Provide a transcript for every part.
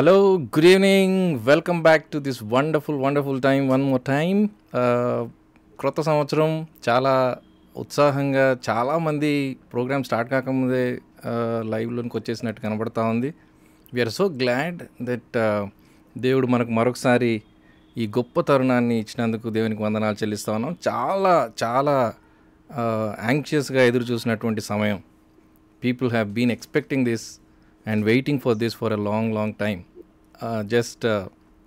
Hello, good evening. Welcome back to this wonderful, wonderful time one more time. Uh, క్రొత్త సంవత్సరం చాలా ఉత్సాహంగా చాలామంది ప్రోగ్రామ్ స్టార్ట్ కాకముందే లైవ్లోనికి వచ్చేసినట్టు కనబడతా ఉంది వీఆర్ సో గ్లాడ్ దట్ దేవుడు మనకు మరొకసారి ఈ గొప్ప తరుణాన్ని ఇచ్చినందుకు దేవునికి వందనాలు చెల్లిస్తా ఉన్నాం చాలా చాలా యాంగ్షియస్గా ఎదురు చూసినటువంటి సమయం people have been expecting this and waiting for this for a long long time just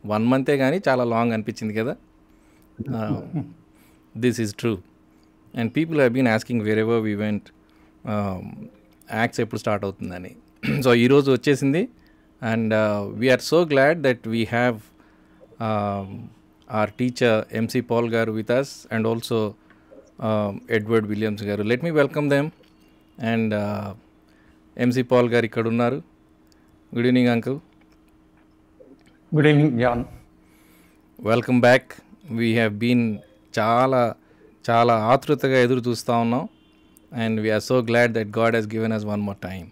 one మంతే కానీ చాలా లాంగ్ అనిపించింది కదా. This is true. And people have been asking wherever event went acts ఎప్పుడు స్టార్ట్ అవుతుందని. సో ఈరోజు వచ్చేసింది. And we're so glad that we have our teacher MC Paul గారు with us and also Edward Williams గారు. Let me welcome them and MC Paul గారు ఇక్కడ ఉన్నారు. Good evening uncle good evening John welcome back we have been చాలా చాలా ఆతృతగా ఎదురు చూస్తూ ఉన్నాం. And we're so glad that God he's given us one more time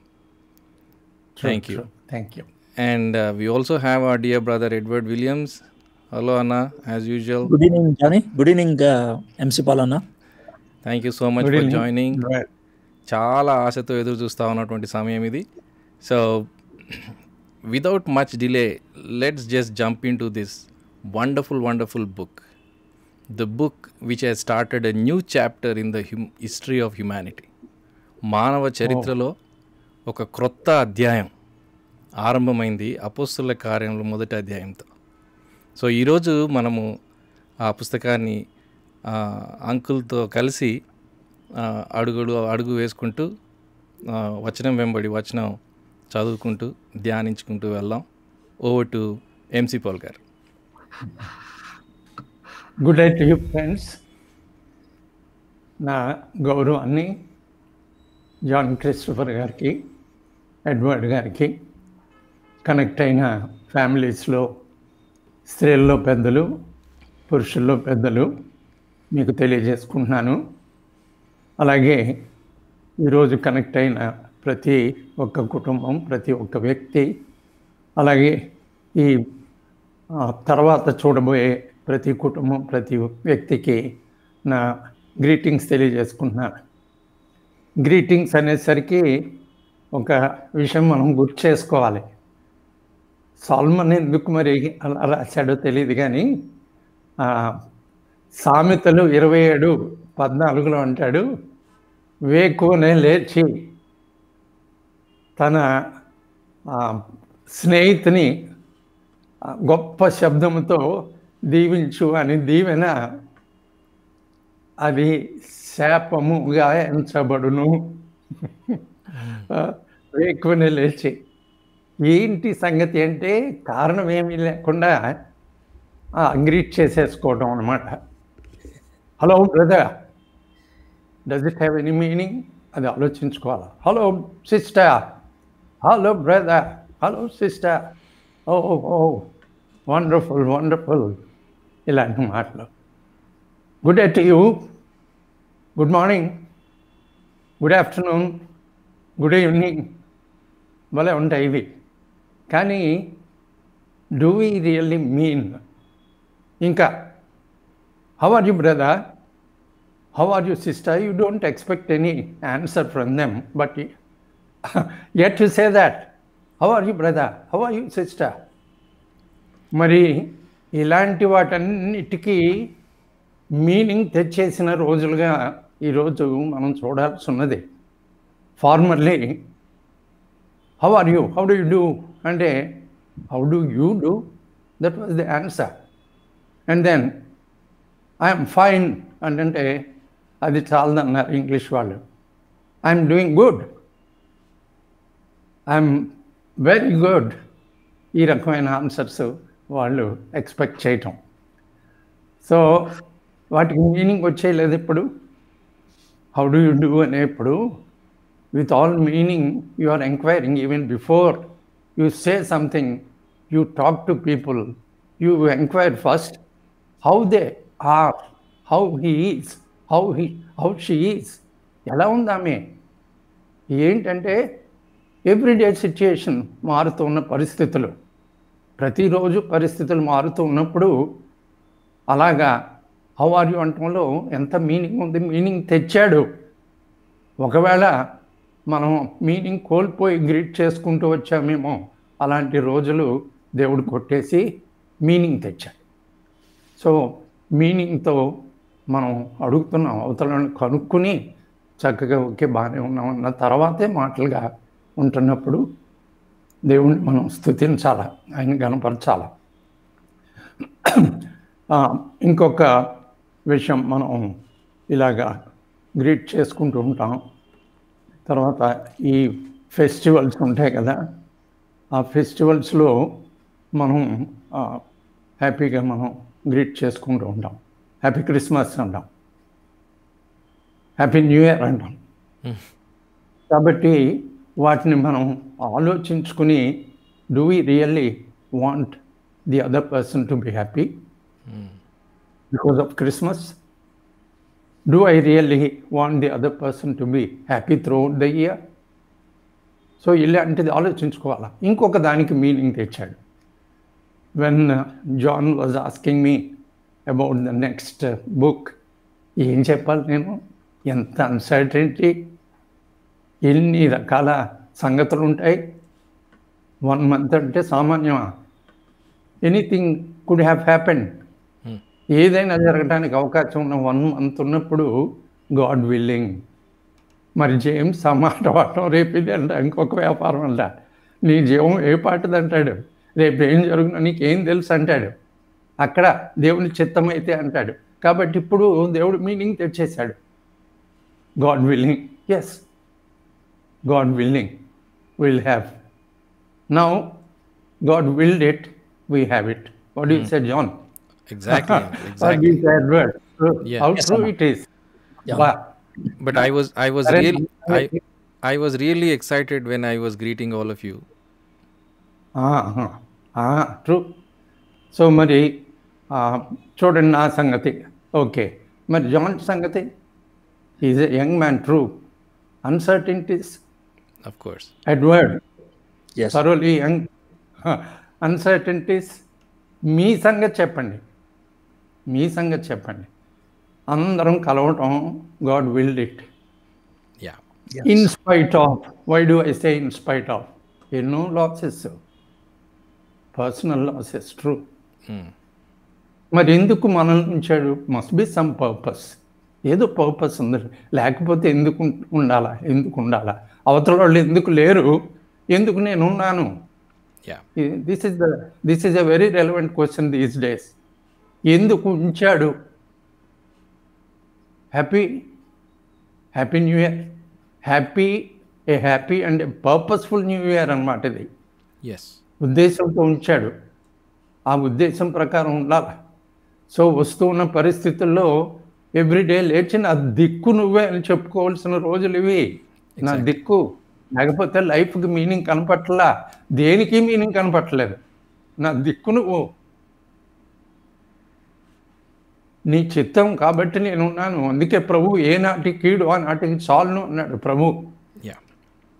thank you thank you and we also have our dear brother Edward Williams hello అన్న as usual good evening Johnny good evening MC Paul అన్న thank you so much for. Joining చాలా ఆశతో ఎదురు చూస్తూ ఉన్నటువంటి సమయం ఇది. So without much delay let's just jump into this wonderful wonderful book the book which has started a new chapter in the human history of humanity మానవ చరిత్రలో ఒక క్రొత్త అధ్యాయం ఆరంభమైంది అపోస్తుల కార్యంలో మొదటి అధ్యాయంతో. సో ఈరోజు మనము ఆ పుస్తకాన్ని అంకుల్తో కలిసి అడుగుడు అడుగు వేసుకుంటూ వచనం వెంబడి వచనం చదువుకుంటూ ధ్యానించుకుంటూ వెళ్దాం. ఓవర్ టు ఎంసీ పాల్ గారు. Good night to you friends నా గౌరవాన్ని జాన్ క్రిస్టఫర్ గారికి ఎడ్వర్డ్ గారికి కనెక్ట్ అయిన ఫ్యామిలీస్లో స్త్రీల్లో పెద్దలు పురుషుల్లో పెద్దలు మీకు తెలియజేసుకుంటున్నాను. అలాగే ఈరోజు కనెక్ట్ అయిన ప్రతి ఒక్క కుటుంబం ప్రతి ఒక్క వ్యక్తి అలాగే ఈ తర్వాత చూడబోయే ప్రతి కుటుంబం ప్రతి వ్యక్తికి నా గ్రీటింగ్స్ తెలియజేసుకుంటున్నాను గ్రీటింగ్స్ అనేసరికి ఒక విషయం మనం గుర్తు చేసుకోవాలి. సాల్మన్ ఎందుకు మరి అలా రాశాడో తెలియదు కానీ సామెతలు ఇరవై ఏడు పద్నాలుగులో అంటాడు వేకువనే లేచి తన స్నేహితుని గొప్ప శబ్దముతో దీవించు అని దీవెన అది శాపముగా ఎంచబడును. వేకుని లేచి. ఏంటి సంగతి అంటే కారణం ఏమీ లేకుండా అంగ్రీట్ చేసేసుకోవడం అనమాట hello brother does it have any meaning? అది ఆలోచించుకోవాలి? Hello sister. Hello brother hello sister oh oh wonderful wonderful ఇలాంటి మాటలు good day to you good morning good afternoon good evening భలే ఉంటాయి ఇవి కానీ డూ వీ రియల్లీ మీన్ ఇంకా how are you brother how are you sister you don't expect any answer from them but yet you say that how are you brother how are you sister మరి ఇలాంటి వాటన్నిటికీ meaning తెచ్చేసిన రోజులుగా ఈరోజు మనం చూడాల్సి ఉన్నది formerly how are you how do you do అంటే how do you do that was the answer and then I'm fine అంటే అది చాలదన్నారు ఇంగ్లీష్ వాళ్ళు. I'm doing good I'm very good ఈ రకమైన ఆన్సర్స్ వాళ్ళు ఎక్స్పెక్ట్ చేయటం. సో వాటికి మీనింగ్ వచ్చేయలేదు ఇప్పుడు. How do you do అనేప్పుడు with all meaning you are enquiring even before you say something you talk to people you enquire first how they are how he is how he how she is ఎలా ఉంది ఆమె? ఏంటంటే everyday situation మారుతున్న పరిస్థితులు. ప్రతిరోజు పరిస్థితులు మారుతూ ఉన్నప్పుడు అలాగా హౌ ఆర్ యు అంటంలో ఎంత మీనింగ్ ఉంది మీనింగ్ తెచ్చాడు. ఒకవేళ మనం మీనింగ్ కోల్పోయి గ్రీట్ చేసుకుంటూ వచ్చామేమో అలాంటి రోజులు దేవుడు కొట్టేసి మీనింగ్ తెచ్చాడు. సో మీనింగ్తో మనం అడుగుతున్నాం అవతలను కనుక్కుని చక్కగా ఓకే బాగానే ఉన్నాం అన్న తర్వాతే మాటలుగా ఉంటున్నప్పుడు దేవుణ్ణి మనం స్థుతించాల? ఆయన గనపరచాల ఆ, ఇంకొక విషయం మనం ఇలాగా గ్రీట్ చేసుకుంటూ ఉంటాం. తర్వాత ఈ ఫెస్టివల్స్ ఉంటాయి కదా ఆ ఫెస్టివల్స్లో మనం హ్యాపీగా మనం గ్రీట్ చేసుకుంటూ ఉంటాం. హ్యాపీ క్రిస్మస్ అంటాం. హ్యాపీ న్యూ ఇయర్ అంటాం. కాబట్టి వాటిని మనం ఆలోచించుకుని do we really want the other person to be happy because of Christmas do I really want the other person to be happy throughout the year so ఇలాంటిది ఆలోచించుకోవాలా? ఇంకొక దానికి మీనింగ్ తెచ్చాడు. When John was asking me about the next book ఏం చెప్పాలి నేను? ఎంత uncertainty ఎన్ని రకాల సంగతులు ఉంటాయి వన్ మంత్ అంటే సామాన్యమా? ఎనీథింగ్ కుడ్ హ్యావ్ హ్యాపెన్ ఏదైనా జరగడానికి అవకాశం ఉన్న వన్ మంత్ ఉన్నప్పుడు గాడ్ విల్లింగ్. మరి జేమ్స్ ఆ మాట వాడటం రేపు ఇది అంట ఇంకొక వ్యాపారం అంట. నీ జీవం ఏ పాటది అంటాడు? రేపు ఏం జరుగుతుందో నీకేం తెలుసు అంటాడు. అక్కడ దేవుని చిత్తం అయితే అంటాడు. కాబట్టి ఇప్పుడు దేవుడు meaning తెచ్చేశాడు. God willing. Yes God willing, we'll have. Now, God willed it, we have it. What do you mm. say, John? Exactly. exactly. what Edward? So yeah. How yes, true it is. Yeah. But I was, I was really, I, I was really excited when I was greeting all of you. Ah, ah, true. So, Mari, uh, children are Sangati. Okay. But John Sangati, He's is a young man, true. Uncertainties Of course. Edward Yes. thoroughly young uncertainties మీ సంగతి చెప్పండి. మీ సంగతి చెప్పండి. అందరం కలవటం God willed it Yeah. Yes. In spite of why do I say in spite of ఎన్నో losses personal losses true Hmm. మరి ఎందుకు మనల్ని ఉంచాడు? మస్ట్ బి సమ్ పర్పస్ ఏదో పర్పస్ ఉంది. లేకపోతే ఎందుకు ఉండాలా? ఎందుకు ఉండాలా? అవతల వాళ్ళు ఎందుకు లేరు? ఎందుకు నేను ఉన్నాను. This is the this is a very relevant question these days ఎందుకు ఉంచాడు? Happy happy new year happy a happy and purposeful new year అన్నమాట ఇది. Yes. ఉద్దేశంతో ఉంచాడు. ఆ ఉద్దేశం ప్రకారం ఉండాలి? సో వస్తూ ఉన్న పరిస్థితుల్లో ఎవ్రీడే లేచి నా దిక్కు నువ్వే అని చెప్పుకోవాల్సిన రోజులు ఇవి. నా. దిక్కు. లేకపోతే లైఫ్కి మీనింగ్ కనపట్లా? దేనికి మీనింగ్ కనపట్లేదు? నా దిక్కు నువ్వు నీ చిత్తం కాబట్టి నేను ఉన్నాను అందుకే ప్రభు ఏ నాటి కీడు ఆ నాటికి చాలును అన్నాడు ప్రభు.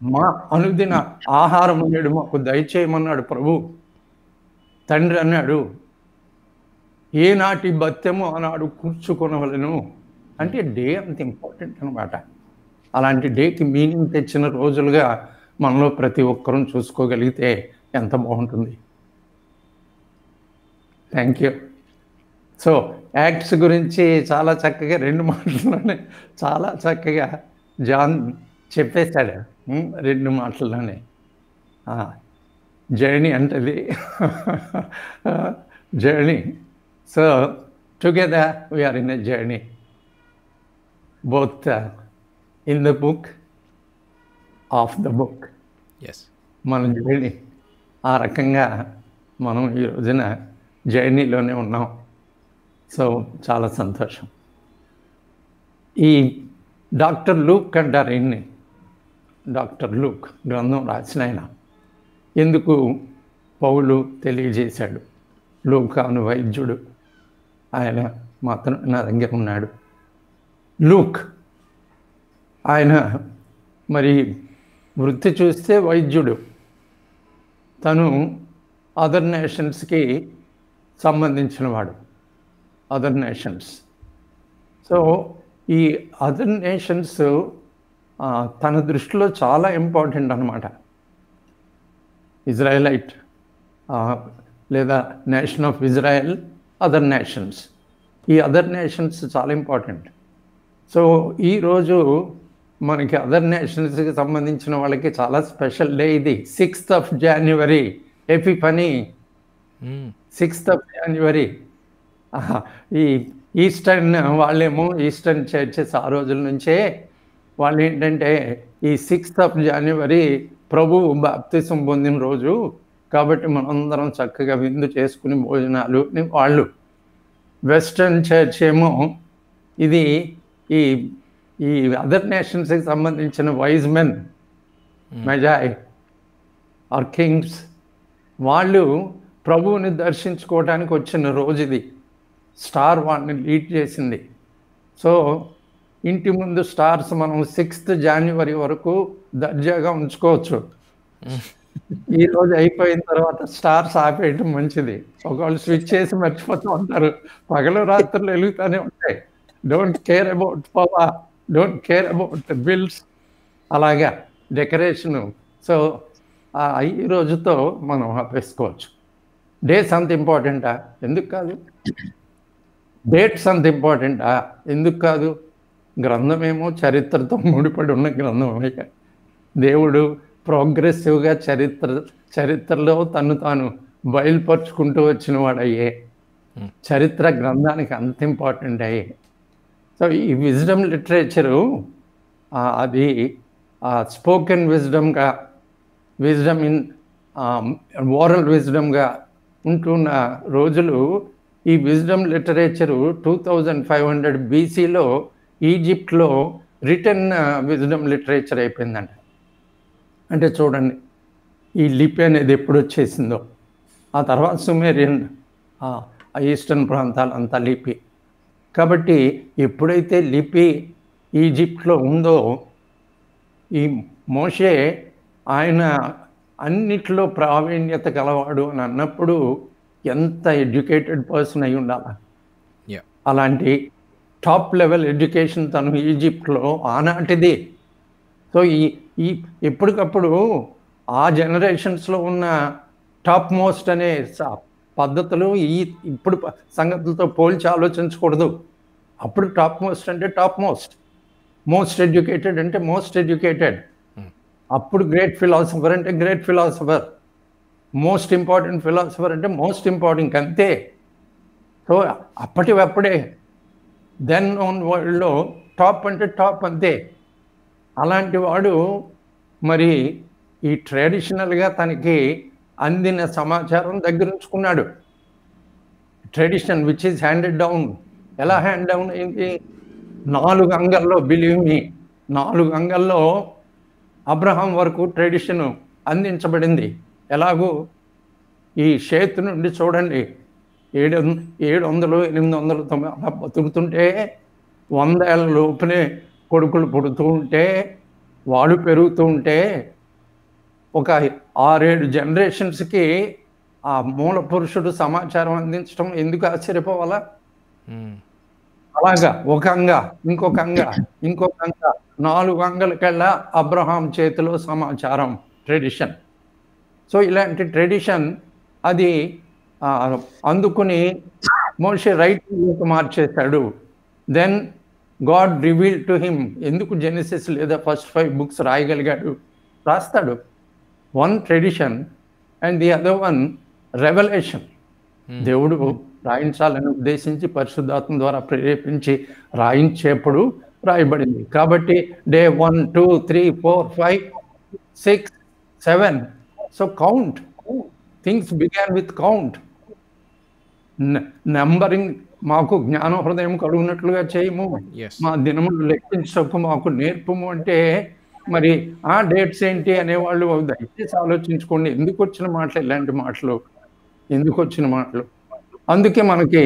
మా అనుదిన ఆహారం నేడు మాకు దయచేయమన్నాడు ప్రభు. తండ్రి అన్నాడు ఏ నాటి బత్యము ఆనాడు కూర్చుకొనవలను? అంటే డే అంత ఇంపార్టెంట్ అనమాట అలాంటి డేకి మీనింగ్ తెచ్చిన రోజులుగా మనలో ప్రతి ఒక్కరూ చూసుకోగలిగితే ఎంత బాగుంటుంది. థ్యాంక్ యూ సో యాక్ట్స్ గురించి చాలా చక్కగా రెండు మాటల్లోనే చాలా చక్కగా జాన్ చెప్పేశాడు. రెండు మాటల్లోనే. జర్నీ అంటది journey. So together we're in a journey both in the book of the book Yes. మన జర్నీ ఆ రకంగా మనం ఈ రోజున జర్నీలోనే ఉన్నాం. సో చాలా సంతోషం. ఈ డాక్టర్ లూక్ అంటారు ఈయన్ని. డాక్టర్ లూక్ గ్రంథం రాసిన ఆయన. ఎందుకు పౌలు తెలియజేశాడు? లూకాను వైద్యుడు ఆయన మాత్రం నా దగ్గర ఉన్నాడు. లూక్ ఆయన మరి వృత్తి చూస్తే వైద్యుడు. తను అదర్ నేషన్స్కి సంబంధించినవాడు అదర్ నేషన్స్ సో ఈ అదర్ నేషన్స్ తన దృష్టిలో చాలా ఇంపార్టెంట్ అనమాట ఇజ్రాయలైట్ లేదా nation of Israel other nations ఈ అదర్ నేషన్స్ చాలా ఇంపార్టెంట్ సో ఈరోజు మనకి అదర్ నేషన్స్కి సంబంధించిన వాళ్ళకి చాలా స్పెషల్ డే ఇది. Sixth of January Epiphany hmm. Sixth of January ఈ ఈస్టర్న్ వాళ్ళేమో ఈస్టర్న్ చర్చెస్ ఆ రోజుల నుంచే వాళ్ళు ఏంటంటే ఈ సిక్స్త్ ఆఫ్ జనవరి ప్రభు బాప్తిసం పొందిన రోజు కాబట్టి మనందరం చక్కగా విందు చేసుకుని భోజనాలు వాళ్ళు. వెస్టర్న్ చర్చ్ ఏమో ఇది ఈ ఈ అదర్ నేషన్స్కి సంబంధించిన wise men Magi or kings వాళ్ళు ప్రభువుని దర్శించుకోవడానికి వచ్చిన రోజు ఇది. స్టార్ వాళ్ళని లీడ్ చేసింది. సో ఇంటి ముందు స్టార్స్ మనం సిక్స్త్ జనవరి వరకు దర్జాగా ఉంచుకోవచ్చు. ఈ రోజు అయిపోయిన తర్వాత స్టార్స్ ఆపేయటం మంచిది. ఒకవేళ స్విచ్ చేసి మర్చిపోతూ ఉంటారు. పగలు రాత్రులు వెలుగుతూనే ఉంటాయి. Don't care about power don't care about bills అలాగా డెకరేషను. సో ఆ ఈ రోజుతో మనం ఆపేసుకోవచ్చు. డేస్ అంత ఇంపార్టెంటా ఎందుకు కాదు? డేట్స్ అంత ఇంపార్టెంటా ఎందుకు కాదు? గ్రంథమేమో చరిత్రతో ముడిపడి ఉన్న గ్రంథం దేవుడు ప్రోగ్రెసివ్గా చరిత్ర చరిత్రలో తను తాను బయలుపరుచుకుంటూ వచ్చిన వాడయ్యే చరిత్ర గ్రంథానికి అంత ఇంపార్టెంట్ అయ్యే. సో ఈ విజ్డమ్ లిటరేచరు అది స్పోకెన్ విజ్డమ్గా విజ్డమ్ ఇన్ ఓరల్ విజ్డమ్గా ఉంటున్న రోజులు ఈ wisdom literature two thousand five hundred బీసీలో ఈజిప్ట్లో రిటర్న్ విజ్డమ్ లిటరేచర్ అయిపోయిందంట. అంటే చూడండి ఈ లిపి అనేది ఎప్పుడు వచ్చేసిందో. ఆ తర్వాత సుమేరియన్ ఈస్టర్న్ ప్రాంతాలంతా లిపి. కాబట్టి ఎప్పుడైతే లిపి ఈజిప్ట్లో ఉందో ఈ మోషే ఆయన అన్నిట్లో ప్రావీణ్యత గలవాడు అని అన్నప్పుడు ఎంత ఎడ్యుకేటెడ్ పర్సన్ అయి ఉండాలి? అలాంటి టాప్ లెవెల్ ఎడ్యుకేషన్ తను ఈజిప్ట్లో ఆనాటిది. సో ఈ ఈ ఎప్పటికప్పుడు ఆ జనరేషన్స్లో ఉన్న టాప్ మోస్ట్ అనే పద్ధతులు ఈ ఇప్పుడు సంగతులతో పోల్చి ఆలోచించకూడదు. అప్పుడు టాప్ మోస్ట్ అంటే టాప్ మోస్ట్. మోస్ట్ ఎడ్యుకేటెడ్ అంటే మోస్ట్ ఎడ్యుకేటెడ్. అప్పుడు గ్రేట్ ఫిలాసఫర్ అంటే great philosopher. Most important philosopher అంటే మోస్ట్ ఇంపార్టెంట్ అంతే. సో అప్పటివప్పుడే దెన్ ఓన్ వరల్డ్లో టాప్ అంటే టాప్ అంతే. అలాంటి వాడు మరి ఈ ట్రెడిషనల్గా తనకి అందిన సమాచారం దగ్గర ఉంచుకున్నాడు. Tradition which is handed down ఎలా హ్యాండ్ డౌన్ అయింది నాలుగు అంగల్లో బిలీవ్ మీ నాలుగు అంగల్లో అబ్రహాం వరకు ట్రెడిషన్ అందించబడింది. ఎలాగూ? ఈ షేత్ నుండి చూడండి. ఏడు ఏడు వందలు ఎనిమిది వందలు తొమ్మిది అలా బతుకుతుంటే వంద ఏళ్ళ లోపునే కొడుకులు పుడుతూ ఉంటే వాడు పెరుగుతూ ఉంటే ఒక ఆరేడు జనరేషన్స్కి ఆ మూల పురుషుడు సమాచారం అందించడం ఎందుకు ఆశ్చర్యపోవాలా. అలాగా ఒక అంగ ఇంకొక అంగ ఇంకొక అంగ నాలుగు అంగలకెళ్ళా అబ్రహాం చేతిలో సమాచారం ట్రెడిషన్. సో ఇలాంటి ట్రెడిషన్ అది అందుకుని మోషే రైట్ మార్చేశాడు. Then God reveal to him. ఎందుకు జెనిసిస్ లేదా ఫస్ట్ ఫైవ్ బుక్స్ రాయగలిగాడు? రాస్తాడు. One tradition and the other one revolution దేవుడు రాయించాలని ఉద్దేశించి పరిశుద్ధాత్మ ద్వారా ప్రేరేపించి రాయించేప్పుడు రాయబడింది. కాబట్టి day one two three four five six seven. So count. Things began with count numbering మాకు జ్ఞాన హృదయం కడుగునట్లుగా చేయము. Yes. మా దినములు లెక్కించకు మాకు నేర్పము అంటే మరి ఆ డేట్స్ ఏంటి అనేవాళ్ళు దయచేసి ఆలోచించుకోండి ఎందుకు వచ్చిన మాటలు ఇలాంటి మాటలు ఎందుకు వచ్చిన మాటలు? అందుకే మనకి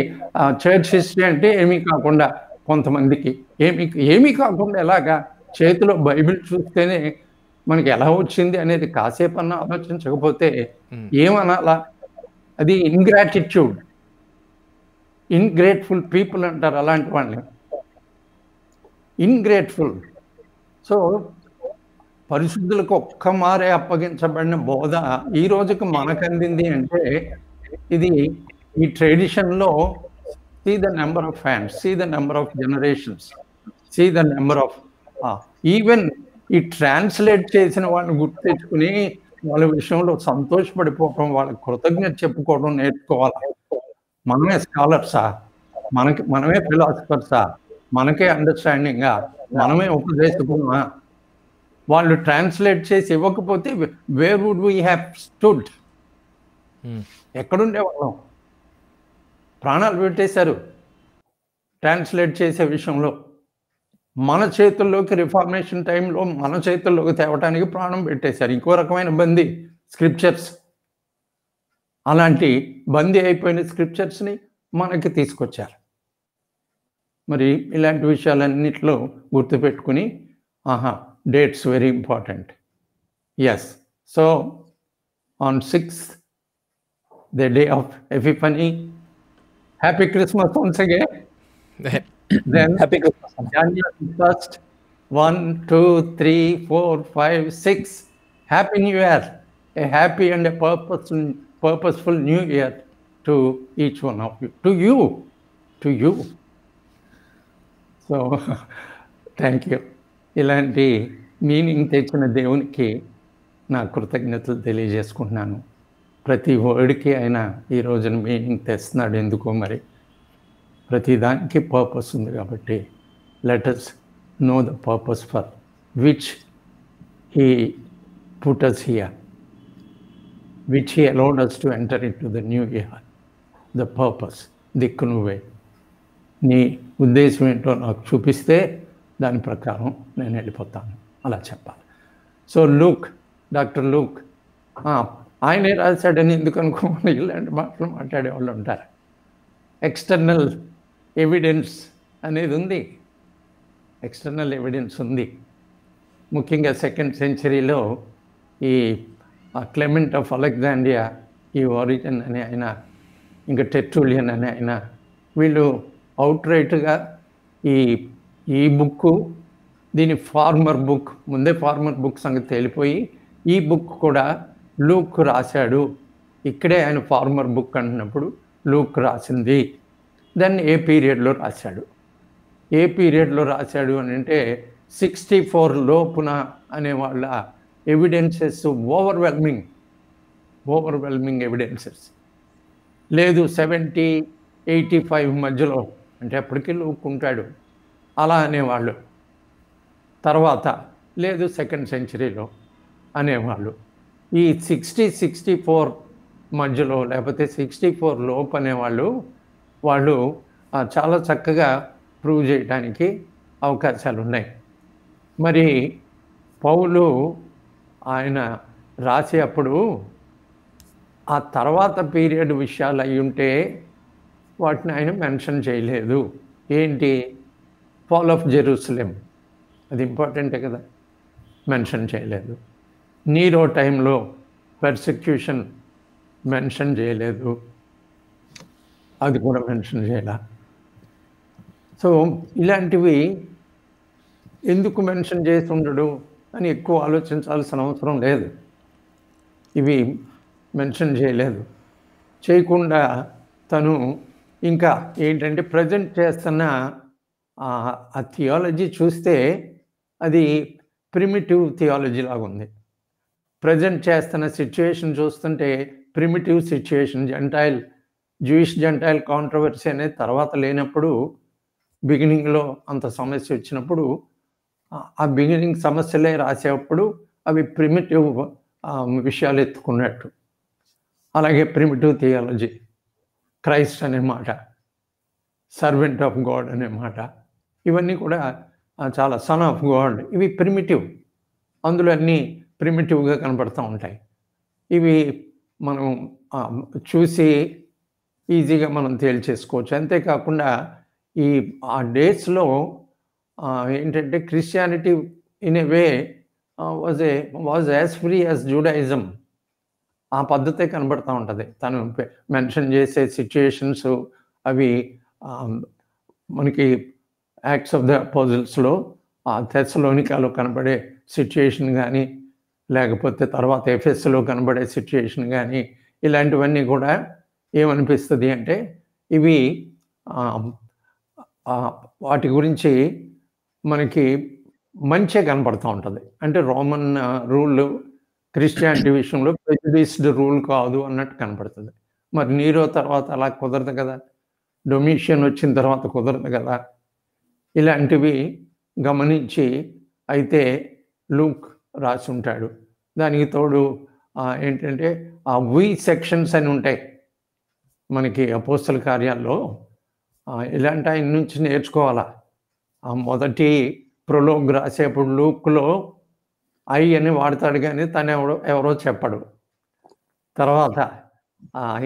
చర్చ్ హిస్టరీ అంటే ఏమీ కాకుండా కొంతమందికి ఏమి ఏమీ కాకుండా ఎలాగా చేతిలో బైబిల్ చూస్తేనే మనకి ఎలా వచ్చింది అనేది కాసేపు అన్నా ఆలోచించకపోతే ఏమనాలా? అది ఇన్గ్రాటిట్యూడ్ ఇన్గ్రేట్ఫుల్ పీపుల్ అంటారు అలాంటి వాళ్ళని. ఇన్గ్రేట్ఫుల్ సో పరిశుద్ధులకు ఒక్క మారే అప్పగించబడిన బోధ ఈ రోజుకి మనకు అందింది అంటే ఇది ఈ ట్రెడిషన్లో see the number of fans see the number of generations see the number of even ఈ ట్రాన్స్లేట్ చేసిన వాళ్ళని గుర్తు తెచ్చుకుని వాళ్ళ విషయంలో సంతోషపడిపోవడం వాళ్ళకి కృతజ్ఞత చెప్పుకోవడం నేర్చుకోవాలి? మనమే స్కాలర్సా? మనకి మనమే ఫిలాసఫర్సా? మనకే అండర్స్టాండింగా మనమే ఉపదేశకుమా వాళ్ళు ట్రాన్స్లేట్ చేసి ఇవ్వకపోతే where would we have stood ఎక్కడుండే వాళ్ళం? ప్రాణాలు పెట్టేశారు. ట్రాన్స్లేట్ చేసే విషయంలో. మన చేతుల్లోకి రిఫార్మేషన్ టైంలో మన చేతుల్లోకి తేవటానికి ప్రాణం పెట్టేశారు. ఇంకో రకమైన బందీ స్క్రిప్చర్స్ అలాంటి బందీ అయిపోయిన స్క్రిప్చర్స్ని మనకి తీసుకొచ్చారు. మరి ఇలాంటి విషయాలన్నింటిలో గుర్తుపెట్టుకుని ఆహా dates very important. Yes. So on 6th, the day of Epiphany, Happy Christmas once again. then Happy Christmas. January 1st, 1, 2, 3, 4, 5, 6. Happy New Year. A happy and a purposeful, purposeful New Year to each one of you. To you. To you. So thank you. ఇలాంటి meaning తెచ్చిన దేవునికి నా కృతజ్ఞతలు తెలియజేసుకుంటున్నాను. ప్రతి వర్డ్కి ఆయన ఈ రోజున మీనింగ్ తెస్తున్నాడు ఎందుకో మరి. ప్రతి దానికి పర్పస్ ఉంది కాబట్టి let us know the purpose for which he put us here which he allowed us to enter into the new year the purpose దిక్కు నువ్వే నీ ఉద్దేశం ఏంటో నాకు చూపిస్తే దాని ప్రకారం నేను వెళ్ళిపోతాను. అలా చెప్పాలి. సో లూక్ డాక్టర్ లూక్ ఆయనే రాశాడని ఎందుకు అనుకోమని ఇలాంటి మాటలు మాట్లాడేవాళ్ళు ఉంటారు. ఎక్స్టర్నల్ ఎవిడెన్స్ అనేది ఉంది. ఎక్స్టర్నల్ ఎవిడెన్స్ ఉంది. ముఖ్యంగా సెకండ్ సెంచరీలో ఈ క్లెమెంట్ ఆఫ్ అలెగ్జాండియా ఈ ఒరిజిన్ అనే ఆయన ఇంకా టెట్రూలియన్ అనే ఆయన వీళ్ళు అవుట్ రైట్గా ఈ ఈ బుక్ దీని ఫార్మర్ బుక్ ముందే ఫార్మర్ బుక్ సంగతి తేలిపోయి ఈ బుక్ కూడా లూక్ రాశాడు. ఇక్కడే ఆయన ఫార్మర్ బుక్ అంటున్నప్పుడు లూక్ రాసింది. దెన్ ఏ పీరియడ్లో రాశాడు? ఏ పీరియడ్లో రాశాడు అని అంటే సిక్స్టీ ఫోర్ లోపున అనే వాళ్ళ ఎవిడెన్సెస్ ఓవర్వెల్మింగ్ ఓవర్వెల్మింగ్ ఎవిడెన్సెస్. లేదు సెవెంటీ ఎయిటీ ఫైవ్ మధ్యలో అంటే అప్పటికీ లూక్ ఉంటాడు. అలా అనేవాళ్ళు. తర్వాత లేదు సెకండ్ సెంచరీలో అనేవాళ్ళు. ఈ సిక్స్టీ సిక్స్టీ ఫోర్ మధ్యలో లేకపోతే సిక్స్టీ ఫోర్ లోపు అనేవాళ్ళు వాళ్ళు చాలా చక్కగా ప్రూవ్ చేయడానికి అవకాశాలు ఉన్నాయి మరి పౌలు ఆయన రాసేటప్పుడు ఆ తర్వాత పీరియడ్ విషయాలు అయి ఉంటే వాటిని ఆయన మెన్షన్ చేయలేదు. ఏంటి? ఫాల్ ఆఫ్ జెరూసలేం అది ఇంపార్టెంటే కదా. మెన్షన్ చేయలేదు. నీరో టైంలో పర్సిక్యూషన్ మెన్షన్ చేయలేదు. అది కూడా మెన్షన్ చేయాల? సో ఇలాంటివి ఎందుకు మెన్షన్ చేసి ఉండడు అని ఎక్కువ ఆలోచించాల్సిన అవసరం లేదు. ఇవి మెన్షన్ చేయలేదు. చేయకుండా తను ఇంకా ఏంటంటే ప్రజెంట్ చేస్తున్న ఆ థియాలజీ చూస్తే అది ప్రిమిటివ్ థియాలజీ లాగా ఉంది. ప్రజెంట్ చేస్తున్న సిచ్యువేషన్ చూస్తుంటే primitive situation gentile Jewish gentile controversy అనేది తర్వాత లేనప్పుడు బిగినింగ్లో అంత సమస్య వచ్చినప్పుడు ఆ- ఆ బిగినింగ్ సమస్యలే రాసేటప్పుడు అవి ప్రిమిటివ్ విషయాలు ఎత్తుకున్నట్టు. అలాగే ప్రిమిటివ్ థియాలజీ క్రైస్ట్ అనే మాట సర్వెంట్ ఆఫ్ గాడ్ అనే మాట. ఇవన్నీ కూడా చాలా సన్ ఆఫ్ గాడ్ ఇవి ప్రిమిటివ్ అందులో అన్నీ ప్రిమిటివ్గా కనపడుతూ ఉంటాయి. ఇవి మనం చూసి ఈజీగా మనం తేల్చేసుకోవచ్చు. అంతేకాకుండా ఈ ఆ డేస్లో ఏంటంటే Christianity in a way was a was as free as Judaism ఆ పద్ధతే కనబడతా ఉంటుంది. తను మెన్షన్ చేసే సిచ్యుయేషన్స్ అవి మనకి యాక్ట్స్ ఆఫ్ ద అపోజిల్స్లో ఆ తెస్సలోనికాలో కనబడే సిచ్యుయేషన్ కానీ లేకపోతే తర్వాత ఎఫ్ఎస్లో కనబడే సిచ్యుయేషన్ కానీ ఇలాంటివన్నీ కూడా ఏమనిపిస్తుంది అంటే ఇవి వాటి గురించి మనకి మంచి కనపడుతూ ఉంటుంది. అంటే రోమన్ రూల్ క్రిస్టియానిటీ విషయంలో ప్రెజుడిస్డ్ రూల్ కాదు అన్నట్టు కనపడుతుంది. మరి నీరో తర్వాత అలా కుదరదు కదా? డొమిషియన్ వచ్చిన తర్వాత కుదరదు కదా? ఇలాంటివి గమనించి అయితే లూక్ రాసి ఉంటాడు దానికి తోడు ఏంటంటే ఆ వి సెక్షన్స్ అని ఉంటాయి. మనకి అపోస్తల కార్యాల్లో ఇలాంటి ఆయన నుంచి నేర్చుకోవాలా? ఆ మొదటి ప్రొలోగ్ రాసేప్పుడు లూక్లో ఐ అని వాడతాడు కానీ తను ఎవడో ఎవరో చెప్పడు. తర్వాత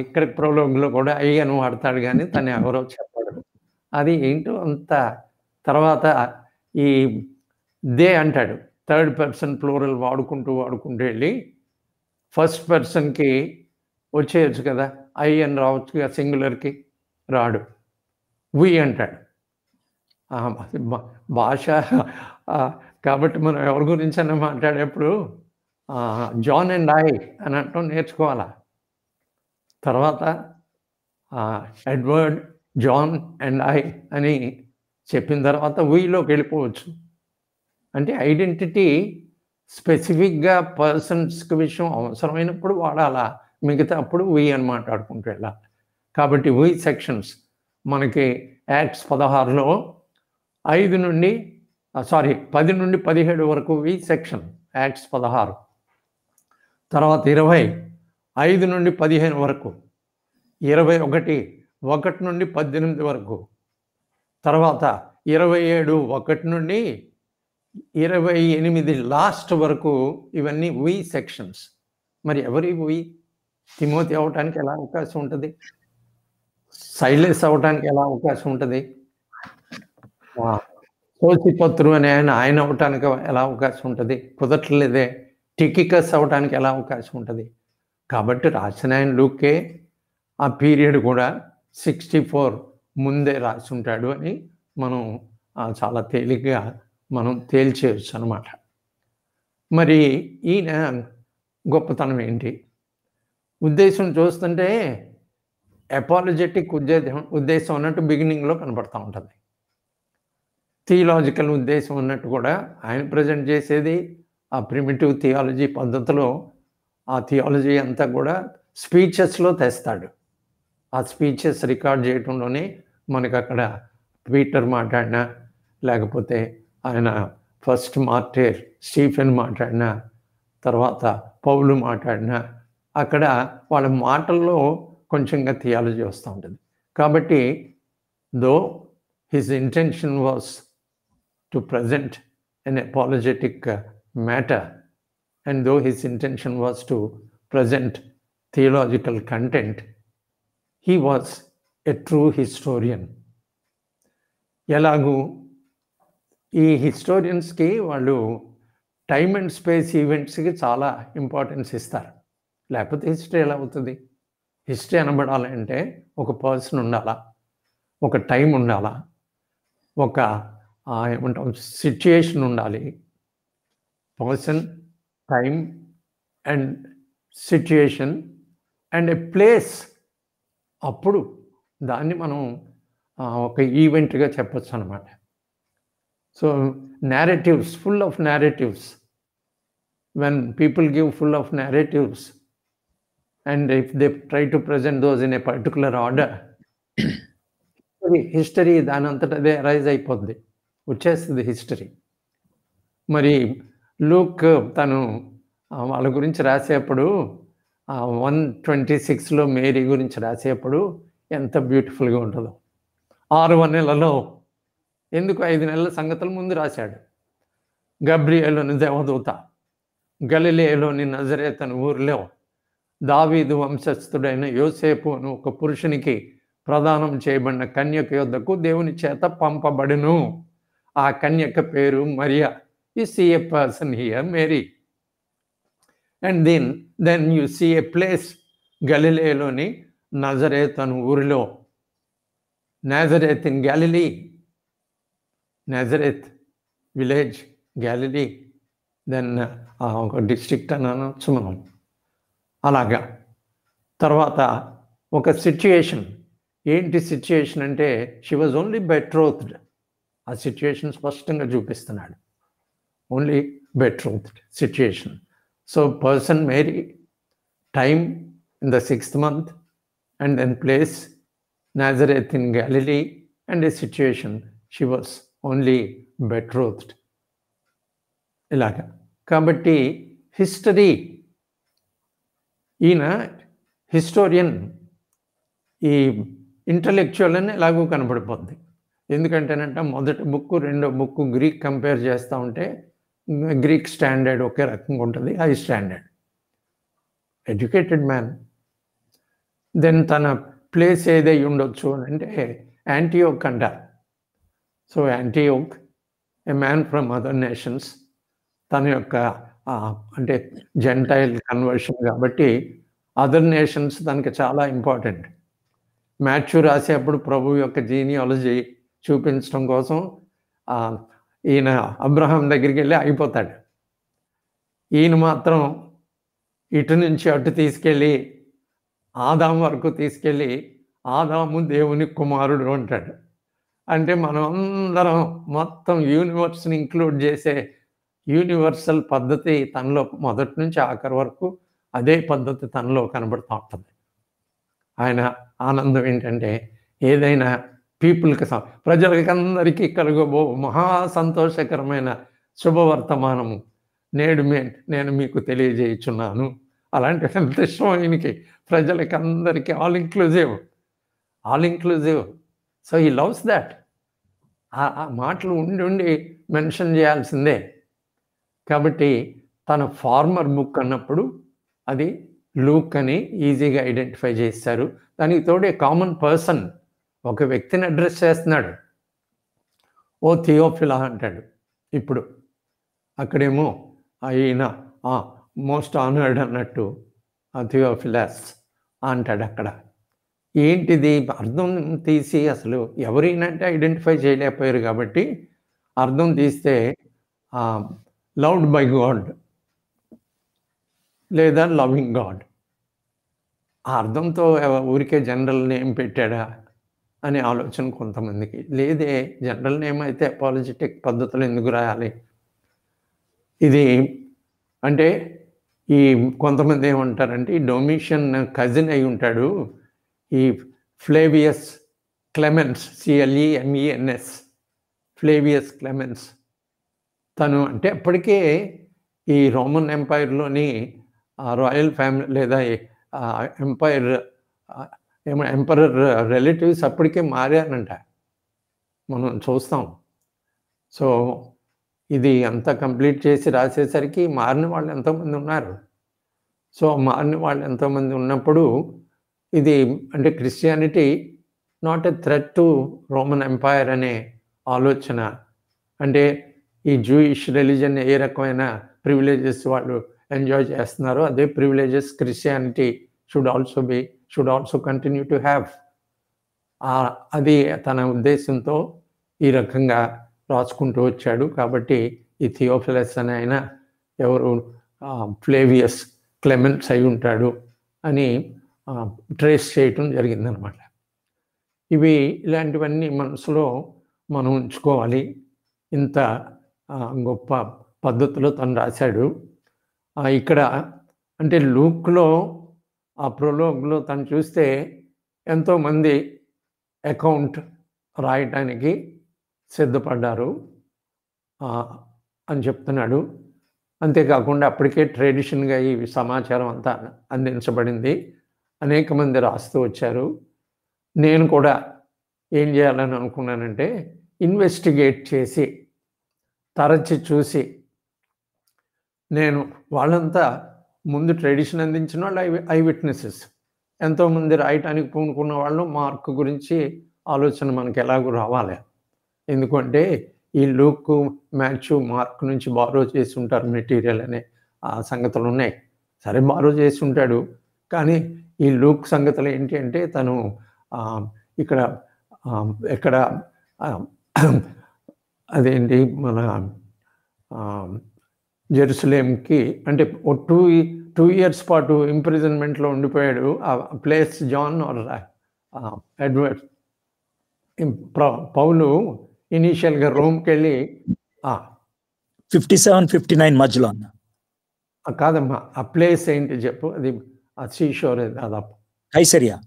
ఇక్కడ ప్రోలోగ్లో కూడా ఐ అని వాడతాడు కానీ తను ఎవరో చెప్పడు. అది ఏంటో అంత తర్వాత ఈ దే అంటాడు. థర్డ్ పర్సన్ ప్లూరల్ వాడుకుంటూ వాడుకుంటూ వెళ్ళి ఫస్ట్ పర్సన్కి వచ్చేయచ్చు కదా. ఐ అని రావచ్చు కదా సింగులర్కి రాడు. వి అంటాడు. భాష కాబట్టి మనం ఎవరి గురించి అన్న మాట్లాడేప్పుడు జాన్ అండ్ ఐ అని అంటాం నేర్చుకోవాలా? తర్వాత ఎడ్వర్డ్ జాన్ అండ్ ఐ అని చెప్పిన తర్వాత వీలోకి వెళ్ళిపోవచ్చు. అంటే ఐడెంటిటీ స్పెసిఫిక్గా పర్సన్స్కి విషయం అవసరమైనప్పుడు వాడాలా? మిగతా అప్పుడు వీ అని మాట్లాడుకుంటూ వెళ్ళాలి. కాబట్టి వీ సెక్షన్స్ మనకి యాక్ట్స్ పదహారులో ఐదు నుండి సారీ పది నుండి పదిహేడు వరకు వి సెక్షన్ యాక్ట్స్ పదహారు. తర్వాత ఇరవై ఐదు నుండి పదిహేను వరకు ఇరవై ఒకటి ఒకటి నుండి పద్దెనిమిది వరకు తర్వాత ఇరవై ఏడు ఒకటి నుండి ఇరవై ఎనిమిది లాస్ట్ వరకు ఇవన్నీ వి సెక్షన్స్. మరి ఎవరి వి? తిమోతి అవటానికి ఎలా అవకాశం ఉంటుంది? సైలెస్ అవటానికి ఎలా అవకాశం ఉంటుంది? సోసిపత్రు అనే ఆయన ఆయన అవటానికి ఎలా అవకాశం ఉంటుంది? కుదరట్లేదే. టికికస్ అవటానికి ఎలా అవకాశం ఉంటుంది? కాబట్టి రాసిన ఆయన లూకే ఆ పీరియడ్ కూడా సిక్స్టీ ఫోర్. ముందే రాసి ఉంటాడు అని మనం చాలా తేలిగ్గా మనం తేల్చేయచ్చు అనమాట మరి ఈయన గొప్పతనం ఏంటి? ఉద్దేశం చూస్తుంటే అపాలజెటిక్ ఉద్దేశం ఉద్దేశం అన్నట్టు బిగినింగ్లో కనపడతా ఉంటుంది. థియలాజికల్ ఉద్దేశం అన్నట్టు కూడా ఆయన ప్రజెంట్ చేసేది ఆ ప్రిమిటివ్ థియాలజీ పద్ధతిలో ఆ థియాలజీ అంతా కూడా స్పీచెస్లో తెస్తాడు. ఆ స్పీచెస్ రికార్డ్ చేయటంలోనే మనకు అక్కడ పీటర్ మాట్లాడినా లేకపోతే ఆయన ఫస్ట్ మార్టేర్ స్టీఫెన్ మాట్లాడినా తర్వాత పౌలు మాట్లాడినా అక్కడ వాళ్ళ మాటల్లో కొంచెంగా థియాలజీ వస్తూ ఉంటుంది. కాబట్టి though his intention was to present an apologetic matter and though his intention was to present theological content he was a true historian ఎలాగూ ఈ హిస్టోరియన్స్కి వాళ్ళు టైమ్ అండ్ స్పేస్ ఈవెంట్స్కి చాలా ఇంపార్టెన్స్ ఇస్తారు. లేకపోతే హిస్టరీ ఎలా అవుతుంది? హిస్టరీ అనబడాలంటే ఒక పర్సన్ ఉండాలా? ఒక టైం ఉండాలా? ఒక ఏమంటాం సిచ్యుయేషన్ ఉండాలి. Person time and situation and a place అప్పుడు దాన్ని మనం ఒక ఈవెంట్గా చెప్పచ్చు అనమాట so narratives full of narratives when people give full of narratives and if they try to present those in a particular order history దాని అంతటదే రైజ్ అయిపోద్ది. వచ్చేస్తుంది హిస్టరీ మరి లూక్ తను వాళ్ళ గురించి రాసేప్పుడు వన్ ట్వంటీ సిక్స్లో మేరీ గురించి రాసేప్పుడు ఎంత బ్యూటిఫుల్గా ఉంటుందో. ఆరు నెలలో ఎందుకు ఐదు నెలల సంగతుల ముందు రాశాడు. గబ్రియేలోని దేవదూత గలిలేలోని నజరేతను ఊరిలో దావీదు వంశస్థుడైన యోసేపు అను ఒక పురుషునికి ప్రదానం చేయబడిన కన్యక యొద్దకు దేవుని చేత పంపబడును. ఆ కన్యక పేరు మరియా ఈ see a person here Mary. And then then you see a place గలిలేలోని Nazareth అను ఊరిలో. Nazareth in Galilee Nazareth village Galilee then ఒక డిస్ట్రిక్ట్ అని అనొచ్చు మనం అలాగా. తర్వాత ఒక సిచ్యుయేషన్. ఏంటి సిచ్యుయేషన్ అంటే షీ వాజ్ ఓన్లీ బెట్రోత్డ్. ఆ సిచ్యుయేషన్ స్పష్టంగా చూపిస్తున్నాడు. Only betrothed situation. So person Mary time in the sixth month and then place Nazareth in Galilee and a situation. She was only betrothed. ఇలాగా. కాబట్టి హిస్టరీ ఈయన historian ఈ intellectual అని ఎలాగూ కనబడిపోద్ది. ఎందుకంటేనంట మొదటి బుక్ రెండో బుక్ గ్రీక్ కంపేర్ చేస్తూ ఉంటే గ్రీక్ స్టాండర్డ్ ఒకే రకంగా ఉంటుంది high standard educated man then తన ప్లేస్ ఏదై ఉండొచ్చు అని అంటే యాంటీయోక్ అంటారు so Antioch a man from other nations తన యొక్క అంటే జెంటైల్ కన్వర్షన్ కాబట్టి అదర్ నేషన్స్ తనకి చాలా ఇంపార్టెంట్ మాథ్యూ రాసేప్పుడు ప్రభు యొక్క జీనియాలజీ చూపించడం కోసం ఈయన అబ్రహాం దగ్గరికి వెళ్ళి అయిపోతాడు ఈయన మాత్రం ఇటు నుంచి అటు తీసుకెళ్ళి ఆదాం వరకు తీసుకెళ్ళి ఆదాము దేవుని కుమారుడు అంటాడు. అంటే మనం అందరం మొత్తం యూనివర్స్ని ఇంక్లూడ్ చేసే యూనివర్సల్ పద్ధతి తనలో మొదటి నుంచి ఆఖరి వరకు అదే పద్ధతి తనలో కనబడుతూ ఉంటుంది. ఆయన ఆనందం ఏంటంటే ఏదైనా పీపుల్కి స- ప్రజలకి అందరికీ కలుగబో మహా సంతోషకరమైన శుభవర్తమానము నేడు మే నేను మీకు తెలియజేయుచున్నాను. అలాంటి ఎంత ఇష్టం ఆయనకి ప్రజలకి అందరికీ all inclusive all inclusive so ఈ లవ్స్ దాట్ ఆ మాటలు ఉండి ఉండి మెన్షన్ చేయాల్సిందే. కాబట్టి తన ఫార్మర్ బుక్ అన్నప్పుడు అది లూక్ అని ఈజీగా ఐడెంటిఫై చేస్తారు. దానికి తోడే కామన్ పర్సన్ ఒక వ్యక్తిని అడ్రస్ చేస్తున్నాడు. ఓ థియోఫిలా అంటాడు. ఇప్పుడు అక్కడేమో ఆయన మోస్ట్ ఆనర్డ్ అన్నట్టు ఆ థియోఫిలాస్ అంటాడు అక్కడ. ఏంటిది? అర్థం తీసి అసలు ఎవరైనంటే ఐడెంటిఫై చేయలేకపోయారు కాబట్టి అర్థం తీస్తే లవ్డ్ బై గాడ్ లేదా లవింగ్ గాడ్. ఆ అర్థంతో ఊరికే జనరల్ నేమ్ పెట్టాడా అనే ఆలోచన కొంతమందికి. లేదే జనరల్ నేమ్ అయితే అపాలజెటిక్ పద్ధతులు ఎందుకు రాయాలి? ఇది అంటే ఈ కొంతమంది ఏమంటారంటే ఈ డొమిషన్ కజిన్ అయి ఉంటాడు. ఈ Flavius Clemens C L E M E N S Flavius Clemens తను అంటే అప్పటికే ఈ రోమన్ ఎంపైర్లోని రాయల్ ఫ్యామిలీ లేదా ఎంపైర్ ఏమో ఎంపరర్ రిలేటివ్స్ అప్పటికే మారారంట. మనం చూస్తాం. సో ఇది అంతా కంప్లీట్ చేసి రాసేసరికి మారిన వాళ్ళు ఎంతోమంది ఉన్నారు. సో మారిన వాళ్ళు ఎంతోమంది ఉన్నప్పుడు ఇది అంటే Christianity not a threat to Roman empire అనే ఆలోచన. అంటే ఈ జూయిష్ రిలీజన్ ఏ రకమైన ప్రివిలేజెస్ వాళ్ళు ఎంజాయ్ చేస్తున్నారో అదే privileges Christianity should also be should also continue to have. అది తన ఉద్దేశంతో ఈ రకంగా రాసుకుంటూ వచ్చాడు. కాబట్టి ఈ థియోఫిలస్ అని ఆయన ఎవరు? ఫ్లేవియస్ క్లెమెన్స్ అయి ఉంటాడు అని ట్రేస్ చేయటం జరిగిందనమాట. ఇవి ఇలాంటివన్నీ మనసులో మనం ఉంచుకోవాలి. ఇంత గొప్ప పద్ధతిలో తను రాశాడు. ఇక్కడ అంటే లూక్లో ఆ ప్రొలోగ్లో తను చూస్తే ఎంతోమంది అకౌంట్ రాయటానికి సిద్ధపడ్డారు. అని చెప్తున్నాడు. అంతేకాకుండా అప్పటికే ట్రెడిషన్గా ఈ సమాచారం అంతా అందించబడింది. అనేక మంది రాస్తూ వచ్చారు. నేను కూడా ఏం చేయాలని అనుకున్నానంటే ఇన్వెస్టిగేట్ చేసి తరచి చూసి నేను వాళ్ళంతా ముందు ట్రెడిషన్ అందించిన వాళ్ళు ఐ ఐ విట్నెసెస్. ఎంతోమంది రాయటానికి పూనుకున్న వాళ్ళు మార్క్ గురించి ఆలోచన మనకి ఎలాగూ రావాలి. ఎందుకంటే ఈ లూక్ మ్యాచ్ మార్క్ నుంచి బారో చేసి ఉంటారు మెటీరియల్ అనే ఆ సంగతులు ఉన్నాయి. సరే బారో చేసి ఉంటాడు. కానీ ఈ లూక్ సంగతులు ఏంటి అంటే తను ఇక్కడ ఎక్కడ అదేంటి మన జెరూసలేంకి అంటే ఓ టూ టూ ఇయర్స్ పాటు ఇంప్రిజన్మెంట్లో ఉండిపోయాడు. ఆ place John or Edward. Paul ఇనీషియల్గా రోమ్కి వెళ్ళి ఫిఫ్టీ సెవెన్ ఫిఫ్టీ నైన్ మధ్యలో అన్న. కాదమ్మా ఆ ప్లేస్ ఏంటి చెప్పు అది ఆ సీషోర్ దాదాపు Caesarea?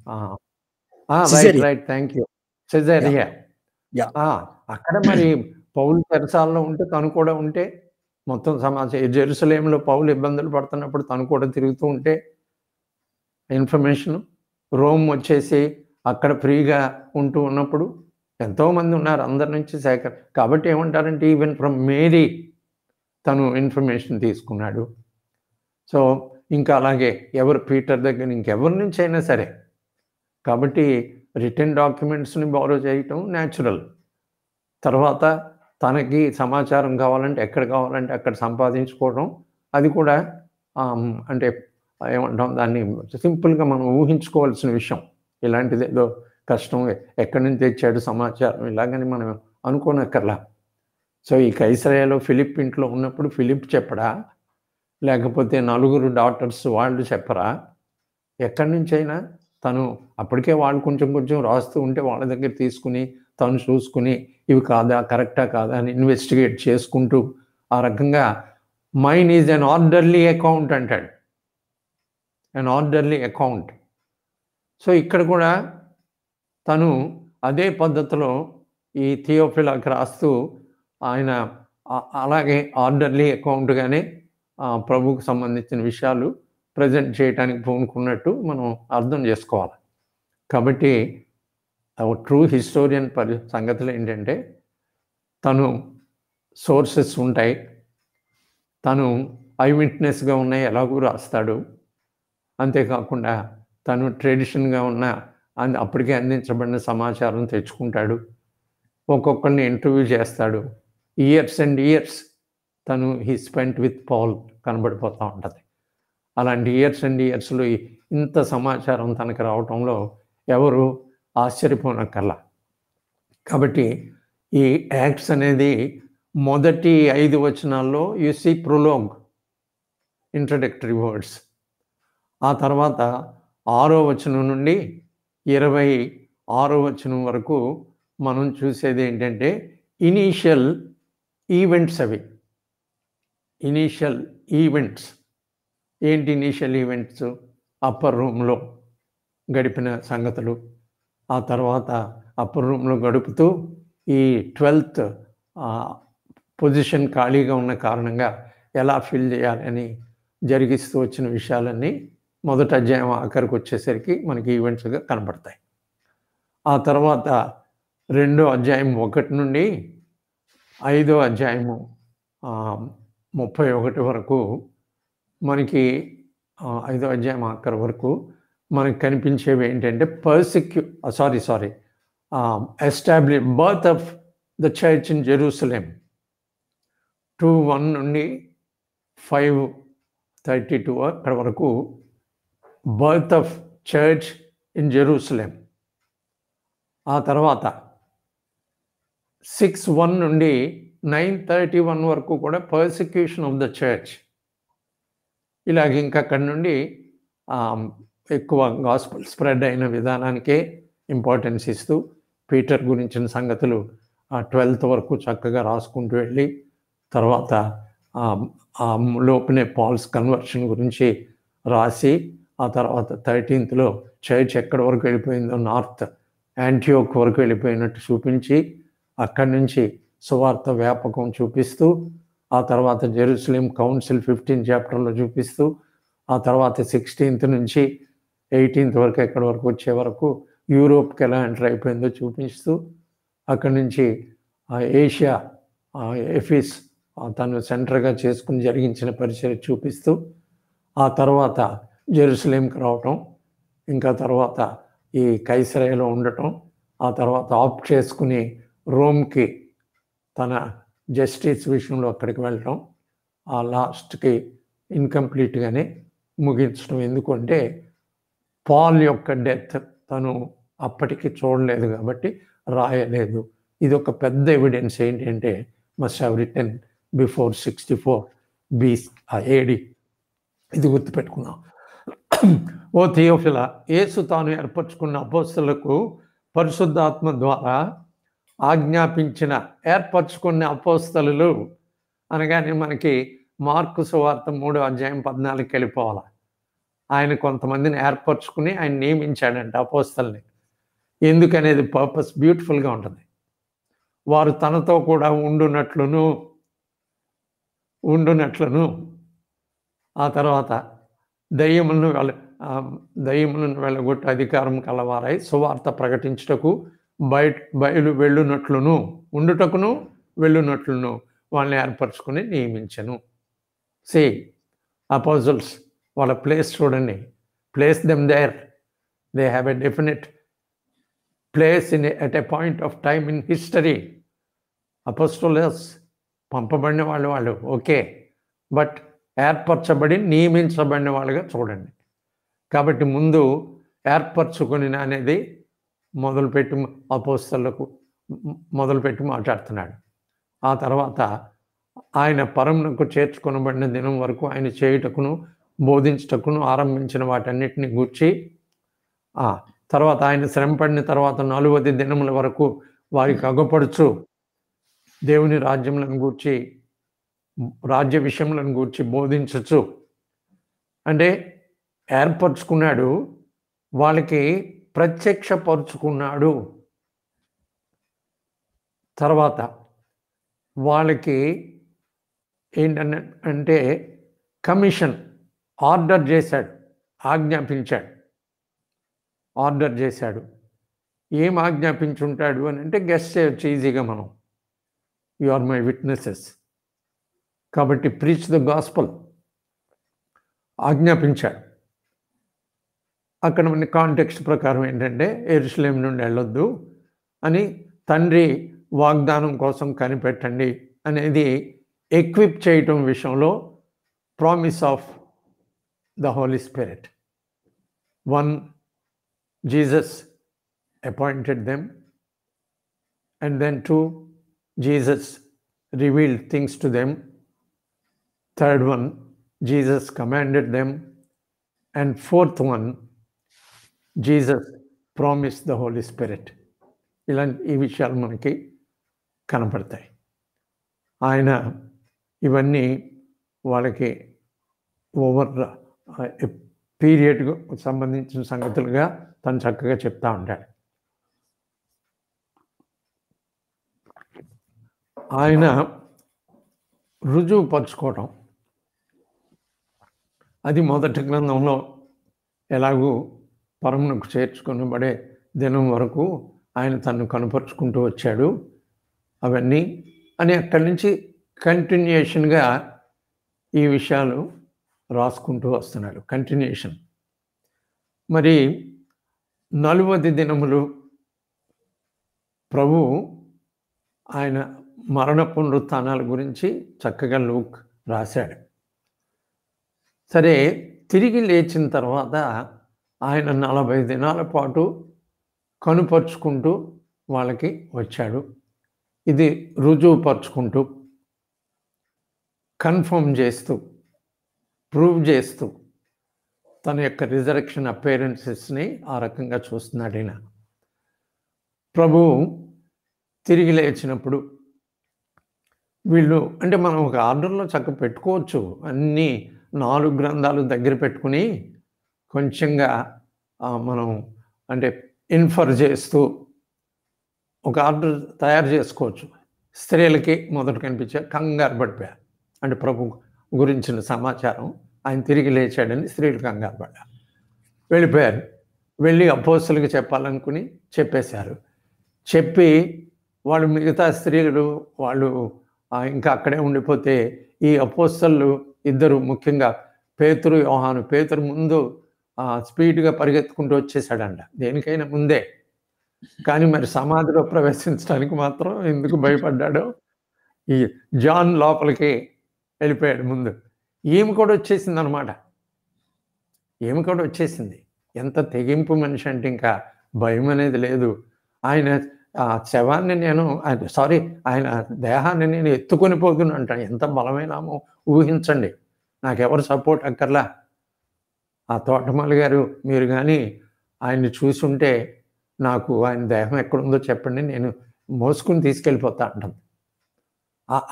Right thank you. Caesarea. అక్కడ మరి పౌలు చెరసాలలో ఉంటే తను కూడా ఉంటే మొత్తం సమాచారం జెరూసలేంలో పౌలు ఇబ్బందులు పడుతున్నప్పుడు తను కూడా తిరుగుతూ ఉంటే ఇన్ఫర్మేషన్ రోమ్ వచ్చేసి అక్కడ ఫ్రీగా ఉంటూ ఉన్నప్పుడు ఎంతోమంది ఉన్నారు అందరి నుంచి సేకర కాబట్టి ఏమంటారంటే ఈవెన్ ఫ్రమ్ మేరీ తను ఇన్ఫర్మేషన్ తీసుకున్నాడు. సో ఇంకా అలాగే ఎవరు పీటర్ దగ్గర ఇంకెవరి నుంచి అయినా సరే కాబట్టి రిటర్న్ డాక్యుమెంట్స్ని బారో చేయటం న్యాచురల్ తర్వాత తనకి సమాచారం కావాలంటే ఎక్కడ కావాలంటే అక్కడ సంపాదించుకోవడం అది కూడా అంటే ఏమంటాం దాన్ని సింపుల్గా మనం ఊహించుకోవాల్సిన విషయం. ఇలాంటిది ఏదో కష్టం ఎక్కడి నుంచి తెచ్చాడు సమాచారం ఇలాగని మనం అనుకోనక్కర్లా. సో ఈ కైసరయాలో ఫిలిప్ ఇంట్లో ఉన్నప్పుడు ఫిలిప్ చెప్పడా? లేకపోతే నలుగురు డాక్టర్స్ వాళ్ళు చెప్పరా? ఎక్కడి నుంచైనా తను అప్పటికే వాళ్ళు కొంచెం కొంచెం రాస్తూ ఉంటే వాళ్ళ దగ్గర తీసుకుని తను చూసుకుని ఇవి కాదా కరెక్టా కాదా అని ఇన్వెస్టిగేట్ చేసుకుంటూ ఆ రకంగా mine is an orderly account అంటాడు. An orderly account. సో ఇక్కడ కూడా తను అదే పద్ధతిలో ఈ థియోఫిలాకి రాస్తూ ఆయన అలాగే ఆర్డర్లీ అకౌంట్గానే ఆ, సంబంధించిన విషయాలు ప్రజెంట్ చేయడానికి పూనుకున్నట్టు మనం అర్థం చేసుకోవాలి. కాబట్టి ట్రూ హిస్టోరియన్ పరి సంగతులు ఏంటంటే తను సోర్సెస్ ఉంటాయి. తను ఐ విట్నెస్గా ఉన్నాయి ఎలాగూ రాస్తాడు. అంతేకాకుండా తను ట్రెడిషన్గా ఉన్న అంద అప్పటికే అందించబడిన సమాచారం తెచ్చుకుంటాడు. ఒక్కొక్కరిని ఇంటర్వ్యూ చేస్తాడు. ఇయర్స్ అండ్ ఇయర్స్ తను హీ స్పెంట్ విత్ పాల్ కనబడిపోతూ ఉంటుంది. అలాంటి ఇయర్స్ అండ్ ఇయర్స్లో ఇంత సమాచారం తనకు రావటంలో ఎవరు ఆశ్చర్యపోనక్కర్లా. కాబట్టి ఈ యాక్ట్స్ అనేది మొదటి ఐదు వచనాల్లో you see prologue introductory words. ఆ తర్వాత ఆరో వచనం నుండి ఇరవై ఆరో వచనం వరకు మనం చూసేది ఏంటంటే ఇనీషియల్ ఈవెంట్స్ అవి. Initial events. ఏంటి ఇనీషియల్ ఈవెంట్స్? అప్పర్ రూమ్లో గడిపిన సంగతులు. ఆ తర్వాత అప్పర్ రూమ్లో గడుపుతూ ఈ ట్వెల్త్ పొజిషన్ ఖాళీగా ఉన్న కారణంగా ఎలా ఫిల్ చేయాలని జరిగిస్తూ వచ్చిన విషయాలన్నీ మొదటి అధ్యాయం ఆఖరికి వచ్చేసరికి మనకి ఈవెంట్స్గా కనబడతాయి. ఆ తర్వాత రెండో అధ్యాయం ఒకటి నుండి ఐదో అధ్యాయము ముప్పై ఒకటి వరకు మనకి ఐదో అధ్యాయం ఆఖరి వరకు మనకు కనిపించేవి ఏంటంటే persecu sorry sorry establi birth of the church in Jerusalem two one నుండి ఫైవ్ థర్టీ టూ అక్కడ వరకు birth of church in Jerusalem ఆ తర్వాత సిక్స్ వన్ నుండి నైన్ థర్టీ వన్ వరకు కూడా పర్సిక్యూషన్ ఆఫ్ ద చర్చ్ ఇలాగ ఇంకా అక్కడి నుండి ఎక్కువ గాస్పల్ స్ప్రెడ్ అయిన విధానానికే ఇంపార్టెన్స్ ఇస్తూ పీటర్ గురించిన సంగతులు ఆ ట్వెల్త్ వరకు చక్కగా రాసుకుంటూ వెళ్ళి తర్వాత ఆ, పాల్స్ కన్వర్షన్ గురించి రాసి ఆ తర్వాత థర్టీన్త్లో చర్చ్ ఎక్కడి వరకు వెళ్ళిపోయిందో నార్త్ యాంటీయోక్ వరకు వెళ్ళిపోయినట్టు చూపించి అక్కడి నుంచి సువార్త వ్యాపకం చూపిస్తూ ఆ తర్వాత జెరూసలేం కౌన్సిల్ ఫిఫ్టీన్ చాప్టర్లో చూపిస్తూ ఆ తర్వాత సిక్స్టీన్త్ నుంచి ఎయిటీన్త్ వరకు ఎక్కడి వరకు వచ్చే వరకు యూరోప్కి ఎలా ఎంటర్ అయిపోయిందో చూపిస్తూ అక్కడి నుంచి ఏషియా ఎఫీస్ తను సెంటర్గా చేసుకుని జరిగించిన పరిచయం చూపిస్తూ ఆ తర్వాత జెరూసలేంకి రావటం ఇంకా తర్వాత ఈ కైసరయలో ఉండటం ఆ తర్వాత ఆప్ట్ చేసుకుని రోమ్కి తన జస్టిస్ విషయంలో అక్కడికి వెళ్ళటం ఆ లాస్ట్కి ఇన్కంప్లీట్గానే ముగించడం ఎందుకంటే పాల్ యొక్క డెత్ తను అప్పటికి చూడలేదు కాబట్టి రాయలేదు. ఇది ఒక పెద్ద ఎవిడెన్స్ ఏంటంటే must have return before sixty four B AD ఇది గుర్తుపెట్టుకున్నాం ఓ థియోఫిల యేసు తాను ఏర్పరచుకున్న అపోస్తులకు పరిశుద్ధాత్మ ద్వారా ఆజ్ఞాపించిన ఏర్పరచుకున్న అపోస్తలు అనగానే మనకి మార్కు సువార్త మూడో అధ్యాయం పద్నాలుగుకి వెళ్ళిపోవాలి ఆయన కొంతమందిని ఏర్పరచుకుని ఆయన నియమించాడంట అపోస్తల్ని. ఎందుకనేది పర్పస్ బ్యూటిఫుల్గా ఉంటుంది. వారు తనతో కూడా ఉండునట్లును ఉండునట్లును. ఆ తర్వాత దయ్యములను వెళ్ళ దయ్యములను వెళ్ళగొట్టు అధికారం కలవారై సువార్త ప్రకటించుటకు బయట బయలు వెళ్ళునట్లును ఉండుటకును వెళ్ళునట్లును వాళ్ళని ఏర్పరచుకుని నియమించను. సి అపోజల్స్ వాళ్ళ ప్లేస్ చూడండి. Place them there they have a definite place in at a point of time in history apostles పంపబడిన వాళ్ళు వాళ్ళు. ఓకే బట్ ఏర్పరచబడి నియమించబడిన వాళ్ళుగా చూడండి. కాబట్టి ముందు ఏర్పరచుకొని అనేది మొదలుపెట్టి అపోస్తలకు మొదలుపెట్టి మాట్లాడుతున్నాడు. ఆ తర్వాత ఆయన పరమునకు చేర్చుకొనబడిన దినం వరకు ఆయన చేయుటకును బోధించుటకును ఆరంభించిన వాటన్నిటిని గూర్చి తర్వాత ఆయన శ్రమపడిన తర్వాత నలువది దినముల వరకు వారికి అగపడుచు దేవుని రాజ్యములను గూర్చి రాజ్య విషయములను గూర్చి బోధించచ్చు. అంటే ఏర్పరచుకున్నాడు వాళ్ళకి ప్రత్యక్షపరుచుకున్నాడు. తర్వాత వాళ్ళకి ఏంటంటే అంటే కమిషన్ ఆర్డర్ చేశాడు ఆజ్ఞాపించాడు. ఆర్డర్ చేశాడు. ఏం ఆజ్ఞాపించుంటాడు అని అంటే గెస్ట్ చేయొచ్చు ఈజీగా మనం. You are my witnesses. కాబట్టి ప్రీచ్ ద గాస్పల్ ఆజ్ఞాపించాడు. అక్కడ మన కాంటెక్స్ట్ ప్రకారం ఏంటంటే ఎరుసలేం నుండి వెళ్ళొద్దు అని తండ్రి వాగ్దానం కోసం కనిపెట్టండి అనేది ఎక్విప్ చేయటం విషయంలో promise of the Holy Spirit one Jesus appointed them and then two Jesus revealed things to them third one Jesus commanded them and fourth one Jesus promise the Holy Spirit ఇలాంటి ఈ విషయాలు మనకి కనపడతాయి. ఆయన ఇవన్నీ వాళ్ళకి ఓవర్ పీరియడ్కు సంబంధించిన సంగతులుగా తను చక్కగా చెప్తా ఉంటాడు. ఆయన రుజువు పరుచుకోవటం. అది మొదటి గ్రంథంలో ఎలాగూ పరమునకు చేర్చుకొనబడే దినం వరకు ఆయన తను కనపరుచుకుంటూ వచ్చాడు. అవన్నీ అని అక్కడి నుంచి కంటిన్యూషన్గా ఈ విషయాలు రాసుకుంటూ వస్తున్నాడు. కంటిన్యూషన్ మరి నలువది దినములు ప్రభు ఆయన మరణ పునరుత్నాల గురించి చక్కగా లూక్ రాశాడు. సరే తిరిగి లేచిన తర్వాత ఆయన నలభై దినాల పాటు కనుపరుచుకుంటూ వాళ్ళకి వచ్చాడు. ఇది రుజువుపరుచుకుంటూ కన్ఫర్మ్ చేస్తూ ప్రూవ్ చేస్తూ తన యొక్క రిజరక్షన్ అపేరెన్సెస్ని ఆ రకంగా చూస్తున్నాడు ఈయన. ప్రభు తిరిగి లేచినప్పుడు వీళ్ళు అంటే మనం ఒక ఆర్డర్లో చక్క పెట్టుకోవచ్చు. అన్నీ నాలుగు గ్రంథాలు దగ్గర పెట్టుకుని కొంచెంగా మనం అంటే ఇన్ఫర్ చేస్తూ ఒక ఆర్డర్ తయారు చేసుకోవచ్చు. స్త్రీలకి మొదట కనిపించే కంగారు పడిపోయారు అంటే ప్రభు గురించిన సమాచారం ఆయన తిరిగి లేచాడని స్త్రీలు కంగారు పడ్డారు. వెళ్ళిపోయారు. వెళ్ళి అపోస్తులకి చెప్పాలనుకుని చెప్పేశారు. చెప్పి వాళ్ళు మిగతా స్త్రీలు వాళ్ళు ఇంకా అక్కడే ఉండిపోతే ఈ అపోస్తలు ఇద్దరు ముఖ్యంగా పేతురు యోహాను. పేతురు ముందు స్పీడ్గా పరిగెత్తుకుంటూ వచ్చేసాడంట. దేనికైనా ముందే. కానీ మరి సమాధిలో ప్రవేశించడానికి మాత్రం ఎందుకు భయపడ్డాడో ఈ జాన్ లోపలికి వెళ్ళిపోయాడు ముందు. ఈమె కూడా వచ్చేసింది అనమాట ఏమి కూడా వచ్చేసింది. ఎంత తెగింపు మనిషి అంటే ఇంకా భయం అనేది లేదు. ఆయన ఆ శవాన్ని నేను ఆయన సారీ ఆయన దేహాన్ని నేను ఎత్తుకొని పోతున్నా అంటాను ఎంత బలమైనామో ఊహించండి. నాకెవరు సపోర్ట్ అక్కర్లా? ఆ తోటమాలి గారు మీరు కానీ ఆయన్ని చూసుంటే నాకు ఆయన దేహం ఎక్కడుందో చెప్పండి నేను మోసుకుని తీసుకెళ్ళిపోతా అంటాం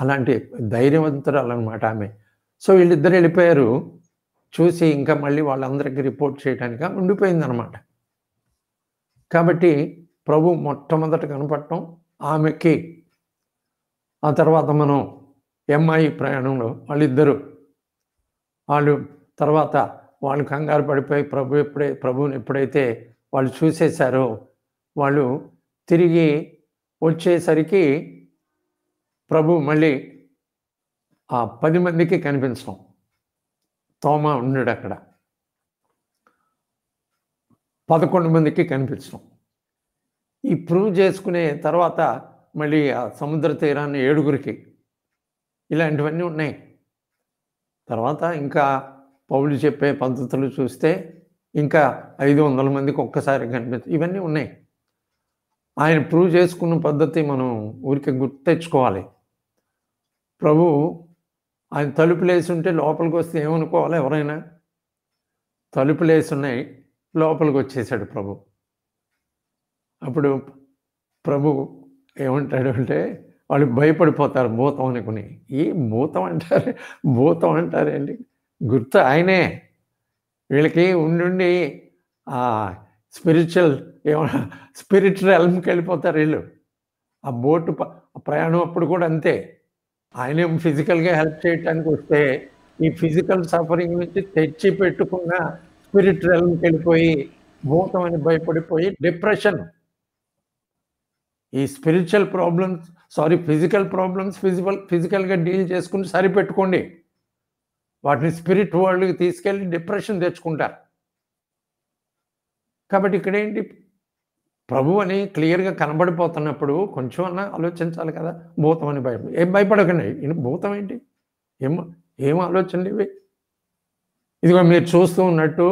అలాంటి ధైర్యవంతురాలు అనమాట ఆమె. సో వీళ్ళిద్దరు వెళ్ళిపోయారు. చూసి ఇంకా మళ్ళీ వాళ్ళందరికీ రిపోర్ట్ చేయడానికి ఉండిపోయిందనమాట కాబట్టి ప్రభు మొట్టమొదట కనపడటం ఆమెకి. ఆ తర్వాత మనం ఎంఐ ప్రయాణంలో వాళ్ళిద్దరు. వాళ్ళు తర్వాత వాళ్ళు కంగారు పడిపోయి ప్రభు ఎప్పుడై ప్రభువుని ఎప్పుడైతే వాళ్ళు చూసేశారో వాళ్ళు తిరిగి వచ్చేసరికి ప్రభు మళ్ళీ ఆ పది మందికి కనిపించడం. తోమ ఉన్నాడు అక్కడ పదకొండు మందికి కనిపించడం. ఈ ప్రూవ్ చేసుకునే తర్వాత మళ్ళీ ఆ సముద్ర తీరాన్ని ఏడుగురికి ఇలాంటివన్నీ ఉన్నాయి. తర్వాత ఇంకా పౌలు చెప్పే పద్ధతులు చూస్తే ఇంకా ఐదు వందల మందికి ఒక్కసారి కనిపించ ఇవన్నీ ఉన్నాయి. ఆయన ప్రూవ్ చేసుకున్న పద్ధతి మనం ఊరికే గుర్తు తెచ్చుకోవాలి. ప్రభు ఆయన తలుపులేసి ఉంటే లోపలికి వస్తే ఏమనుకోవాలి ఎవరైనా? తలుపులేసి ఉన్నాయి లోపలికి వచ్చేసాడు ప్రభు. అప్పుడు ప్రభు ఏమంటాడు అంటే వాళ్ళు భయపడిపోతారు భూతం అనుకుని. ఈ భూతం అంటారు? భూతం అంటారండి గుర్తు ఆయనే. వీళ్ళకి ఉండి ఆ స్పిరిచువల్ ఏమన్నా స్పిరిచువల్ ఎల్మ్కి వెళ్ళిపోతారు వీళ్ళు. ఆ బోటు ప్రయాణం అప్పుడు కూడా అంతే. ఆయనే ఫిజికల్గా హెల్ప్ చేయటానికి వస్తే ఈ ఫిజికల్ సఫరింగ్ నుంచి తెచ్చి పెట్టుకున్న స్పిరిచువల్ వెళ్ళిపోయి భూతం అని భయపడిపోయి డిప్రెషన్ ఈ spiritual problems sorry physical problems physical ఫిజికల్గా డీల్ చేసుకుని సరిపెట్టుకోండి. వాటిని స్పిరిట్ వరల్డ్కి తీసుకెళ్ళి డిప్రెషన్ తెచ్చుకుంటారు. కాబట్టి ఇక్కడ ఏంటి? ప్రభు అని క్లియర్గా కనబడిపోతున్నప్పుడు కొంచెం అన్నా ఆలోచించాలి కదా భూతం అని భయపడి ఏం భయపడకండి. భూతం ఏంటి? ఏం ఏం ఆలోచన ఇవి? ఇదిగో మీరు చూస్తూ ఉన్నట్టు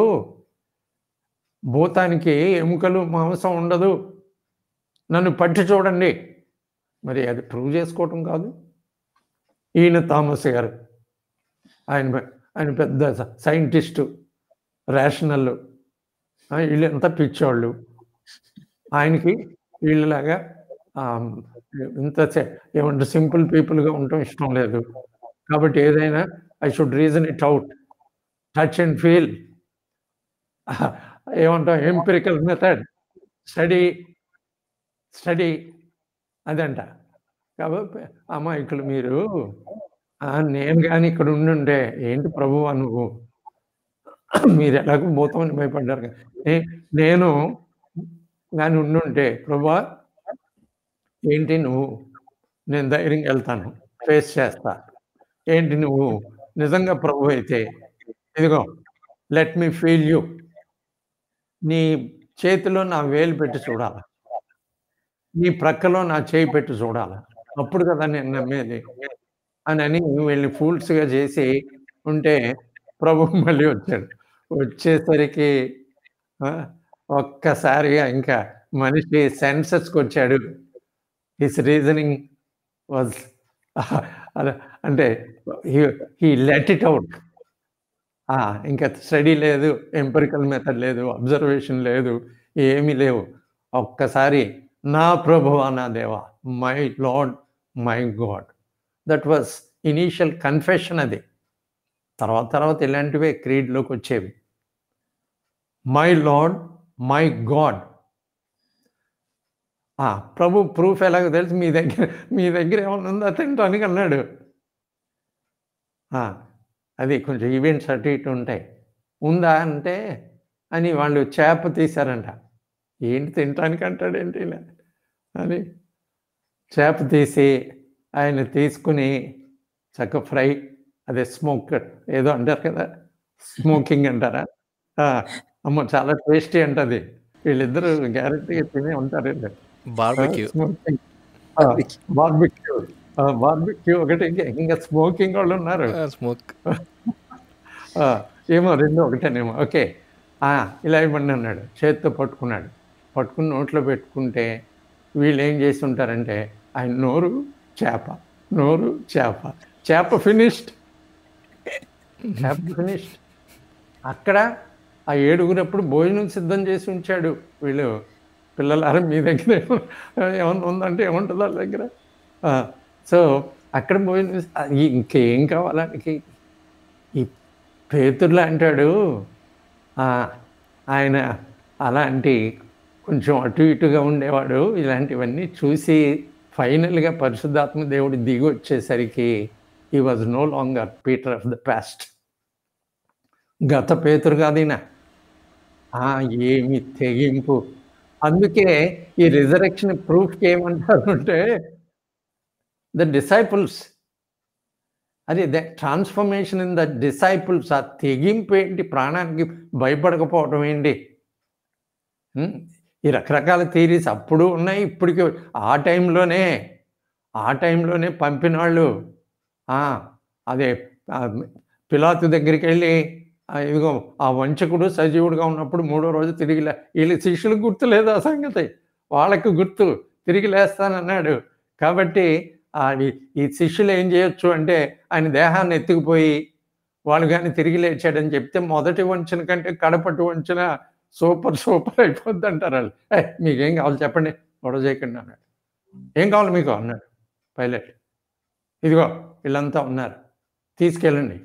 భూతానికి ఎముకలు మాంసం ఉండదు. నన్ను పట్టి చూడండి. మరి అది ప్రూవ్ చేసుకోవటం కాదు. ఈయన థామస్ గారు ఆయన ఆయన పెద్ద సైంటిస్టు రేషనల్ వీళ్ళు ఎంత పిచ్చోళ్ళు. ఆయనకి వీళ్ళలాగా ఇంత ఏమంటే సింపుల్ పీపుల్గా ఉండటం ఇష్టం లేదు. కాబట్టి ఏదైనా I should reason it out. Touch and feel. ఏమంటాం ఎంపిరికల్ మెథడ్. స్టడీ స్టడీ అదంట. కాబట్టి అమాయకులు మీరు నేను కానీ ఇక్కడ ఉండుంటే ఏంటి ప్రభువా నువ్వు? మీరు ఎలాగో పోతామని భయపడ్డారు నేను కానీ ఉండుంటే ప్రభా ఏంటి నువ్వు? నేను ధైర్యంగా వెళ్తాను ఫేస్ చేస్తా. ఏంటి నువ్వు? నిజంగా ప్రభు అయితే ఇదిగో లెట్ మీ ఫీల్ యూ నీ చేతిలో నా వేలు పెట్టి చూడాలి? నీ ప్రక్కలో నా చేయి పెట్టి చూడాలి? అప్పుడు కదా నేను నమ్మేది అని అని వీళ్ళని ఫూల్స్గా చేసి ఉంటే ప్రభు మళ్ళీ వచ్చాడు. వచ్చేసరికి ఒక్కసారిగా ఇంకా మనిషి సెన్సెస్కి వచ్చాడు. హిస్ రీజనింగ్ వాజ్ అంటే హీ లెట్ ఇట్ అవుట్. ఇంకా స్టడీ లేదు ఎంపరికల్ మెథడ్ లేదు అబ్జర్వేషన్ లేదు ఏమీ లేవు. ఒక్కసారి నా ప్రభువా నా దేవా? My Lord my God that was initial confession అది. తర్వాత తర్వాత ఇలాంటివే క్రీడ్లోకి వచ్చేవి. మై లార్డ్ మై గాడ్ ప్రభు ప్రూఫ్ ఎలాగో తెలుసు? మీ దగ్గర మీ దగ్గర ఏమైనా ఉందా? తింటానికి అన్నాడు. అది కొంచెం ఈవెంట్స్ అటు ఇటు ఉంటాయి. ఉందా అంటే అని వాళ్ళు చేప తీశారంట. ఏంటి తినటానికి అంటాడేంటి ఇలా? అని చేప తీసి ఆయన తీసుకుని చక్క ఫ్రై అదే స్మోక్ ఏదో అంటారు కదా స్మోకింగ్ అంటారా? అమ్మో చాలా టేస్టీ అంటది. వీళ్ళిద్దరూ గ్యారెంటీగా తినే ఉంటారు. బార్బెక్యూ. స్మోకింగ్. బార్బిక్యూ. బార్బిక్యూ. ఒకటి ఇంకా ఇంకా స్మోకింగ్ వాళ్ళు ఉన్నారు. స్మోక్. ఏమో రెండు ఒకటేనేమో. ఓకే. "ఆ, ఇలా ఇవ్వండి అన్నాడు. చేత్తో పట్టుకున్నాడు. పట్టుకుని నోట్లో పెట్టుకుంటే వీళ్ళు ఏం చేసి ఉంటారంటే ఆయన నోరు చేప నోరు చేప చేప ఫినిష్డ్. చేప ఫినిష్డ్. అక్కడ ఆ ఏడుగురప్పుడు భోజనం సిద్ధం చేసి ఉంచాడు వీళ్ళు. పిల్లలారా మీ దగ్గర ఏమన్నా ఉందంటే ఏముంటుంది వాళ్ళ దగ్గర? సో అక్కడ భోజనం ఇంకేం కావాలానికి ఈ పేతుర్లు అంటాడు. ఆయన అలాంటి కొంచెం అటు ఇటుగా ఉండేవాడు. ఇలాంటివన్నీ చూసి ఫైనల్గా పరిశుద్ధాత్మ దేవుడు దిగి వచ్చేసరికి ఈ was no longer Peter of the past గత పేతురు కాదీనా ఏమి తెగింపు. అందుకే ఈ రిజరెక్షన్ ప్రూఫ్కి ఏమంటారు అంటే ద డిసైపుల్స్ అది the transformation in the disciples ఆ తెగింపు ఏంటి ప్రాణానికి భయపడకపోవటం ఏంటి? ఈ రకరకాల థీరీస్ అప్పుడు ఉన్నాయి ఇప్పటికి ఆ టైంలోనే ఆ టైంలోనే పంపిన వాళ్ళు అదే పిలాతు దగ్గరికి వెళ్ళి ఇదిగో ఆ వంచకుడు సజీవుడుగా ఉన్నప్పుడు మూడో రోజు తిరిగి వీళ్ళ శిష్యులకు గుర్తు లేదు ఆ సంగతి. వాళ్ళకి గుర్తు తిరిగి లేస్తానన్నాడు. కాబట్టి ఆ, ఈ- ఈ శిష్యులు ఏం చేయొచ్చు అంటే ఆయన దేహాన్ని ఎత్తుకుపోయి వాళ్ళు కానీ తిరిగి లేచాడని చెప్తే మొదటి వంచన కంటే కడపటి వంచన సూపర్ సూపర్ అయిపోద్ది అంటారు వాళ్ళు. ఏ మీకేం కావాలి చెప్పండి గొడవ చేయకండి అన్నాడు. ఏం కావాలి మీకు? అన్నాడు పైలట్. ఇదిగో వీళ్ళంతా ఉన్నారు. తీసుకెళ్ళండి.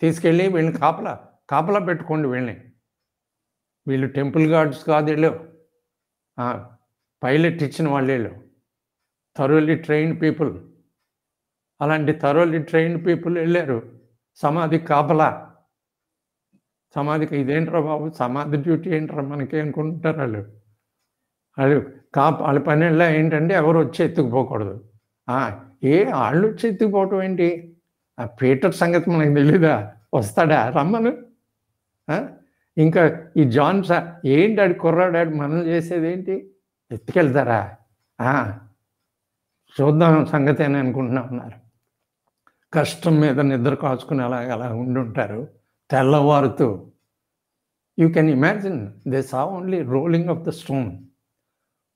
తీసుకెళ్ళి వీళ్ళని కాపలా కాపలా పెట్టుకోండి వీళ్ళని. వీళ్ళు టెంపుల్ గార్డ్స్ కాదు వీళ్ళు. పైలట్ ఇచ్చిన వాళ్ళు థరోలీ ట్రైన్డ్ పీపుల్. అలాంటి థరోలీ ట్రైన్డ్ పీపుల్ వెళ్ళారు. సమాధి కాపలా. సమాధికి ఇదేంట్రా బాబు? సమాధి డ్యూటీ ఏంట్రా? మనకి అనుకుంటారు వాళ్ళు? వాళ్ళు కా వాళ్ళ పని ఏంటంటే ఎవరు వచ్చి ఎత్తుకుపోకూడదు. ఏ వాళ్ళు వచ్చి ఎత్తుకుపోవటం ఏంటి? ఆ పీటర్ సంగతి మనకు తెలీదా? వస్తాడా? రమ్మను. ఇంకా ఈ జాన్ సా ఏంటి ఆడు కుర్రాడాడు మనం చేసేది ఏంటి? ఎత్తుకెళ్తారా? చూద్దాం సంగతి అని అనుకుంటున్నా ఉన్నారు. కష్టం మీద నిద్ర కాచుకుని అలా అలా ఉండుంటారు. తెల్లవారుతూ. You can imagine they saw only rolling of the stone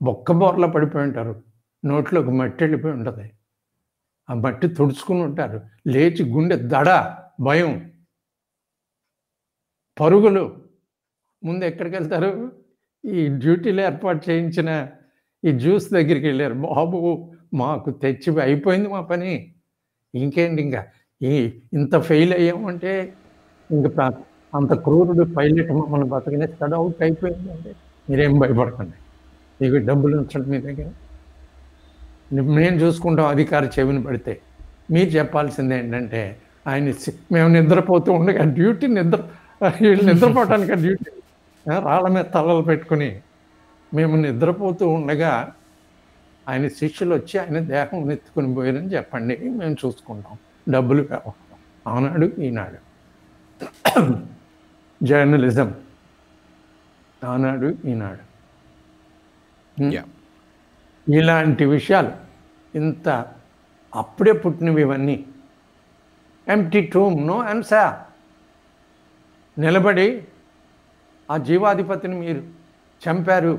బొక్క బోర్లా పడిపోయి ఉంటారు. నోట్లోకి మట్టి వెళ్ళిపోయి ఉంటుంది. ఆ మట్టి తుడుచుకుని ఉంటారు. లేచి గుండె దడ భయం. పరుగులు. ముందు ఎక్కడికి వెళ్తారు? ఈ డ్యూటీలు ఏర్పాటు చేయించిన ఈ జ్యూస్ దగ్గరికి వెళ్ళారు. బాబు మాకు తెచ్చి అయిపోయింది మా పని. ఇంకేంటి ఇంకా? ఈ ఇంత ఫెయిల్ అయ్యామంటే ఇంకా అంత క్రూరుడు పైలట్ మమ్మల్ని బతకనేస్తాడు అవుట్ అయిపోయింది అంటే మీరేం భయపడకండి. మీకు డబ్బులు ఉంచండి మీ దగ్గర. మేము చూసుకుంటాం అధికారి చెవిని పడితే. మీరు చెప్పాల్సింది ఏంటంటే ఆయన మేము నిద్రపోతూ ఉండగా డ్యూటీ నిద్ర వీళ్ళు నిద్రపోవటానికి డ్యూటీ. రాళ్ళ మీద తలలు పెట్టుకుని మేము నిద్రపోతూ ఉండగా ఆయన శిష్యులు వచ్చి ఆయన దేహం ఎత్తుకుని పోయారని చెప్పండి. మేము చూసుకుంటాం. డబ్బులు కావాలి. ఆనాడు ఈనాడు. జర్నలిజం. ఆనాడు ఈనాడు. ఇలాంటి విషయాలు ఇంత అప్పుడే పుట్టినవి ఇవన్నీ. ఎంటీ టూమ్ నో అన్సా నిలబడి ఆ జీవాధిపతిని మీరు చంపారు.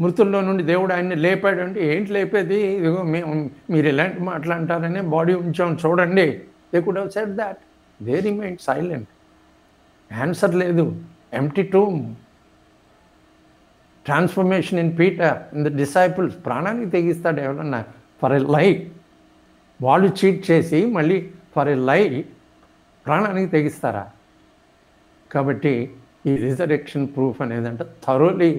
మృతుల్లో నుండి దేవుడు ఆయన్ని లేపాడు అంటే ఏంటి లేపేది? ఇదిగో మేము మీరు ఎలాంటి మాట్లాంటారనే బాడీ ఉంచాం చూడండి. They could have set that they remind silent answer లేదు. Empty tomb transformation in Peter in the disciples ప్రాణానికి తెగిస్తాడు ఎవరన్నా ఫర్ ఎ లై వాళ్ళు చీట్ చేసి మళ్ళీ ఫర్ ఎ లై ప్రాణానికి తెగిస్తారా? కాబట్టి ఈ రిజరెక్షన్ ప్రూఫ్ అనేదంటే థరోలీ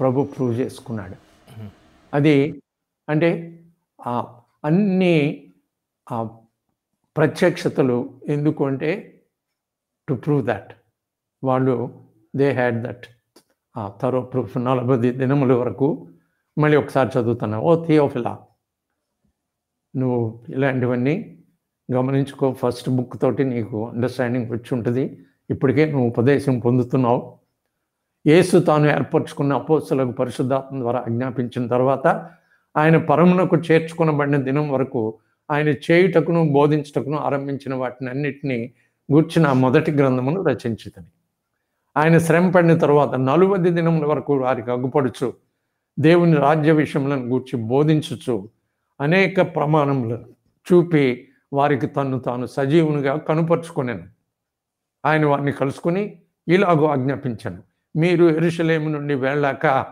ప్రభు ప్రూవ్ చేసుకున్నాడు. అది అంటే అన్ని ప్రత్యక్షతలు ఎందుకు అంటే టు ప్రూవ్ దట్ వాళ్ళు they had that thorough proof నలభై దినముల వరకు మళ్ళీ ఒకసారి చదువుతున్నా. ఓ థియోఫిలా. నువ్వు ఇలాంటివన్నీ గమనించుకో. ఫస్ట్ బుక్ తోటి నీకు అండర్స్టాండింగ్ వచ్చి ఉంటుంది. ఇప్పటికే నువ్వు ఉపదేశం పొందుతున్నావు. యేసు తాను ఏర్పరచుకున్న అపోస్తులకు పరిశుద్ధాత్మ ద్వారా ఆజ్ఞాపించిన తర్వాత ఆయన పరమునకు చేర్చుకునబడిన దినం వరకు ఆయన చేయుటకును బోధించుటకును ఆరంభించిన వాటిని అన్నిటినీ గూర్చిన మొదటి గ్రంథమును రచించుతుంది ఆయన శ్రమ పడిన తర్వాత నలువది దినముల వరకు వారికి అగ్గుపడుచు దేవుని రాజ్య విషయములను గూర్చి బోధించుచు అనేక ప్రమాణములను చూపి వారికి తను తాను సజీవునిగా కనుపరుచుకునేను. ఆయన వారిని కలుసుకుని ఇలాగో ఆజ్ఞాపించాను. మీరు ఎరుషలేము నుండి వెళ్ళాక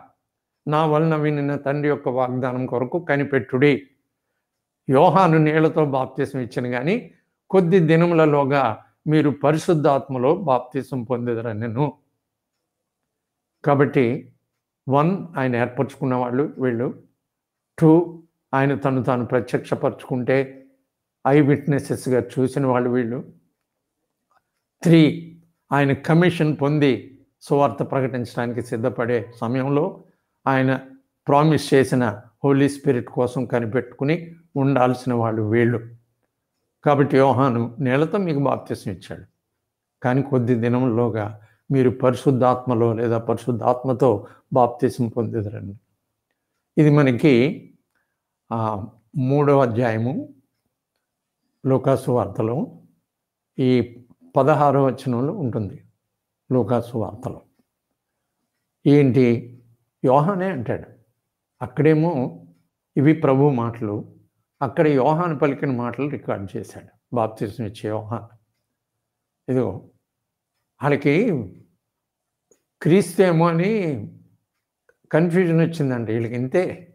నా వలన వినిన తండ్రి యొక్క వాగ్దానం కొరకు కనిపెట్టుడి. యోహాను నీళ్ళతో బాప్తీసం ఇచ్చిన కానీ కొద్ది దినములలోగా మీరు పరిశుద్ధాత్మలో బాప్తీసం పొందేదరని నేను. కాబట్టి వన్ ఆయన ఏర్పరచుకున్న వాళ్ళు వీళ్ళు. టూ ఆయన తను తాను ప్రత్యక్షపరచుకుంటే ఐ విట్నెసెస్గా చూసిన వాళ్ళు వీళ్ళు. త్రీ ఆయన కమిషన్ పొంది సువార్త ప్రకటించడానికి సిద్ధపడే సమయంలో ఆయన ప్రామిస్ చేసిన హోలీ స్పిరిట్ కోసం కనిపెట్టుకుని ఉండాల్సిన వాళ్ళు వీళ్ళు. కాబట్టి యోహాను నేలతో మీకు బాప్తిసం ఇచ్చాడు. కానీ కొద్ది దినంలోగా మీరు పరిశుద్ధాత్మలో లేదా పరిశుద్ధాత్మతో బాప్తిసం పొందిదరండి. ఇది మనకి మూడవ అధ్యాయము లోకాసు వార్తలో ఈ పదహారో వచనంలో ఉంటుంది. లోకాసు వార్తలో. ఏంటి? యోహానే అంటాడు. అక్కడేమో ఇవి ప్రభు మాటలు. అక్కడ యోహాను పలికిన మాటలు రికార్డ్ చేశాడు. బాప్తిజం ఇచ్చే యోహాన్. ఇదిగో వాళ్ళకి క్రీస్తేమో అని కన్ఫ్యూజన్ వచ్చిందండి. వీళ్ళకి ఇంతే.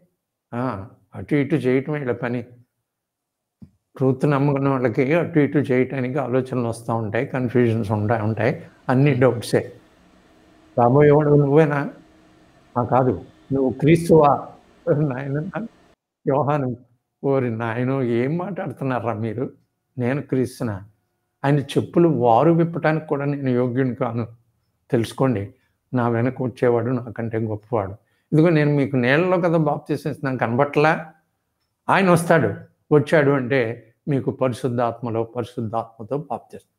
అటు ఇటు చేయటం వీళ్ళ పని. ట్రూత్ నమ్ముకున్న వాళ్ళకి అటు ఇటు చేయటానికి ఆలోచనలు వస్తూ ఉంటాయి కన్ఫ్యూజన్స్ ఉంటాయి ఉంటాయి. అన్ని డౌట్సే రాబోయేవాడు నువ్వేనా? ఆ కాదు. నువ్వు క్రీస్తువా? నాయన యోహాను. ఓరి నాయన ఏం మాట్లాడుతున్నారా మీరు? నేను క్రీస్తున? ఆయన చెప్పులు వారు విప్పటానికి కూడా నేను యోగ్యుని కాను. తెలుసుకోండి నా వెనక వచ్చేవాడు నాకంటే గొప్పవాడు. ఇదిగో నేను మీకు నేలలో కదా బాప్తీసిస్తున్నాను కనబట్టలా? ఆయన వస్తాడు వచ్చాడు అంటే మీకు పరిశుద్ధాత్మలో పరిశుద్ధాత్మతో బాప్తిస్తాం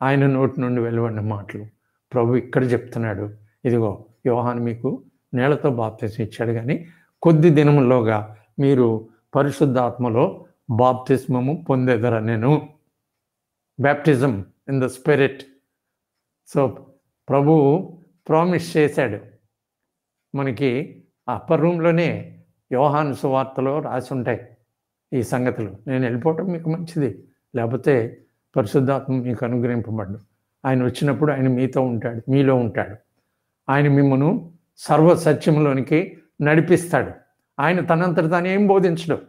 ఆయన నోటి నుండి వెలువడిన మాటలు. ప్రభు ఇక్కడ చెప్తున్నాడు ఇదిగో యోహాన్ మీకు నేలతో బాప్తీసం ఇచ్చాడు కానీ కొద్ది దినములోగా మీరు పరిశుద్ధాత్మలో బాప్తిస్మము పొందేదర నేను baptism in the spirit so Prabhu promise చేశాడు. మనకి అప్పర్ రూమ్లోనే యోహాను సువార్తలో రాసి ఉంటాయి ఈ సంగతులు. నేను వెళ్ళిపోవటం మీకు మంచిది. లేకపోతే పరిశుద్ధాత్మ మీకు అనుగ్రహింపబడ్డు. ఆయన వచ్చినప్పుడు ఆయన మీతో ఉంటాడు మీలో ఉంటాడు. ఆయన మిమ్మను సర్వ సత్యంలోనికి నడిపిస్తాడు. ఆయన తనంతట తాను ఏం బోధించడు.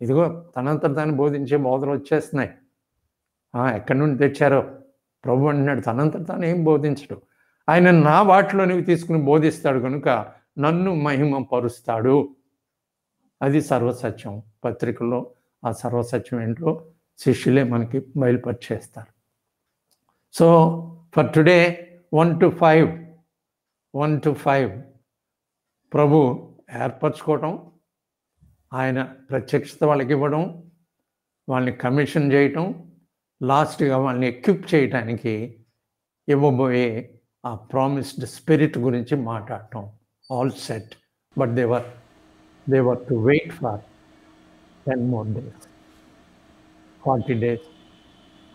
ఇదిగో తనంతట తాను బోధించే బోధలు వచ్చేస్తున్నాయి. ఎక్కడి నుండి తెచ్చారో? ప్రభు అంటున్నాడు తనంతట తాను ఏం బోధించడు. ఆయన నా వాటిలోనివి తీసుకుని బోధిస్తాడు కనుక నన్ను మహిమ పరుస్తాడు అది సర్వసత్యం. పత్రికలో ఆ సర్వసత్యం ఏంటో శిష్యులే మనకి బయలుపరిచేస్తారు. So for today one to five one to five ప్రభు ఏర్పరచుకోవటం ఆయన ప్రత్యక్షత వాళ్ళకి ఇవ్వడం వాళ్ళని కమిషన్ చేయటం లాస్ట్గా వాళ్ళని ఎక్విప్ చేయటానికి ఇవ్వబోయే ఆ ప్రామిస్డ్ స్పిరిట్ గురించి మాట్లాడటం. All set. But they were they were to wait for ten more days. Forty days.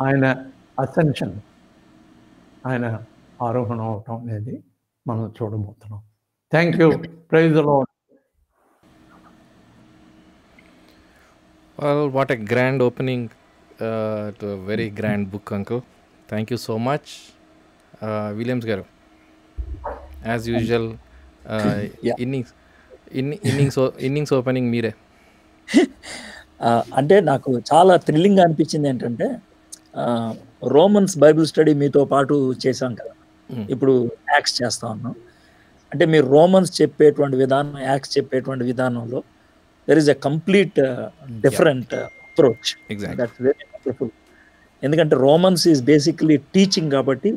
ఆయన అసెన్షన్ ఆయన ఆరోహణ అవటం అనేది మనం చూడబోతున్నాం. థ్యాంక్ యూ ప్రైజ్లో Well, what a grand opening uh, to a very grand book, Uncle. Thank you so much. Uh, Williams garu. As usual, uh, Yeah. innings, in, innings, innings opening మీరే అంటే నాకు చాలా థ్రిల్లింగ్ అనిపించింది ఏంటంటే Romans Bible study మీతో పాటు చేశాం కదా Mm. ఇప్పుడు యాక్స్ చేస్తా ఉన్నాం అంటే మీరు రోమన్స్ చెప్పేటువంటి విధానం యాక్స్ చెప్పేటువంటి విధానంలో there is a complete different approach Exactly. That's very wonderful ఎందుకంటే రోమన్స్ ఈజ్ బేసిక్లీ టీచింగ్ కాబట్టి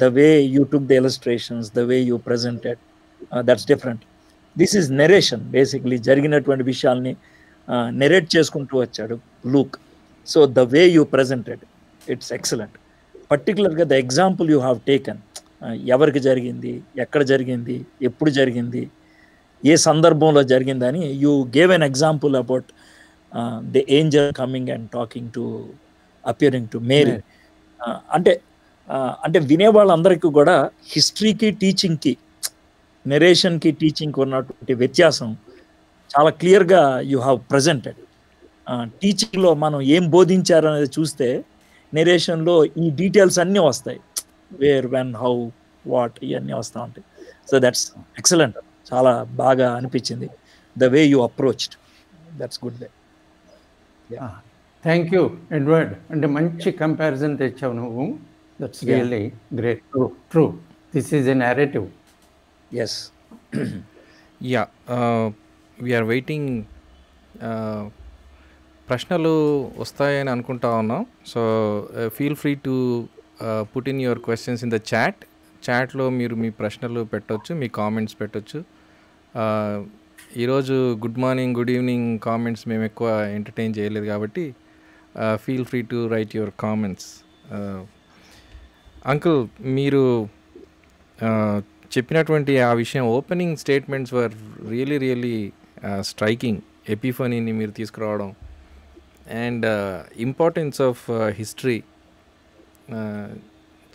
the way you took the illustrations the way you presented that's different this is narration basically జరిగినటువంటి విషయాల్ని narrate చేసుకుంటూ వచ్చాడు Luke so the way you presented it's excellent పర్టికులర్గా the example you have taken ఎవరికి జరిగింది ఎక్కడ జరిగింది ఎప్పుడు జరిగింది ఏ సందర్భంలో జరిగిందని you gave an example about the angel coming and talking to appearing to Mary అంటే ఆ, అంటే వినే వాళ్ళందరికీ కూడా హిస్టరీకి టీచింగ్కి నెరేషన్కి టీచింగ్కి ఉన్నటువంటి వ్యత్యాసం చాలా క్లియర్గా యూ హ్యావ్ ప్రజెంటెడ్ టీచింగ్లో మనం ఏం బోధించారు అనేది చూస్తే నెరేషన్లో ఈ డీటెయిల్స్ అన్నీ వస్తాయి. వేర్ వెన్ హౌ వాట్ ఇవన్నీ వస్తూ ఉంటాయి. సో దట్స్ ఎక్సలెంట్ చాలా బాగా అనిపించింది. The way you approached that's good way thank you Edward అంటే మంచి కంపారిజన్ తెచ్చావు నువ్వు. That's. Really great true true this is a narrative yes ya we're waiting ప్రశ్నలు వస్తాయని అనుకుంటా ఉన్నాం. So feel free to put in your questions in the chat చాట్లో మీరు మీ ప్రశ్నలు పెట్టొచ్చు మీ కామెంట్స్ పెట్టొచ్చు. Uh, ఈరోజు good morning good evening comments మేము ఎక్కువ ఎంటర్టైన్ చేయలేదు కాబట్టి feel free to write your comments uncle మీరు చెప్పినటువంటి ఆ విషయం opening statements were really really striking ఎపిఫనీని మీరు తీసుకురావడం అండ్ ఇంపార్టెన్స్ ఆఫ్ హిస్టరీ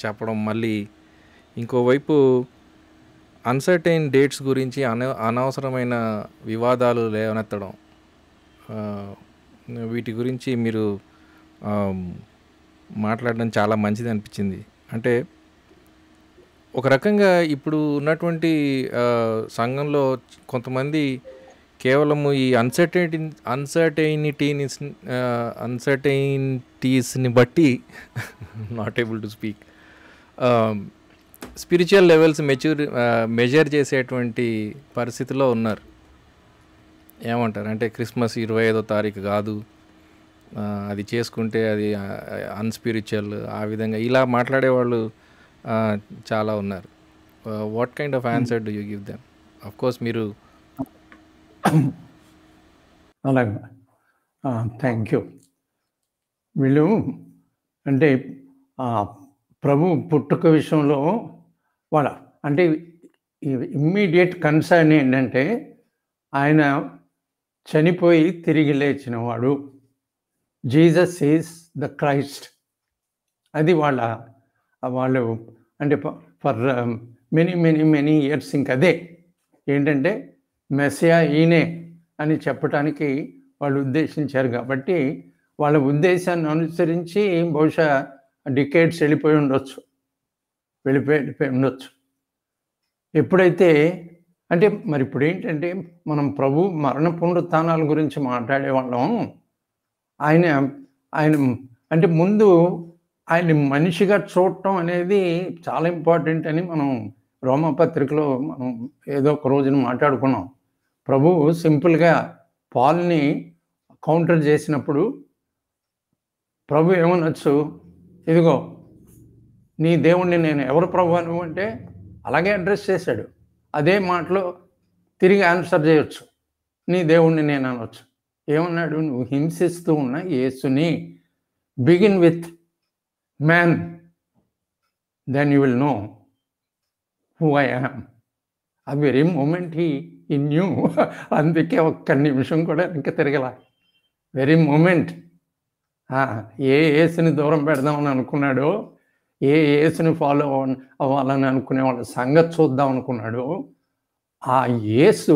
చెప్పడం. మళ్ళీ ఇంకోవైపు అన్సర్టైన్ డేట్స్ గురించి అన అనవసరమైన వివాదాలు లేవనెత్తడం వీటి గురించి మీరు మాట్లాడడం చాలా మంచిది అనిపించింది. అంటే ఒక రకంగా ఇప్పుడు ఉన్నటువంటి సంఘంలో కొంతమంది కేవలము ఈ అన్సర్టైని అన్సర్టైనిటీని అన్సర్టైనిటీస్ని బట్టి not able to speak spiritual levels mature measure చేసేటువంటి పరిస్థితిలో ఉన్నారు. ఏమంటారు? అంటే క్రిస్మస్ ఇరవై ఐదో తారీఖు కాదు. అది చేసుకుంటే అది అన్స్పిరిచువల్ ఆ విధంగా ఇలా మాట్లాడేవాళ్ళు వాళ్ళు చాలా ఉన్నారు. What kind of answer do you give them of course మీరు అలాగే. థ్యాంక్ యూ వీళ్ళు అంటే ప్రభు పుట్టుక విషయంలో వాళ్ళ అంటే ఇమ్మీడియట్ కన్సర్న్ ఏంటంటే ఆయన చనిపోయి తిరిగి లేచినవాడు. Jesus Jesus is the Christ అది వాళ్ళ వాళ్ళు అంటే for many many many years ఇంకదే ఏంటంటే మెస్సియా ఈయనే అని చెప్పడానికి వాళ్ళు ఉద్దేశించారు కాబట్టి వాళ్ళ ఉద్దేశాన్ని అనుసరించి బహుశా డికేట్స్ వెళ్ళిపోయి ఉండొచ్చు. వెళ్ళిపోయి ఉండొచ్చు. ఎప్పుడైతే అంటే మరి ఇప్పుడు ఏంటంటే మనం ప్రభు మరణ పునరుత్థానాల గురించి మాట్లాడేవాళ్ళం ఆయన ఆయన అంటే ముందు ఆయన మనిషిగా చూడటం అనేది చాలా ఇంపార్టెంట్ అని మనం రోమపత్రికలో మనం ఏదో ఒక రోజున మాట్లాడుకున్నాం. ప్రభు సింపుల్గా పాల్ని కౌంటర్ చేసినప్పుడు ప్రభు ఏమనొచ్చు? ఇదిగో నీ దేవుణ్ణి నేను ఎవరు ప్రభు అంటే అలాగే అడ్రస్ చేశాడు. అదే మాటలో తిరిగి ఆన్సర్ చేయొచ్చు. నీ దేవుణ్ణి నేను అనొచ్చు. ఏమన్నాడు? నువ్వు హింసిస్తూ ఉన్న యేసుని. Begin with man then you will know who I am ఆ very moment he in you అందుకే ఒక్క నిమిషం కూడా ఇంకా తిరగల. వెరీ మూమెంట్ ఏ ఏసుని దూరం పెడదామని అనుకున్నాడో ఏ ఏసుని ఫాలో అవ్వాలని అనుకునే వాళ్ళ సంగతి చూద్దాం అనుకున్నాడో. ఆ యేసు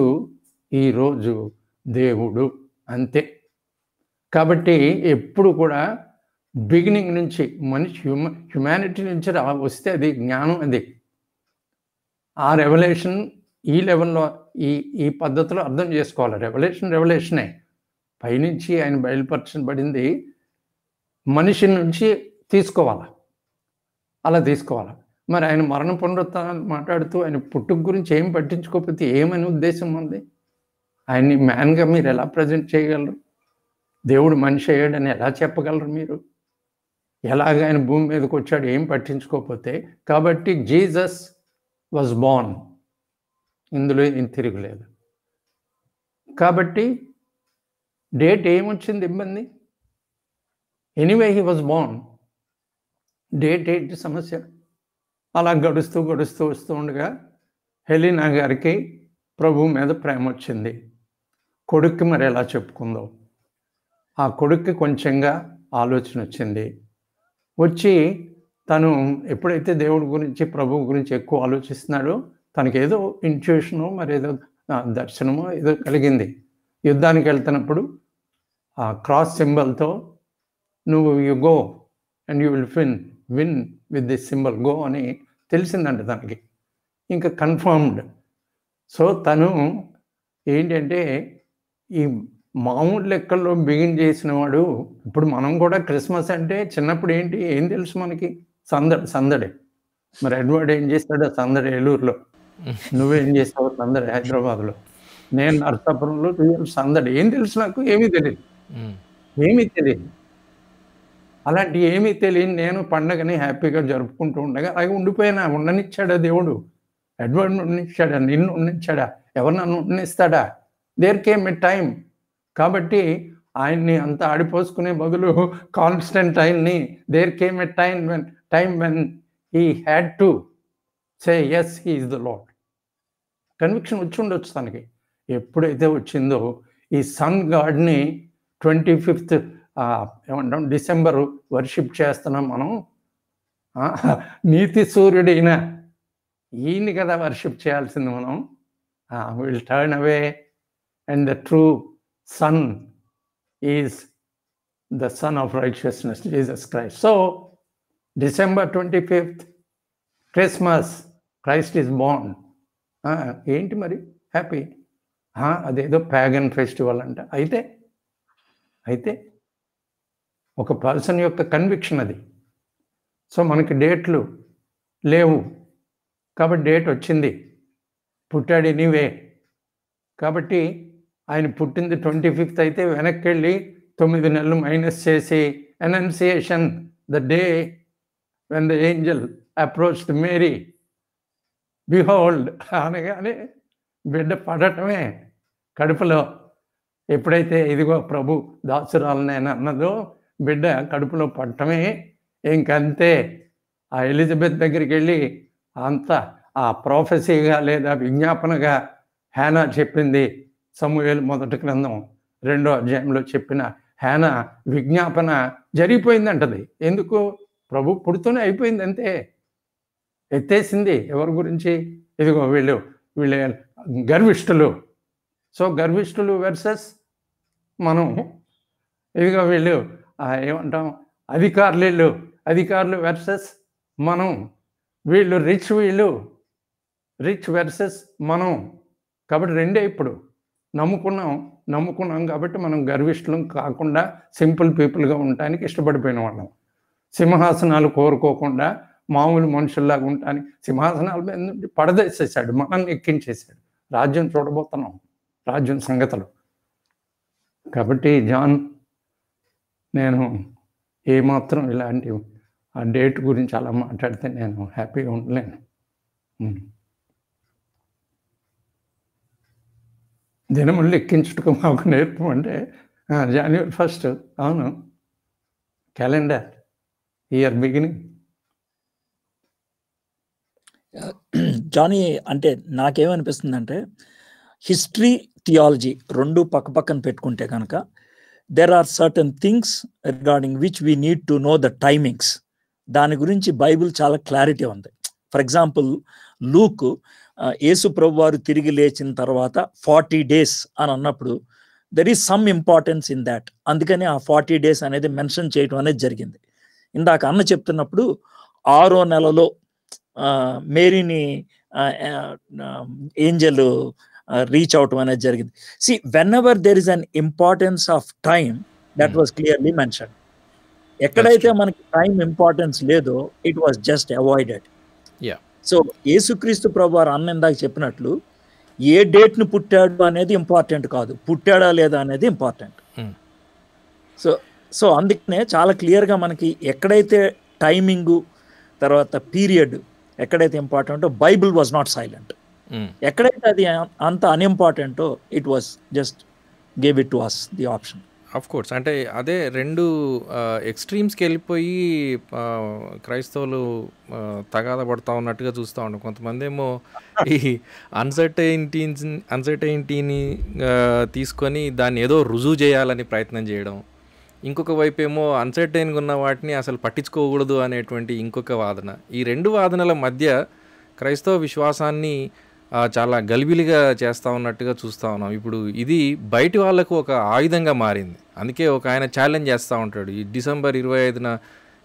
ఈరోజు దేవుడు అంతే. కాబట్టి ఎప్పుడు కూడా బిగినింగ్ నుంచి మనిషి హ్యూమ హ్యుమానిటీ నుంచి రా వస్తే అది జ్ఞానం అది. ఆ రెవల్యూషన్ ఈ లెవెల్లో ఈ ఈ పద్ధతిలో అర్థం చేసుకోవాలి. రెవల్యూషన్ రెవల్యూషనే పైనుంచి ఆయన బయలుపరచబడింది మనిషి నుంచి తీసుకోవాలి? అలా తీసుకోవాలి. మరి ఆయన మరణ పునరుత్థానాలు మాట్లాడుతూ ఆయన పుట్టుక గురించి ఏం పట్టించుకోకపోతే ఏమని ఉద్దేశం ఉంది? ఆయన్ని మ్యాన్గా మీరు ఎలా ప్రజెంట్ చేయగలరు? దేవుడు మనిషి అయ్యాడని ఎలా చెప్పగలరు మీరు? ఎలాగ ఆయన భూమి మీదకి వచ్చాడు ఏం పట్టించుకోకపోతే? కాబట్టి జీసస్ వాజ్ బోర్న్. ఇందులో ఏం తిరుగులేదు. కాబట్టి డేట్ ఏమొచ్చింది ఇబ్బంది? Anyway he was born. Date ఏంటి సమస్య. అలా గడుస్తూ గడుస్తూ వస్తూ ఉండగా హెలీనా గారికి ప్రభు మీద ప్రేమ వచ్చింది. కొడుక్కి మరి ఎలా చెప్పుకుందో. ఆ కొడుక్కి కొంచెంగా ఆలోచన వచ్చింది. వచ్చి తను ఎప్పుడైతే దేవుడి గురించి ప్రభువు గురించి ఎక్కువ ఆలోచిస్తున్నాడో తనకి ఏదో ఇంట్యూషను మరి ఏదో దర్శనమో ఏదో కలిగింది. యుద్ధానికి వెళ్తున్నప్పుడు ఆ క్రాస్ సింబల్తో నువ్వు you go and you will fin win with this symbol go అని తెలిసిందంట తనకి ఇంకా కన్ఫర్మ్డ్. సో తను ఏంటంటే ఈ మామూలు లెక్కల్లో బిగిన్ చేసిన వాడు ఇప్పుడు మనం కూడా క్రిస్మస్ అంటే చిన్నప్పుడు ఏంటి ఏం తెలుసు మనకి? సందడి సందడి. మరి ఎడ్వర్డ్ ఏం చేస్తాడు సందడి ఏలూరులో? నువ్వేం చేస్తావు సందడి హైదరాబాద్లో? నేను నర్సాపురంలో సందడి. ఏం తెలుసు నాకు? ఏమీ తెలియదు. ఏమీ తెలియదు అలాంటి ఏమీ తెలియని నేను పండగని హ్యాపీగా జరుపుకుంటూ ఉండగా అలాగే ఉండిపోయినా ఉండనిచ్చాడా దేవుడు? ఎడ్వర్డ్ ఉండనిచ్చాడా నిన్ను ఉండనిచ్చాడా ఎవరు నన్ను ఉండనిస్తాడా దేర్ కేమ్ ఎ టైం కాబట్టి ఆయన్ని అంత ఆడిపోసుకునే బదులు కాన్స్టెంట్ ఆయన్ని there came a time when time when he had to say yes he is the Lord conviction వచ్చి ఉండొచ్చు తనకి. ఎప్పుడైతే వచ్చిందో ఈ సన్ గాడ్ని ట్వంటీ ఫిఫ్త్ ఏమంటాం? డిసెంబర్ వర్షిప్ చేస్తున్నాం మనం. నీతి సూర్యుడైన ఈయన. కదా వర్షిప్ చేయాల్సింది మనం. Will turn away and the true sun is the sun of righteousness Jesus Christ so December twenty fifth Christmas Christ is bond ఏంటి మరి? హ్యాపీ అదేదో ప్యాగన్ ఫెస్టివల్ అంట. అయితే అయితే ఒక పర్సన్ యొక్క కన్విక్షన్ అది. సో మనకి డేట్లు లేవు. కాబట్టి డేట్ వచ్చింది. పుట్టాడు ఎనీవే కాబట్టి ఆయన పుట్టింది ట్వంటీ ఫిఫ్త్ అయితే వెనక్కి వెళ్ళి తొమ్మిది నెలలు మైనస్ చేసి annunciation the day when the angel approach Mary behold అనగానే బిడ్డ పడటమే కడుపులో. ఎప్పుడైతే ఇదిగో ప్రభు దాసురాలని అన్నదో బిడ్డ కడుపులో పట్టమే ఇంకంతే. ఆ ఎలిజబెత్ దగ్గరికి వెళ్ళి అంత ఆ ప్రొఫెసీగా లేదా విజ్ఞాపనగా హేనా చెప్పింది. సమూహేలు మొదటి గ్రంథం రెండో అధ్యాయంలో చెప్పిన హేన విజ్ఞాపన జరిగిపోయిందంటది. ఎందుకు? ప్రభు పుడుతూనే అయిపోయింది అంతే. ఎత్తేసింది ఎవరి గురించి? ఇదిగో వీళ్ళు వీళ్ళ గర్విష్ఠులు. సో గర్విష్ఠులు వర్సెస్ మనం. ఇదిగో వీళ్ళు ఏమంటాం? అధికారులు వీళ్ళు అధికారులు వర్సెస్ మనం. వీళ్ళు రిచ్ వీళ్ళు. రిచ్ వర్సెస్ మనం. కాబట్టి రెండే ఇప్పుడు. నమ్ముకున్నాం నమ్ముకున్నాం కాబట్టి మనం గర్విష్ఠులం కాకుండా సింపుల్ పీపుల్గా ఉండటానికి ఇష్టపడిపోయిన వాళ్ళం. సింహాసనాలు కోరుకోకుండా మామూలు మనుషుల్లాగా ఉండటానికి సింహాసనాల మీద నుండి పడదేసేసాడు మనల్ని ఎక్కించేశాడు. రాజ్యం చూడబోతున్నాం. రాజ్యం సంగతులు. కాబట్టి జాన్ నేను ఏమాత్రం ఇలాంటి ఆ డేట్ గురించి అలా మాట్లాడితే నేను హ్యాపీగా ఉండలేను. దినములు లెక్కించుటకు మాకు నేర్పమంటే జనవరి ఫస్ట్ అవును. క్యాలెండర్ ఇయర్ బిగినింగ్ జానీ అంటే నాకేమనిపిస్తుందంటే హిస్టరీ థియాలజీ రెండు పక్క పక్కన పెట్టుకుంటే కనుక there are certain things regarding which we need to know the timings దాని గురించి బైబిల్ చాలా క్లారిటీ ఉంది. ఫర్ ఎగ్జాంపుల్ లూక్ యేసు ప్రభు వారు తిరిగి లేచిన తర్వాత ఫార్టీ డేస్ అని అన్నప్పుడు there is some importance in that అందుకని ఆ ఫార్టీ డేస్ అనేది మెన్షన్ చేయడం అనేది జరిగింది. ఇందాక అన్న చెప్తున్నప్పుడు ఆరో నెలలో మేరీని ఏంజలు రీచ్ అవటం అనేది జరిగింది. See whenever there is an importance of time that was clearly mention ఎక్కడైతే మనకి టైం ఇంపార్టెన్స్ లేదో it was just avoided. So యేసుక్రీస్తు ప్రభు వారు అన్న ఇందాక చెప్పినట్లు ఏ డేట్ను పుట్టాడు అనేది ఇంపార్టెంట్ కాదు. పుట్టాడా లేదా అనేది ఇంపార్టెంట్. సో సో అందుకనే చాలా క్లియర్గా మనకి ఎక్కడైతే టైమింగు తర్వాత పీరియడ్ ఎక్కడైతే ఇంపార్టెంటో బైబిల్ వాజ్ నాట్ సైలెంట్. ఎక్కడైతే అది అంత అన్ఇంపార్టెంటో it was just gave it to us the option. Of course అంటే అదే రెండు ఎక్స్ట్రీమ్స్కి వెళ్ళిపోయి క్రైస్తవులు తగాద పడతా ఉన్నట్టుగా చూస్తూ ఉంటాం కొంతమంది ఏమో ఈ అన్సర్టైనిటీ అన్సర్టైనిటీని తీసుకొని దాన్ని ఏదో రుజువు చేయాలని ప్రయత్నం చేయడం. ఇంకొక వైపు ఏమో అన్సర్టైన్గా ఉన్న వాటిని అసలు పట్టించుకోకూడదు అనేటువంటి ఇంకొక వాదన. ఈ రెండు వాదనల మధ్య క్రైస్తవ విశ్వాసాన్ని చాలా గలిబిలిగా చేస్తూ ఉన్నట్టుగా చూస్తూ ఉన్నాం. ఇప్పుడు ఇది బయటి వాళ్ళకు ఒక ఆయుధంగా మారింది. అందుకే ఒక ఆయన ఛాలెంజ్ చేస్తూ ఉంటాడు. ఈ డిసెంబర్ ఇరవై ఐదున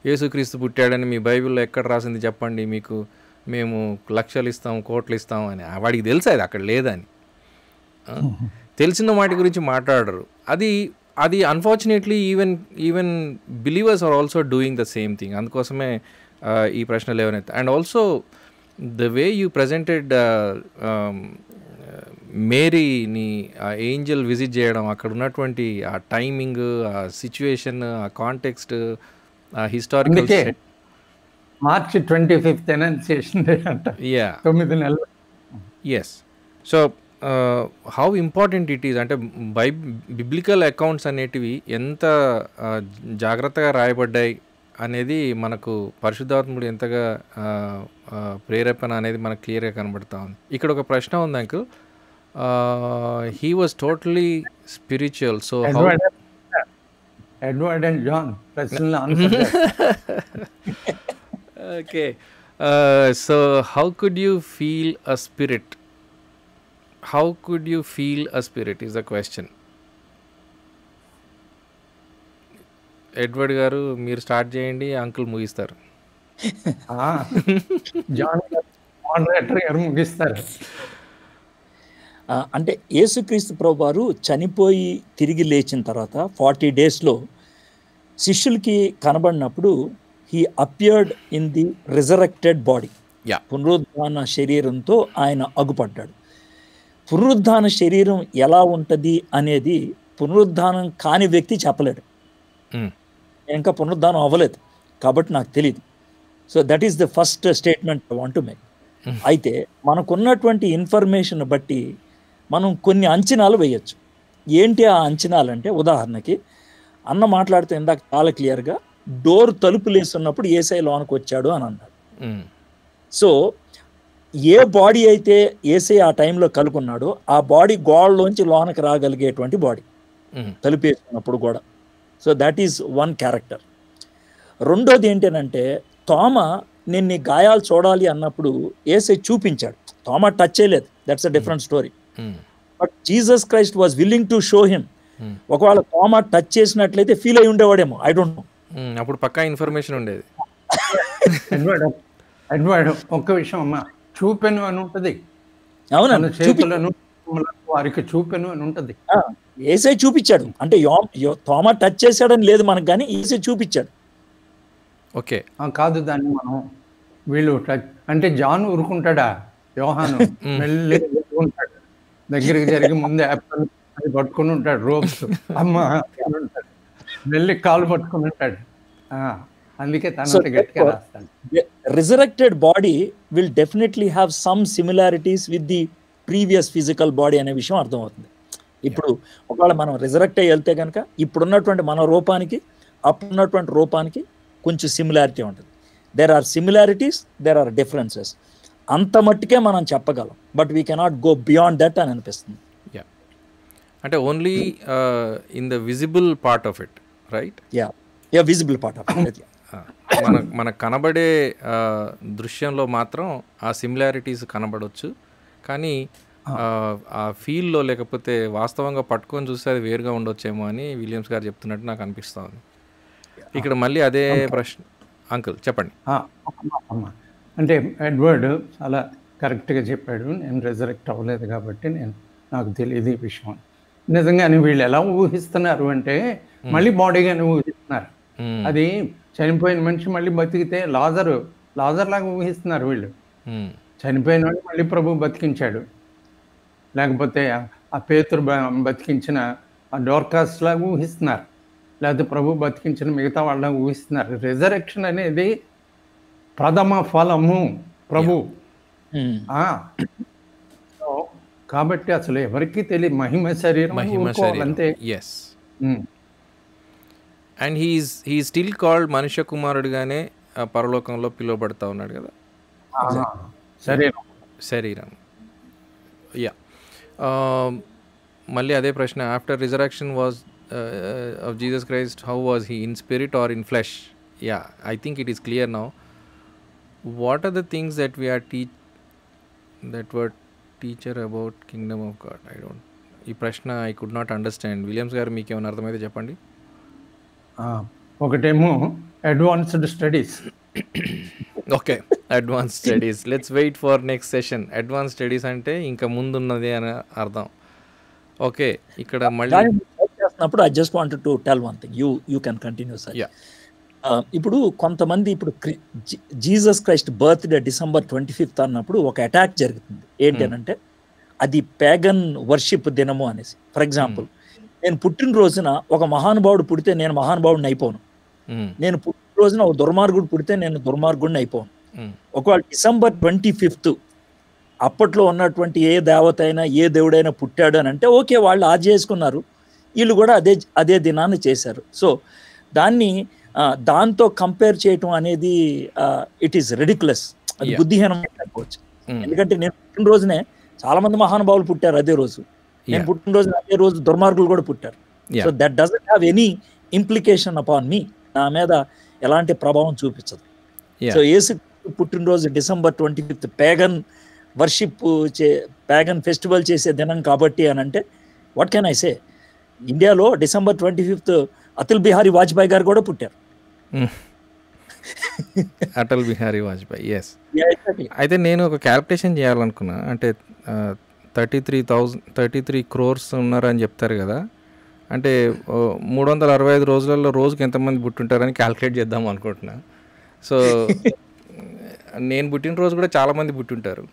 యేసుక్రీస్తు పుట్టాడని మీ బైబిల్లో ఎక్కడ రాసింది చెప్పండి? మీకు మేము లక్షలు ఇస్తాం కోట్లు ఇస్తాం అని. వాడికి తెలుసా అది అక్కడ లేదని. తెలిసిన వాటి గురించి మాట్లాడరు. అది అది unfortunately even even believers are also doing the same thing అందుకోసమే ఈ ప్రశ్నలు ఏమైనా and also the way you presented మేరీని ఆ ఏంజల్ విజిట్ చేయడం అక్కడ ఉన్నటువంటి ఆ టైమింగ్ ఆ సిచ్యువేషన్ ఆ కాంటెక్స్ట్ ఆ historical March twenty fifth annunciation day అంట. యా తొమ్మిది నెలలు. Yes so how important it is అంటే బై బిబ్లికల్ అకౌంట్స్ అనేటివి ఎంత ఆ, జాగ్రత్తగా రాయబడ్డాయి అనేది మనకు పరిశుద్ధాత్ముడు ఎంతగా ప్రేరేపణ అనేది మనకు క్లియర్గా కనబడతా ఉంది. ఇక్కడ ఒక ప్రశ్న ఉంది uncle. He was totally spiritual so Edward and John okay. So how could you feel a spirit how could you feel a spirit is the question Edward garu మీరు స్టార్ట్ చేయండి అంకుల్ ముగిస్తారు. జాన్ మోడరేటర్ గారు ముగిస్తారు. అంటే యేసుక్రీస్తు ప్రభు వారు చనిపోయి తిరిగి లేచిన తర్వాత ఫార్టీ డేస్లో శిష్యులకి కనబడినప్పుడు he appeared in the resurrected body. Yeah. పునరుద్ధాన శరీరంతో ఆయన అగుపడ్డాడు. పునరుద్ధాన శరీరం ఎలా ఉంటుంది అనేది పునరుద్ధానం కాని వ్యక్తి చెప్పలేడు. ఇంకా పునరుద్ధానం అవ్వలేదు. కాబట్టి నాకు తెలియదు so that is the first statement want to make అయితే మనకున్నటువంటి ఇన్ఫర్మేషన్ బట్టి మనం కొన్ని అంచనాలు వేయచ్చు. ఏంటి ఆ అంచనాలు అంటే ఉదాహరణకి అన్న మాట్లాడుతూ ఇందాక చాలా క్లియర్గా డోర్ తలుపు లేస్తున్నప్పుడు ఏసై లోనికి వచ్చాడు అని అన్నాడు. సో ఏ బాడీ అయితే ఏసై ఆ టైంలో కలుకున్నాడో ఆ బాడీ గోడలోంచి లోనకి రాగలిగేటువంటి బాడీ. తలుపేసుకున్నప్పుడు కూడా. So that is one character రెండోది ఏంటంటే తోమ నేను నీ గాయాలు చూడాలి అన్నప్పుడు ఏసై చూపించాడు. తోమ టచ్ చేయలేదు that's a different story but Jesus Christ was willing to show him ఒకవేళ తోమ టచ్ చేసినట్లయితే ఫీల్ అయి ఉండేవాడేమో. ఐ డోంట్ నో అప్పుడు పక్కా ఇన్ఫర్మేషన్ ఉండేది. ఎడ్వర్డ్ ఒక్క విషయం అమ్మా. చూపెను అని ఉంటది. అవునా? చేతులను వారికి చూపెను అని ఉంటది. ఏసై చూపించాడు అంటే తోమ టచ్ చేశాడని లేదు మనకు కానీ ఏసై చూపించాడు ఓకే. కాదు దాన్ని మనం వీళ్ళు టచ్ అంటే జాన్ ఊరుకుంటాడా? యోహాను మెల్లిగా జరుగుంటాడు దగ్గరికి జరిగి ముందే యాపిల్ అది పట్టుకుని ఉంటాడు రోప్స్. అమ్మ ఉంటాడు. మెల్లి కాలు పట్టుకుని ఉంటాడు. ఆ, అందుకే So, తనంత గట్టిగా therefore, రాస్తాడు. Resurrected body will definitely have some similarities with the previous physical body అనే విషయం అర్థమవుతుంది. ఇప్పుడు ఒకవేళ మనం రిజరెక్ట్ అయ్యి వెళ్తే కనుక ఇప్పుడున్నటువంటి మన రూపానికి అప్పుడున్నటువంటి రూపానికి కొంచెం సిమిలారిటీ ఉంటుంది. There are similarities there are differences అంత మట్టుకే మనం చెప్పగలం but we cannot go beyond that అని అనిపిస్తుంది. యా అంటే only in the visible part of it right yeah yeah visible part of మన మన కనబడే ఆ, దృశ్యంలో మాత్రం ఆ సిమిలారిటీస్ కనబడవచ్చు కానీ ఆ, ఫీల్లో లేకపోతే వాస్తవంగా పట్టుకొని చూస్తే అది వేరుగా ఉండొచ్చేమో అని విలియమ్స్ గారు చెప్తున్నట్టు నాకు అనిపిస్తూ ఉంది ఇక్కడ మళ్ళీ అదే ప్రశ్న అంకుల్ చెప్పండి. అంటే ఎడ్వర్డ్ చాలా కరెక్ట్గా చెప్పాడు నేను రిజరెక్ట్ అవ్వలేదు కాబట్టి నేను నాకు తెలియదు ఈ విషయం నిజంగానే వీళ్ళు ఎలా ఊహిస్తున్నారు అంటే మళ్ళీ బాడీగానే ఊహిస్తున్నారు. అది చనిపోయిన మనిషి మళ్ళీ బతికితే లాజరు లాజర్ లాగా ఊహిస్తున్నారు వీళ్ళు. చనిపోయిన వాడిని మళ్ళీ ప్రభు బతికించాడు. లేకపోతే ఆ- పేతురు బతికించిన ఆ డోర్కాస్ లాగా ఊహిస్తున్నారు. లేకపోతే ప్రభు బతికించిన మిగతా వాళ్ళని ఊహిస్తున్నారు. రిజరెక్షన్ అనేది ప్రథమ ఫలము ప్రభు. కాబట్టి అసలు ఎవరికి తెలియదు మహిమ శరీరం మహిమ అంతే. Yes. And he is he still called మనుష్య కుమారుడిగానే పరలోకంలో పిలువబడతా ఉన్నాడు కదా. శరీరం శరీరం యా మళ్ళీ అదే ప్రశ్న after resurrection was uh, of Jesus Christ, how was he in spirit or in flesh? Yeah, I think it is clear now. What are the things that we are teach that were teacher about kingdom of God? I don't. ఈ ప్రశ్న I could not understand Williams garu మీకు ఏమైనా అర్థమైతే చెప్పండి ఒకటేమో advanced studies okay advance studies let's wait for next session advance studies అంటే ఇంకా ముందున్నది అని అర్థం. ఓకే ఇక్కడ మళ్ళీ చేస్తున్నప్పుడు I just wanted to tell one thing you you can continue sir. ఇప్పుడు కొంతమంది ఇప్పుడు Jesus Christ birthday December twenty fifth అన్నప్పుడు ఒక అటాక్ జరుగుతుంది. ఏంటి Hmm. అని అంటే అది పేగన్ వర్షిప్ దినము అనేసి. ఫర్ ఎగ్జాంపుల్ నేను పుట్టినరోజున ఒక మహానుభావుడు పుడితే నేను మహానుభావుడిని అయిపోను. మ్మ్, నేను పుట్టినరోజున ఒక దుర్మార్గుడు పుడితే నేను దుర్మార్గుడిని అయిపోను. ఒకవేళ డిసెంబర్ ట్వంటీ ఫిఫ్త్ అప్పట్లో ఉన్నటువంటి ఏ దేవత అయినా ఏ దేవుడైనా పుట్టాడు అని అంటే ఓకే వాళ్ళు ఆ చేసుకున్నారు. వీళ్ళు కూడా అదే అదే దినాన్ని చేశారు. సో దాన్ని దాంతో కంపేర్ చేయటం అనేది ఇట్ ఈస్ రెడిక్యులస్ అది. బుద్ధిహీనం అనుకోవచ్చు. ఎందుకంటే నేను పుట్టినరోజునే చాలా మంది మహానుభావులు పుట్టారు అదే రోజు. నేను. పుట్టినరోజు అదే రోజు దుర్మార్గులు కూడా పుట్టారు. So that doesn't have any implication upon మీ నా మీద ఎలాంటి ప్రభావం చూపించదు. సో యేసు పుట్టినరోజు December twenty fifth pagan worship చే పేగన్ ఫెస్టివల్ చేసే దినం కాబట్టి అని అంటే వాట్ కెన్ ఐ సే ఇండియాలో December twenty fifth Atul Bihari Vajpayee garu కూడా పుట్టారు. మ్మ్. అటల్ బిహారీ వాజ్పేయి ఎస్ అయితే నేను ఒక క్యాల్కులేషన్ చేయాలనుకున్నా అంటే thirty three thousand thirty three crores ఉన్నారని చెప్తారు కదా. అంటే మూడు వందల అరవై ఐదు రోజులలో రోజుకి ఎంతమంది పుట్టుంటారని క్యాల్కులేట్ చేద్దాం అనుకుంటున్నా. సో నేను పుట్టినరోజు కూడా చాలామంది పుట్టుంటారు.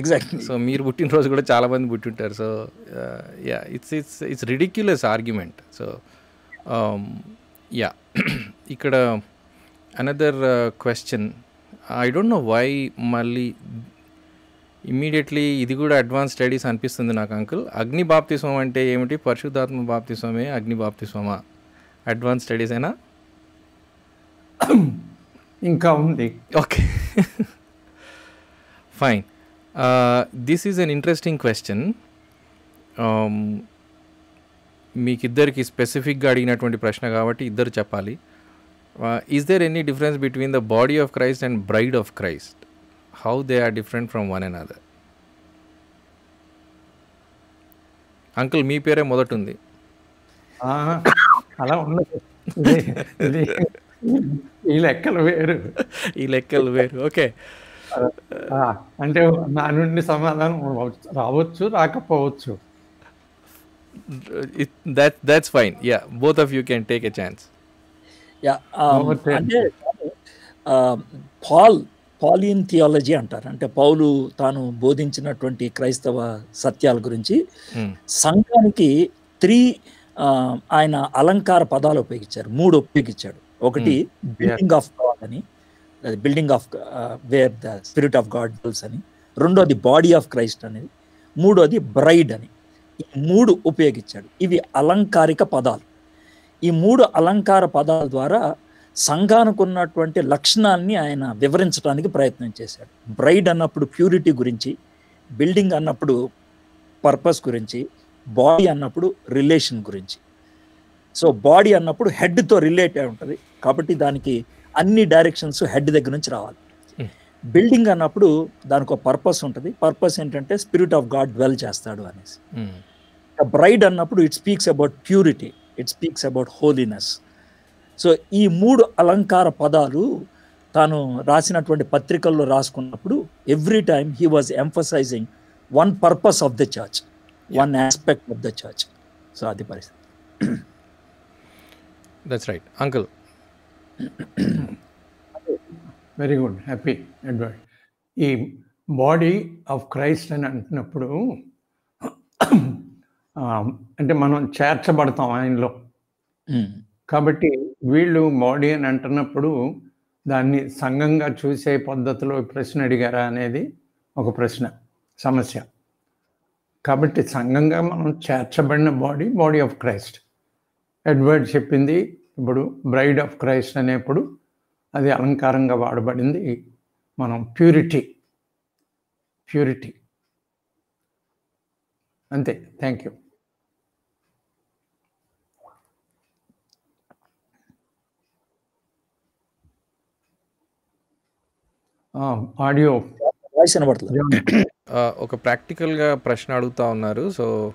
ఎగ్జాక్ట్లీ సో మీరు పుట్టినరోజు కూడా చాలామంది పుట్టుంటారు. So yeah it's it's it's ridiculous argument so yeah ఇక్కడ another question I don't know why మళ్ళీ ఇమ్మీడియట్లీ ఇది కూడా అడ్వాన్స్ స్టడీస్ అనిపిస్తుంది నాకు అంకుల్. అగ్ని బాప్తిస్వం అంటే ఏమిటి? పరిశుద్ధాత్మ బాప్తిస్వమే అగ్ని బాప్తిస్వమా? అడ్వాన్స్ స్టడీస్ అయినా? ఇంకా ఉంది. Okay. Fine. This is an interesting question. మీకు ఇద్దరికి స్పెసిఫిక్గా అడిగినటువంటి ప్రశ్న కాబట్టి ఇద్దరు చెప్పాలి. Is there any difference between the body of Christ and bride of Christ how they are different from one and other uncle మీ పేరే మొదట ఉంది అలా ఉండదు. ఇది ఈ లెక్కలు వేరు. ఈ లెక్కలు వేరు ఓకే. అంటే నా నుండి సమాధానం రావచ్చు రాకపోవచ్చు. That that's fine yeah both of you can take a chance yeah. అంటే పాల్ పాలియన్ థియాలజీ అంటారు. అంటే పౌలు తాను బోధించినటువంటి క్రైస్తవ సత్యాల గురించి సంఘానికి త్రీ ఆయన అలంకార పదాలు ఉపయోగించారు. మూడు ఉపయోగించాడు. ఒకటి బిల్డింగ్ ఆఫ్ గాడ్ అని అది building of where the spirit of God dwells అని. రెండోది బాడీ ఆఫ్ క్రైస్ట్ అనేది. మూడోది బ్రైడ్ అని. ఈ మూడు ఉపయోగించాడు. ఇవి అలంకారిక పదాలు. ఈ మూడు అలంకార పదాల ద్వారా సంఘానికి ఉన్నటువంటి లక్షణాన్ని ఆయన వివరించడానికి ప్రయత్నం చేశాడు. బ్రైడ్ అన్నప్పుడు ప్యూరిటీ గురించి బిల్డింగ్ అన్నప్పుడు పర్పస్ గురించి బాడీ అన్నప్పుడు రిలేషన్ గురించి. సో బాడీ అన్నప్పుడు హెడ్తో రిలేట్ అయి ఉంటుంది. కాబట్టి దానికి అన్ని డైరెక్షన్స్ హెడ్ దగ్గర నుంచి రావాలి. Hmm. బిల్డింగ్ అన్నప్పుడు దానికి ఒక పర్పస్ ఉంటుంది. పర్పస్ ఏంటంటే స్పిరిట్ ఆఫ్ గాడ్ డ్వెల్ చేస్తాడు అనేసి. బ్రైడ్ అన్నప్పుడు it speaks about purity it speaks about holiness so ఈ మూడు అలంకార పదాలు తాను రాసినటువంటి పత్రికల్లో రాసుకున్నప్పుడు every time he was emphasizing one purpose of the church one aspect of the church so అది పరిస్థితి. That's right uncle very good happy Advait ఈ బాడీ ఆఫ్ క్రైస్ట్ అని అంటున్నప్పుడు అంటే మనం చేర్చబడతాం ఆయనలో. కాబట్టి వీళ్ళు బాడీ అని అంటున్నప్పుడు దాన్ని సంఘంగా చూసే పద్ధతిలో ప్రశ్న అడిగారా అనేది ఒక ప్రశ్న సమస్య. కాబట్టి సంఘంగా మనం చేర్చబడిన body body of Christ Edward చెప్పింది ఇప్పుడు బ్రైడ్ ఆఫ్ క్రైస్ట్ అనేప్పుడు అది అలంకారంగా వాడబడింది. మనం ప్యూరిటీ ప్యూరిటీ అంతే థ్యాంక్ యూ ఆడియో. వాయిస్ వినబడతలేదు ఆ, ఒక ప్రాక్టికల్గా ప్రశ్న అడుగుతా ఉన్నారు. సో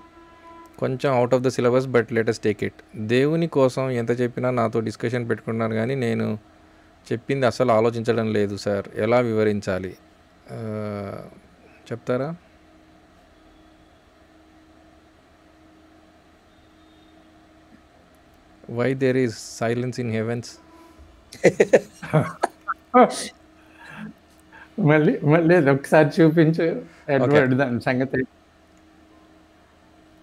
కొంచెం out of the syllabus but latest take it దేవుని కోసం ఎంత చెప్పినా నాతో డిస్కషన్ పెట్టుకున్నారు కానీ నేను చెప్పింది అసలు ఆలోచించడం లేదు సార్. ఎలా వివరించాలి? చెప్తారా? Why there is silence in heavens మళ్ళీ మళ్ళీ ఒకసారి చూపించు ఎడ్వర్డ్ దాని సంగతి.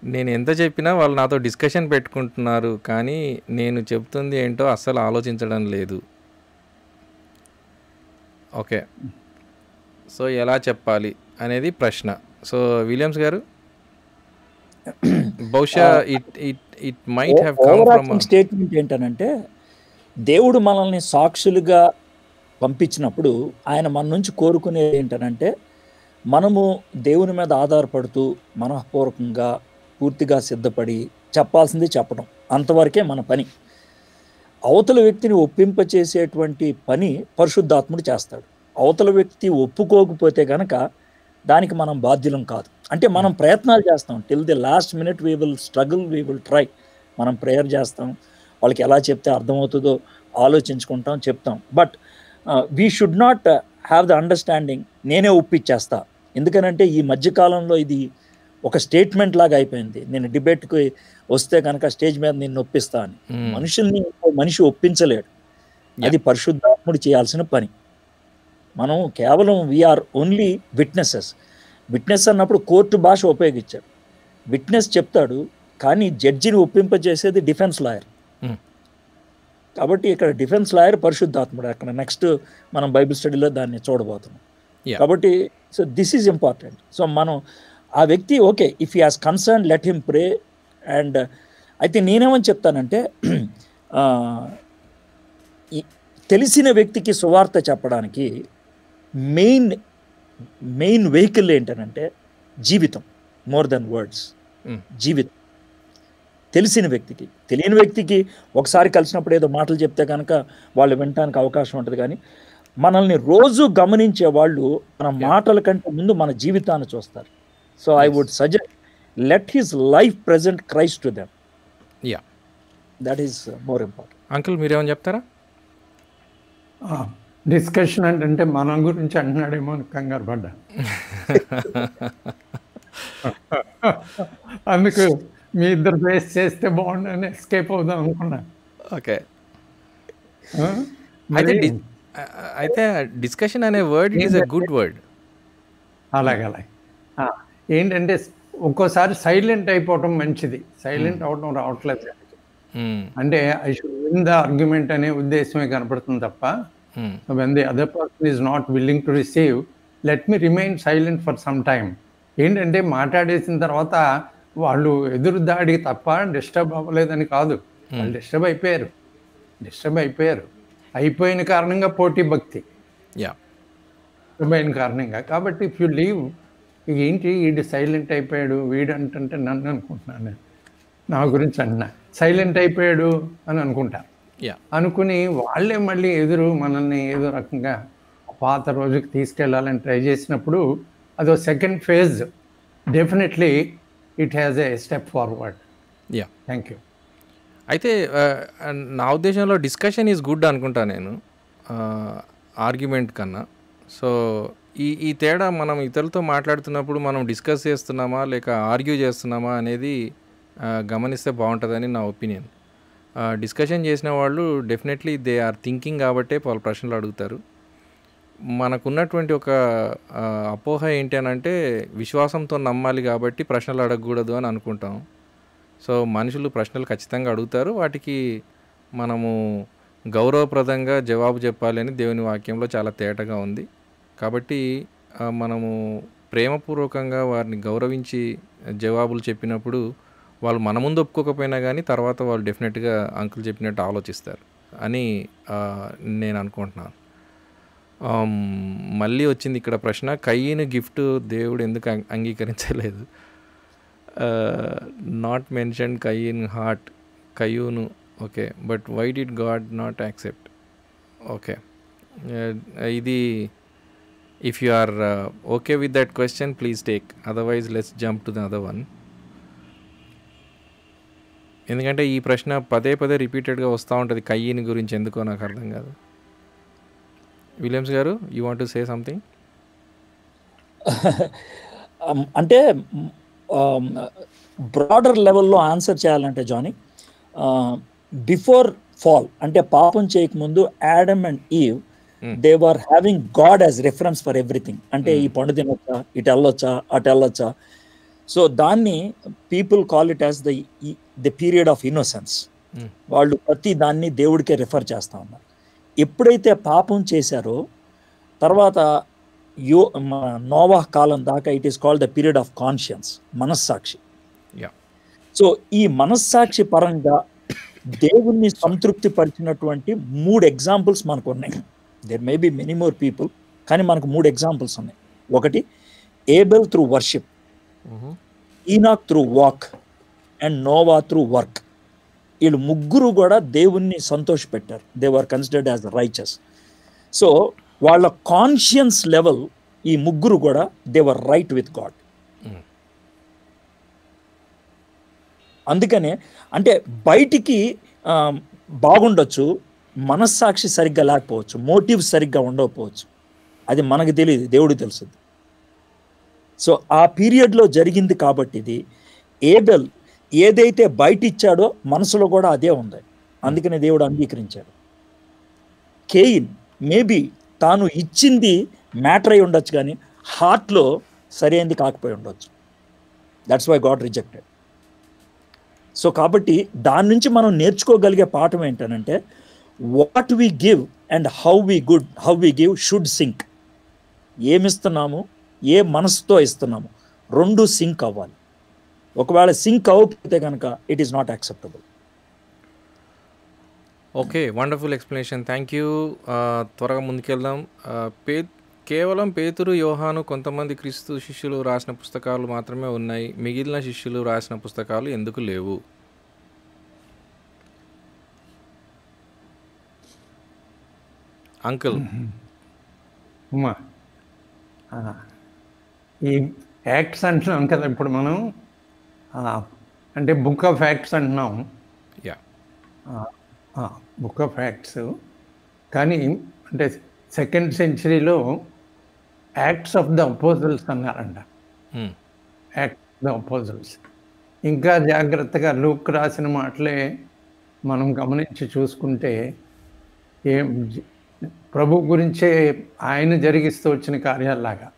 నేను ఎంత చెప్పినా వాళ్ళు నాతో డిస్కషన్ పెట్టుకుంటున్నారు కానీ నేను చెప్తుంది ఏంటో అస్సలు ఆలోచించడం లేదు. ఓకే. సో ఎలా చెప్పాలి అనేది ప్రశ్న. So Williams garu? బహుశా it it it might have come from statement ఏంటనంటే దేవుడు మనల్ని సాక్షులుగా పంపించినప్పుడు ఆయన మన నుంచి కోరుకునేది ఏంటనంటే మనము దేవుని మీద ఆధారపడుతూ మనఃపూర్వకంగా పూర్తిగా సిద్ధపడి చెప్పాల్సింది చెప్పడం అంతవరకే మన పని. అవతల వ్యక్తిని ఒప్పింపచేసేటువంటి పని పరిశుద్ధాత్ముడు చేస్తాడు. అవతల వ్యక్తి ఒప్పుకోకపోతే కనుక దానికి మనం బాధ్యులం కాదు. అంటే మనం ప్రయత్నాలు చేస్తాం. Till the last minute we will struggle we will try. మనం ప్రేయర్ చేస్తాం. వాళ్ళకి ఎలా చెప్తే అర్థమవుతుందో ఆలోచించుకుంటాం చెప్తాం. But we should not have the understanding నేనే ఒప్పించేస్తా ఎందుకనంటే ఈ మధ్యకాలంలో ఇది ఒక స్టేట్మెంట్ లాగా అయిపోయింది. నేను డిబేట్కి వస్తే కనుక స్టేజ్ మీద నేను ఒప్పిస్తా అని. మనుషుల్ని మనిషి ఒప్పించలేడు. అది పరిశుద్ధాత్ముడు చేయాల్సిన పని. మనం కేవలం we are only witnesses witness అన్నప్పుడు కోర్టు భాష ఉపయోగించాడు విట్నెస్ చెప్తాడు కానీ జడ్జిని ఒప్పింపజేసేది డిఫెన్స్ లాయర్. కాబట్టి ఇక్కడ డిఫెన్స్ లాయర్ పరిశుద్ధాత్ముడు. అక్కడ నెక్స్ట్ మనం బైబిల్ స్టడీలో దాన్ని చూడబోతున్నాం. కాబట్టి so this is important so మనం ఆ వ్యక్తి okay if you has concern let him pray and అయితే నేనేమని చెప్తానంటే తెలిసిన వ్యక్తికి సువార్త చెప్పడానికి మెయిన్ మెయిన్ వెహికల్ ఏంటనంటే జీవితం. More than words. జీవితం. తెలిసిన వ్యక్తికి తెలియని వ్యక్తికి ఒకసారి కలిసినప్పుడు ఏదో మాటలు చెప్తే కనుక వాళ్ళు వినటానికి అవకాశం ఉంటుంది. కానీ మనల్ని రోజు గమనించే వాళ్ళు మన మాటల కంటే ముందు మన జీవితాన్ని చూస్తారు. So I would suggest let his life present Christ to them yeah that is more important uncle మీరేమని చెప్తారా? డిస్కషన్ అంటే మన గురించి అంటున్నాడేమో అని కంగారు పడ్డా. అందుకు మీ ఇద్దరు ఫేస్ చేస్తే బాగుండని ఎస్కేప్ అవుదాం అనుకున్నా. ఓకే? అయితే డిస్కషన్ అనే word is a good word అలాగే అలాగే. ఏంటంటే ఒక్కోసారి సైలెంట్ అయిపోవటం మంచిది. సైలెంట్ అవటం రావట్లేదు. అంటే I should win the argument అనే ఉద్దేశమే కనపడుతుంది తప్ప when the other person is not willing to receive let me remain silent for some time ఏంటంటే మాట్లాడేసిన తర్వాత వాళ్ళు ఎదురు దాడికి తప్ప డిస్టర్బ్ అవ్వలేదని కాదు. వాళ్ళు డిస్టర్బ్ అయిపోయారు. డిస్టర్బ్ అయిపోయారు. అయిపోయిన కారణంగా పోటీ భక్తి. యా అయిన కారణంగా. కాబట్టి ఇఫ్ యూ లీవ్ ఏంటి? వీడు సైలెంట్ అయిపోయాడు. వీడు అంటుంటే నన్ను అనుకుంటున్నాను నేను. నా గురించి అంటున్నా. సైలెంట్ అయిపోయాడు అని అనుకుంటా. యా అనుకుని వాళ్ళే మళ్ళీ ఎదురు మనల్ని ఏదో రకంగా పాత రోజుకి తీసుకెళ్ళాలని ట్రై చేసినప్పుడు అదో second phase definitely it has a step forward yeah thank you అయితే నా ఉద్దేశంలో డిస్కషన్ ఈజ్ గుడ్ అనుకుంటా నేను. ఆర్గ్యుమెంట్ కన్నా. సో ఈ ఈ తేడా మనం ఇతరులతో మాట్లాడుతున్నప్పుడు మనం డిస్కస్ చేస్తున్నామా లేక ఆర్గ్యూ చేస్తున్నామా అనేది గమనిస్తే బాగుంటుందని నా ఒపీనియన్ డిస్కషన్ చేసిన వాళ్ళు డెఫినెట్లీ దే ఆర్ థింకింగ్ కాబట్టే వాళ్ళు ప్రశ్నలు అడుగుతారు. మనకున్నటువంటి ఒక అపోహ ఏంటి అని అంటే విశ్వాసంతో నమ్మాలి కాబట్టి ప్రశ్నలు అడగకూడదు అని అనుకుంటాం. సో మనుషులు ప్రశ్నలు ఖచ్చితంగా అడుగుతారు. వాటికి మనము గౌరవప్రదంగా జవాబు చెప్పాలి అని దేవుని వాక్యంలో చాలా తేటగా ఉంది. కాబట్టి మనము ప్రేమపూర్వకంగా వారిని గౌరవించి జవాబులు చెప్పినప్పుడు వాళ్ళు మన ముందు ఒప్పుకోకపోయినా కానీ తర్వాత వాళ్ళు డెఫినెట్గా అంకుల్ చెప్పినట్టు ఆలోచిస్తారు అని నేను అనుకుంటున్నాను. మళ్ళీ వచ్చింది ఇక్కడ ప్రశ్న కయ్యను గిఫ్ట్ దేవుడు ఎందుకు అంగీకరించలేదు? నాట్ మెన్షన్ కయ్యన్ హార్ట్ కయ్యూను okay but why did God not accept okay ఇది if you are okay with that question please take otherwise let's jump to the other one ఎందుకంటే ఈ ప్రశ్న పదే పదే రిపీటెడ్గా వస్తూ ఉంటుంది కయ్యిని గురించి ఎందుకో నాకు అర్థం కాదు. Williams garu you want to say something అంటే బ్రాడర్ లెవెల్లో ఆన్సర్ చేయాలంటే జానీ బిఫోర్ ఫాల్ అంటే పాపం చేయకముందు Adam and Eve they were having God as reference for everything అంటే ఈ పండు తినొచ్చా ఇటు వెళ్ళొచ్చా అటు వెళ్ళొచ్చా. సో దాన్ని people call it as the the period of innocence వాళ్ళు ప్రతి దాన్ని దేవుడికే రిఫర్ చేస్తా ఉన్నారు. ఎప్పుడైతే పాపం చేశారో తర్వాత యో నోవాహ్ కాలం దాకా it is called the period of conscience మనస్సాక్షి. యా సో ఈ మనస్సాక్షి పరంగా దేవుణ్ణి సంతృప్తి పరిచినటువంటి మూడు ఎగ్జాంపుల్స్ మనకు ఉన్నాయి there may be many more people కానీ మనకు మూడు ఎగ్జాంపుల్స్ ఉన్నాయి. ఒకటి Abel through worship Enoch through walk and Noah through work వీళ్ళు ముగ్గురు కూడా దేవుణ్ణి సంతోషపెట్టారు. They were considered as righteous so వాళ్ళ కాన్షియన్స్ లెవెల్ ఈ ముగ్గురు కూడా they were right with God అందుకనే అంటే బయటికి బాగుండొచ్చు మనస్సాక్షి సరిగ్గా లేకపోవచ్చు మోటివ్ సరిగ్గా ఉండకపోవచ్చు. అది మనకు తెలియదు దేవుడికి తెలుస్తుంది. సో ఆ పీరియడ్లో జరిగింది కాబట్టి ఇది ఏబెల్ ఏదైతే బయట ఇచ్చాడో మనసులో కూడా అదే ఉంది. అందుకనే దేవుడు అంగీకరించాడు. కేయిన్ మేబీ తాను ఇచ్చింది మ్యాటర్ అయి ఉండొచ్చు కానీ హార్ట్లో సరైనది కాకపోయి ఉండొచ్చు. That's why God rejected so కాబట్టి దాని నుంచి మనం నేర్చుకోగలిగే పాఠం ఏంటనంటే what we give and how we good how we give should sync ఏమిస్తున్నాము? ఏ మనసుతో ఇస్తున్నాము? రెండు సింక్ అవ్వాలి. ఒకవేళ సింక్ అవ్వకపోతే కనుక it is not acceptable okay wonderful explanation thank you త్వరగా ముందుకెళ్దాం. ఆ, పే కేవలం పేతురు యోహాను కొంతమంది క్రీస్తు శిష్యులు రాసిన పుస్తకాలు మాత్రమే ఉన్నాయి. మిగిలిన శిష్యులు రాసిన పుస్తకాలు ఎందుకు లేవు? అంకుల్ ఉమా. ఈ యాక్ట్స్ అంటున్నాం కదా ఇప్పుడు మనం. అంటే బుక్ ఆఫ్ యాక్ట్స్ అంటున్నాం. యా. Book of Acts. కానీ అంటే సెకండ్ సెంచరీలో యాక్ట్స్ ఆఫ్ ద అపోజల్స్ అన్నారంట. Act the apostles. ఇంకా జాగ్రత్తగా లూక్ రాసిన మాటలే మనం గమనించి చూసుకుంటే ఏం ప్రభు గురించే ఆయన జరిగిస్తూ వచ్చిన కార్యాల్లాగా.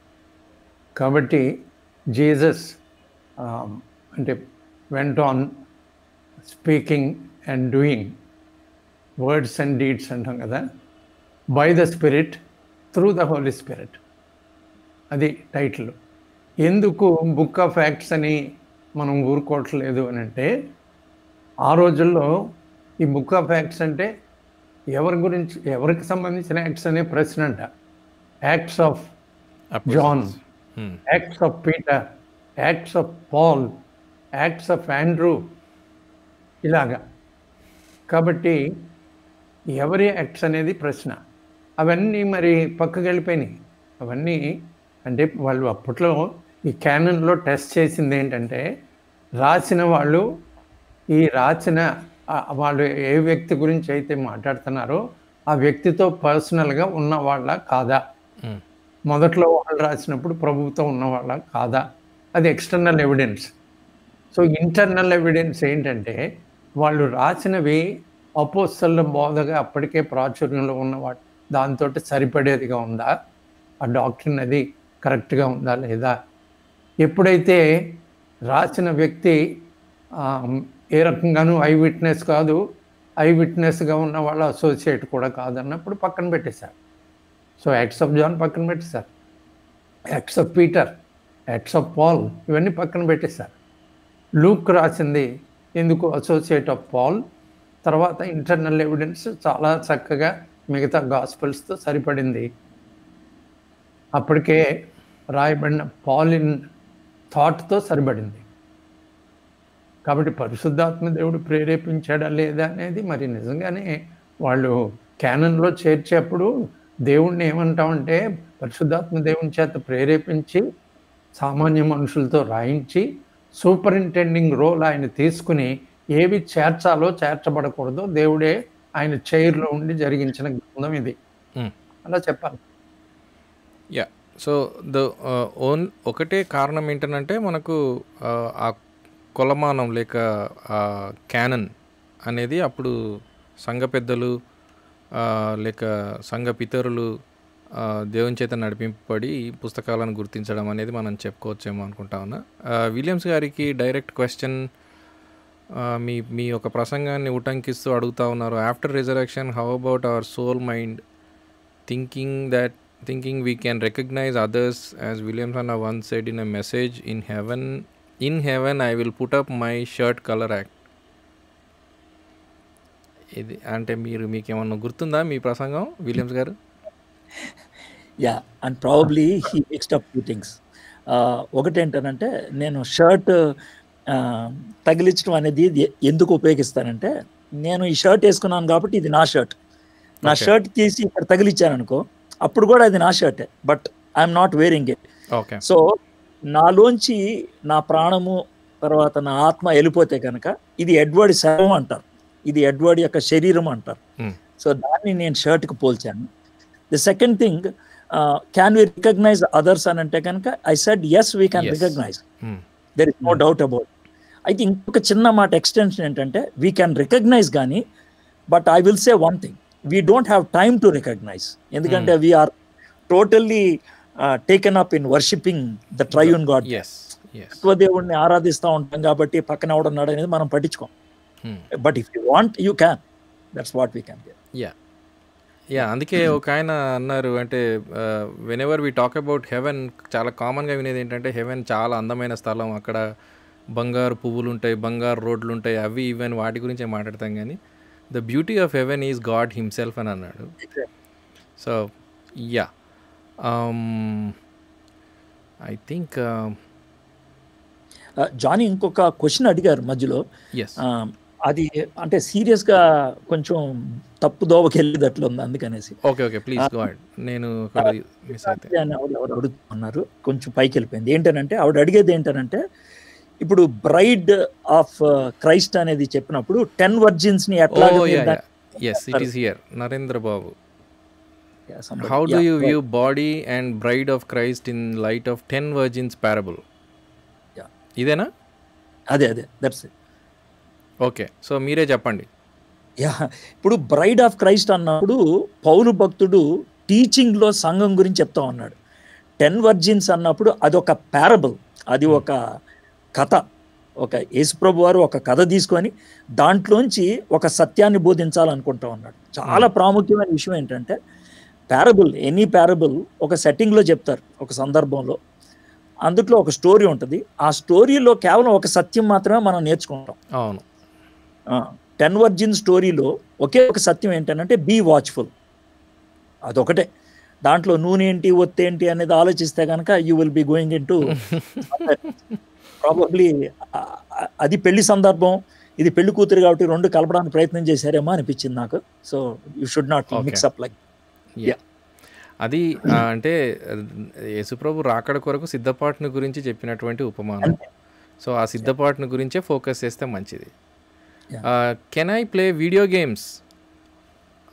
కాబట్టి జీసస్ అంటే went on speaking and doing words and deeds అంటాం కదా by the spirit through the holy spirit అది టైటిల్ ఎందుకు బుక్ ఆఫ్ యాక్ట్స్ అని మనం ఊరుకోవట్లేదు అని అంటే ఆ రోజుల్లో ఈ బుక్ ఆఫ్ యాక్ట్స్ అంటే ఎవరి గురించి ఎవరికి సంబంధించిన యాక్ట్స్ అనే ప్రశ్న అంట. Acts of John Acts of Peter Acts of Paul Acts of Andrew ఇలాగా. కాబట్టి ఎవరి యాక్ట్స్ అనేది ప్రశ్న. అవన్నీ మరి పక్కకి వెళ్ళిపోయినాయి. అవన్నీ అంటే వాళ్ళు అప్పట్లో ఈ క్యానన్లో టెస్ట్ చేసింది ఏంటంటే రాసిన వాళ్ళు ఈ రాసిన వాళ్ళు ఏ వ్యక్తి గురించి అయితే మాట్లాడుతున్నారో ఆ వ్యక్తితో పర్సనల్గా ఉన్న వాళ్ళ కాదా మొదట్లో వాళ్ళు రాసినప్పుడు ప్రభుత్వం ఉన్నవాళ్ళ కాదా? అది external evidence. So internal evidence ఏంటంటే వాళ్ళు రాసినవి అపోస్తల బోధగా అప్పటికే ప్రాచుర్యంలో ఉన్నవాడు. దాంతో సరిపడేదిగా ఉందా? ఆ డాక్టర్ని అది కరెక్ట్గా ఉందా లేదా? ఎప్పుడైతే రాసిన వ్యక్తి ఏ రకంగానూ ఐ విట్నెస్ కాదు ఐ విట్నెస్గా ఉన్న వాళ్ళ అసోసియేట్ కూడా కాదన్నప్పుడు పక్కన పెట్టేశారు. సో యాక్ట్స్ ఆఫ్ జాన్ పక్కన పెట్టేశారు. Acts of Peter Acts of Paul ఇవన్నీ పక్కన పెట్టేశారు. లూక్ రాసింది. ఎందుకు? అసోసియేట్ ఆఫ్ పాల్ తర్వాత ఇంటర్నల్ ఎవిడెన్స్ చాలా చక్కగా మిగతా గాస్పల్స్తో సరిపడింది. అప్పటికే రాయబడిన పాలిన్ థాట్తో సరిపడింది. కాబట్టి పరిశుద్ధాత్మ దేవుడు ప్రేరేపించాడా లేదా అనేది మరి నిజంగానే వాళ్ళు క్యానన్లో చేర్చేప్పుడు దేవుణ్ణి ఏమంటామంటే పరిశుద్ధాత్మ దేవుని చేత ప్రేరేపించి సామాన్య మనుషులతో రాయించి సూపరింటెండింగ్ రోల్ ఆయన తీసుకుని ఏవి చేర్చాలో చేర్చబడకూడదో దేవుడే ఆయన చైర్లో ఉండి జరిగించిన గ్రంథం ఇది. Hmm. అలా చెప్పాలి. యా సో ద ఓన్ ఒకటే కారణం ఏంటంటే మనకు uh, ఆ కొలమానం లేక ఆ క్యానన్ అనేది అప్పుడు సంఘ పెద్దలు లేక సంఘ పితరులు దేవుని చేత నడిపింపబడి పుస్తకాలను గుర్తించడం అనేది మనం చెప్పుకోవచ్చేమో అనుకుంటా ఉన్నా. విలియమ్స్ గారికి డైరెక్ట్ క్వశ్చన్ మీ మీ ఒక ప్రసంగాన్ని ఉటంకిస్తూ అడుగుతా ఉన్నారు. After reservation how about our soul mind thinking that thinking we can recognize others as williamson one said in a message in heaven in heaven I will put up my shirt colour act ఇది అంటే మీరు మీకేమన్నా గుర్తుందా మీ ప్రసంగం Williams garu? Yeah and probably he mixed up two things ఒకటి ఏంటంటే నేను షర్ట్ తగిలించడం అనేది ఎందుకు ఉపయోగిస్తానంటే నేను ఈ షర్ట్ వేసుకున్నాను కాబట్టి ఇది నా షర్ట్ నా. షర్ట్ తీసి ఇక్కడ తగిలిచ్చాను అనుకో అప్పుడు కూడా అది నా షర్టే but I'm not wearing it so నాలోంచి నా ప్రాణము తర్వాత నా ఆత్మ వెళ్ళిపోతే కనుక ఇది ఎడ్వర్డ్ శవం అంటారు. ఇది ఎడ్వర్డ్ యొక్క శరీరం అంటారు. సో దాన్ని నేను షర్ట్కి పోల్చాను. The second thing can we recognize others అని అంటే కనుక I said yes we can. Recognize there is no doubt about అయితే ఇంకొక చిన్న మాట ఎక్స్టెన్షన్ ఏంటంటే వీ క్యాన్ రికగ్నైజ్ కానీ but I will say one thing we don't have time to recognize ఎందుకంటే we are totally taken up in worshipping the triune God దేవుడిని ఆరాధిస్తూ ఉంటాం కాబట్టి పక్కన ఎవడున్నాడు అనేది మనం పట్టించుకోం. But if you want you can that's what we can yeah yeah అందుకే ఒక ఆయన అన్నారు అంటే whenever we talk about heaven చాలా కామన్గా వినేది ఏంటంటే హెవెన్ చాలా అందమైన స్థలం. అక్కడ బంగారు పువ్వులు ఉంటాయి బంగారు రోడ్లు ఉంటాయి అవి ఇవన్నీ వాటి గురించే మాట్లాడతాం కానీ the beauty of heaven is God himself అని అన్నాడు. So yeah I think Johnny ఇంకొక క్వశ్చన్ అడిగారు మధ్యలో. ఆ, అది అంటే సీరియస్గా కొంచెం తప్పు దోవకి వెళ్ళేటట్లు ఉంది అందుకనేసి. Okay okay. ప్లీజ్ నేను ఆవిడ అడుగుతున్నారు. కొంచెం పైకి వెళ్ళిపోయింది ఏంటనంటే ఆవిడ అడిగేది ఏంటనంటే ఇప్పుడు బ్రైడ్ ఆఫ్ క్రైస్ట్ అనేది చెప్పినప్పుడు టెన్ వర్జిన్స్ని ఎట్లా as it is here Narendra Babu. How do you view body and bride of Christ in light of ten virgins parable. ఇదేనా? అదే అదే. That's okay. సో మీరే చెప్పండి. యా ఇప్పుడు బ్రైడ్ ఆఫ్ క్రైస్ట్ అన్నప్పుడు పౌలు భక్తుడు టీచింగ్లో సంఘం గురించి చెప్తా ఉన్నాడు. టెన్ వర్జిన్స్ అన్నప్పుడు అది ఒక పారబుల్ అది ఒక కథ. ఒక యేసుప్రభు వారు ఒక కథ తీసుకొని దాంట్లోంచి ఒక సత్యాన్ని బోధించాలనుకుంటా ఉన్నాడు. చాలా ప్రాముఖ్యమైన విషయం ఏంటంటే పారబుల్ ఎనీ పారబుల్ ఒక సెట్టింగ్లో చెప్తారు ఒక సందర్భంలో. అందుట్లో ఒక స్టోరీ ఉంటుంది. ఆ స్టోరీలో కేవలం ఒక సత్యం మాత్రమే మనం నేర్చుకుంటాం. అవును. టెన్ వర్జిన్ స్టోరీలో ఒకే ఒక సత్యం ఏంటంటే బీ వాచ్ఫుల్ అదొకటే దాంట్లో నూనె ఏంటి ఒత్తేంటి అనేది ఆలోచిస్తే కనుక you will be going into probably అది పెళ్ళి సందర్భం ఇది పెళ్ళి కూతురు కాబట్టి రెండు కలపడానికి ప్రయత్నం చేశారేమో అనిపించింది నాకు so you should not. Mix up like. అది అంటే యేసుప్రభు రాకడ కొరకు సిద్ధపాటుని గురించి చెప్పినటువంటి ఉపమానం సో ఆ సిద్ధపాటుని గురించే ఫోకస్ చేస్తే మంచిది. Can I play video games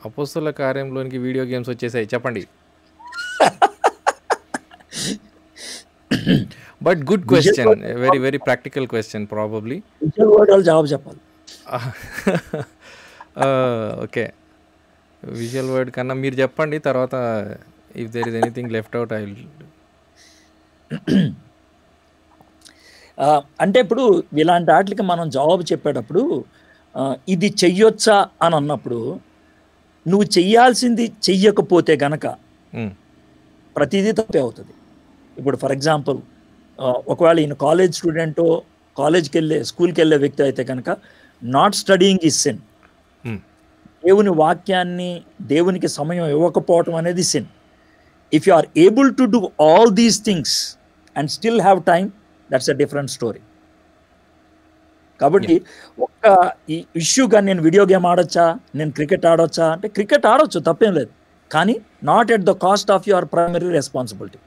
అపోస్తుల కార్యంలోనికి వీడియో గేమ్స్ వచ్చేసాయి. చెప్పండి. But good question very very practical question probably జవాబు చెప్పాలి. ఓకే విజువల్ వర్డ్ కన్నా మీరు చెప్పండి తర్వాత if there is anything left out I అంటే ఇప్పుడు ఇలాంటి వాటికి మనం జవాబు చెప్పేటప్పుడు ఇది చెయ్యొచ్చా అని అన్నప్పుడు నువ్వు చెయ్యాల్సింది చెయ్యకపోతే గనక ప్రతిదీ తప్పే అవుతుంది. ఇప్పుడు ఫర్ ఎగ్జాంపుల్ ఒకవేళ ఈయన కాలేజ్ స్టూడెంటో కాలేజ్కి వెళ్ళే స్కూల్కి వెళ్ళే వ్యక్తి అయితే కనుక నాట్ స్టడీయింగ్ ఇస్ సిన్. దేవుని వాక్యాన్ని దేవునికి సమయం ఇవ్వకపోవటం అనేది sin. If you are able to do all these things and still have time that's a different story కాబట్టి ఒక్క ఈ ఇష్యూగా నేను వీడియో గేమ్ ఆడొచ్చా? నేను క్రికెట్ ఆడొచ్చా? అంటే క్రికెట్ ఆడొచ్చు తప్పేం లేదు. కానీ not at the cost of your primary responsibility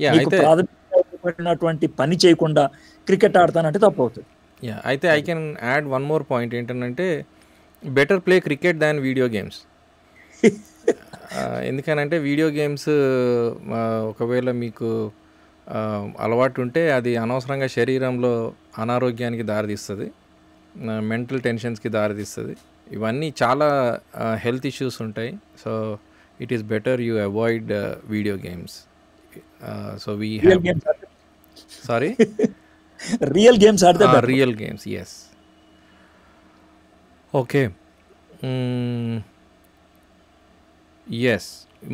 yeah నీకు అయితే ప్రాథమికమైనటువంటి పని చేయకుండా క్రికెట్ ఆడతానంటే తప్పు అవుతుంది యా అయితే I can add one more point ఏంటంటే better play cricket than video games ఎందుకనంటే వీడియో గేమ్స్ ఒకవేళ మీకు ఆ, అలవాటు ఉంటే అది అనవసరంగా శరీరంలో అనారోగ్యానికి దారితీస్తుంది. మెంటల్ టెన్షన్స్కి దారితీస్తుంది. ఇవన్నీ చాలా హెల్త్ ఇష్యూస్ ఉంటాయి. So it is better you avoid video games. So we have sorry? Real games. Real games yes okay. Yes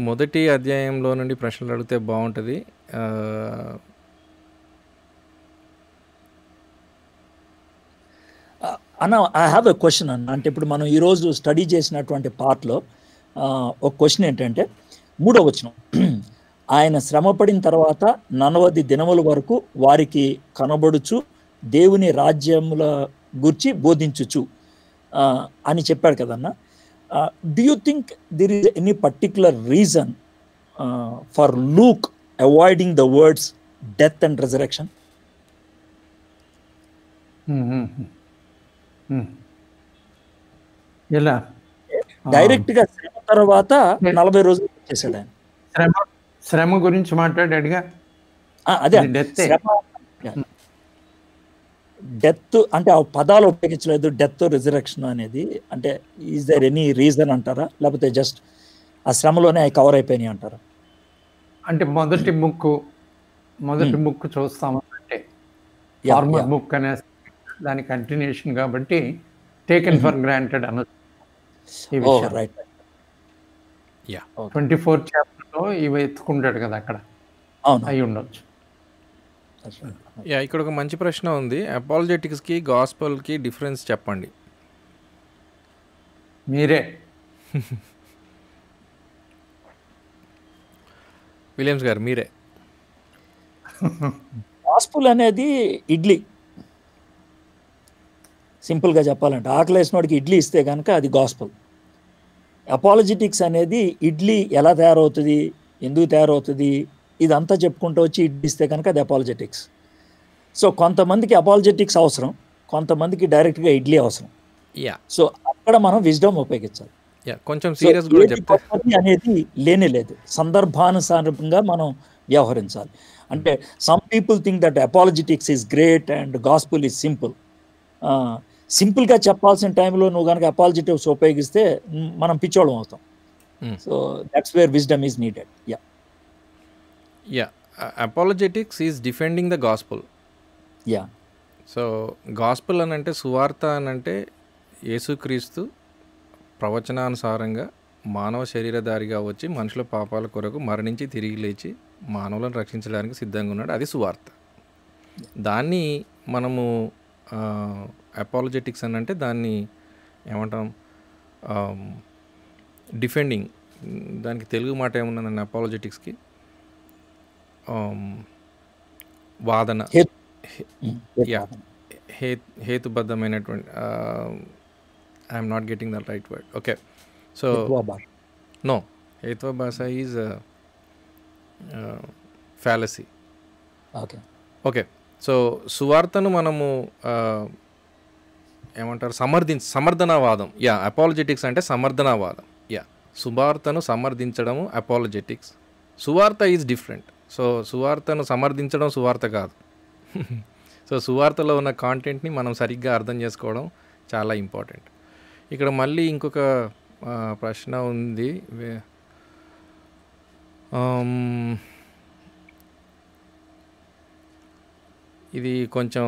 మొదటి అధ్యాయంలో నుండి ప్రశ్నలు అడిగితే బాగుంటుంది ఆ, అన్న ఐ హ్యావ్ ఎ క్వశ్చన్ అన్న. అంటే ఇప్పుడు మనం ఈరోజు స్టడీ చేసినటువంటి పార్ట్లో ఒక క్వశ్చన్ ఏంటంటే మూడో వచనం. ఆయన శ్రమపడిన తర్వాత నలవది దినముల వరకు వారికి కనబడుచు దేవుని రాజ్యముల గురించి బోధించుచు అని చెప్పాడు కదన్న do you think there is any particular reason for Luke avoiding the words death and resurrection ఎలా? డైరెక్ట్గా శ్రమ తర్వాత నలభై రోజులు చేశాడు ఆయన. శ్రమ శ్రమ గురించి మాట్లాడాడుగా? అదే. ఏ. డెత్ అంటే ఆ పదాలు ఉపయోగించలేదు. డెత్ రిజరెక్షన్ అనేది. అంటే ఈజ్ దర్ ఎనీ రీజన్ అంటారా? లేకపోతే జస్ట్ ఆ శ్రమలోనే అవి కవర్ అయిపోయినాయి అంటారా? అంటే మొదటి ముక్కు మొదటి ముక్కు చూస్తాము అంటే ఫార్మర్ బుక్ అనే దాని కంటిన్యూషన్ కాబట్టి టేకెన్ ఫర్ గ్రాంటెడ్ అనొచ్చు ఈ ఓ విషయం. రైట్ యా ట్వంటీ ఫోర్ చాప్టర్లో ఇవి ఎత్తుకుంటాడు కదా అక్కడ. అవును. అయి ఉండొచ్చు. యా ఇక్కడ ఒక మంచి ప్రశ్న ఉంది. అపాలజెటిక్స్కి గాస్పల్కి డిఫరెన్స్ చెప్పండి. మీరే. విలియమ్స్ గారు మీరే. గాస్పుల్ అనేది ఇడ్లీ. సింపుల్గా చెప్పాలంటే ఆకలి వేసినోడికి ఇడ్లీ ఇస్తే కనుక అది గాస్పుల్ అపాలజెటిక్స్ అనేది ఇడ్లీ ఎలా తయారవుతుంది ఎందుకు తయారవుతుంది ఇదంతా చెప్పుకుంటూ వచ్చి ఇడ్లీ ఇస్తే కనుక అది అపాలజెటిక్స్ సో కొంతమందికి అపాలజెటిక్స్ అవసరం కొంతమందికి డైరెక్ట్గా ఇడ్లీ అవసరం. యా సో అక్కడ మనం విజ్డమ్ ఉపయోగించాలి. కొంచెం సీరియస్ అనేది లేనే లేదు. సందర్భానుసారంగా మనం వ్యవహరించాలి. అంటే some people think that apologetics is great and gospel is simple సింపుల్గా చెప్పాల్సిన టైంలో నువ్వు కనుక అపాలజిటిక్స్ ఉపయోగిస్తే మనం పిచ్చోళం అవుతాం. So that's where wisdom is needed yeah yeah apologetics is defending the gospel yeah so gospel అని అంటే సువార్త అని అంటే యేసుక్రీస్తు ప్రవచనానుసారంగా మానవ శరీరధారిగా వచ్చి మనుషుల పాపాల కొరకు మరణించి తిరిగి లేచి మానవులను రక్షించడానికి సిద్ధంగా ఉన్నాడు. అది సువార్త. దాన్ని మనము అపాలజెటిక్స్ అని అంటే దాన్ని ఏమంటాం డిఫెండింగ్. దానికి తెలుగు మాట ఏమున్నదండి అపాలజెటిక్స్కి? వాదన. Yeah. హే హేతుబద్ధమైనటువంటి I'm not getting the right word okay so no హేత్వ భాష. Is fallacy okay. Okay so సువార్తను మనము ఏమంటారు? సమర్థి సమర్థనవాదం. యా అపాలజెటిక్స్ అంటే సమర్థనవాదం. యా సువార్తను సమర్థించడము అపాలజెటిక్స్ సువార్త ఈజ్ డిఫరెంట్ సో సువార్తను సమర్థించడం సువార్త కాదు. సో సువార్తలో ఉన్న కాంటెంట్ని మనం సరిగ్గా అర్థం చేసుకోవడం చాలా ఇంపార్టెంట్ ఇక్కడ మళ్ళీ ఇంకొక ప్రశ్న ఉంది. ఇది కొంచెం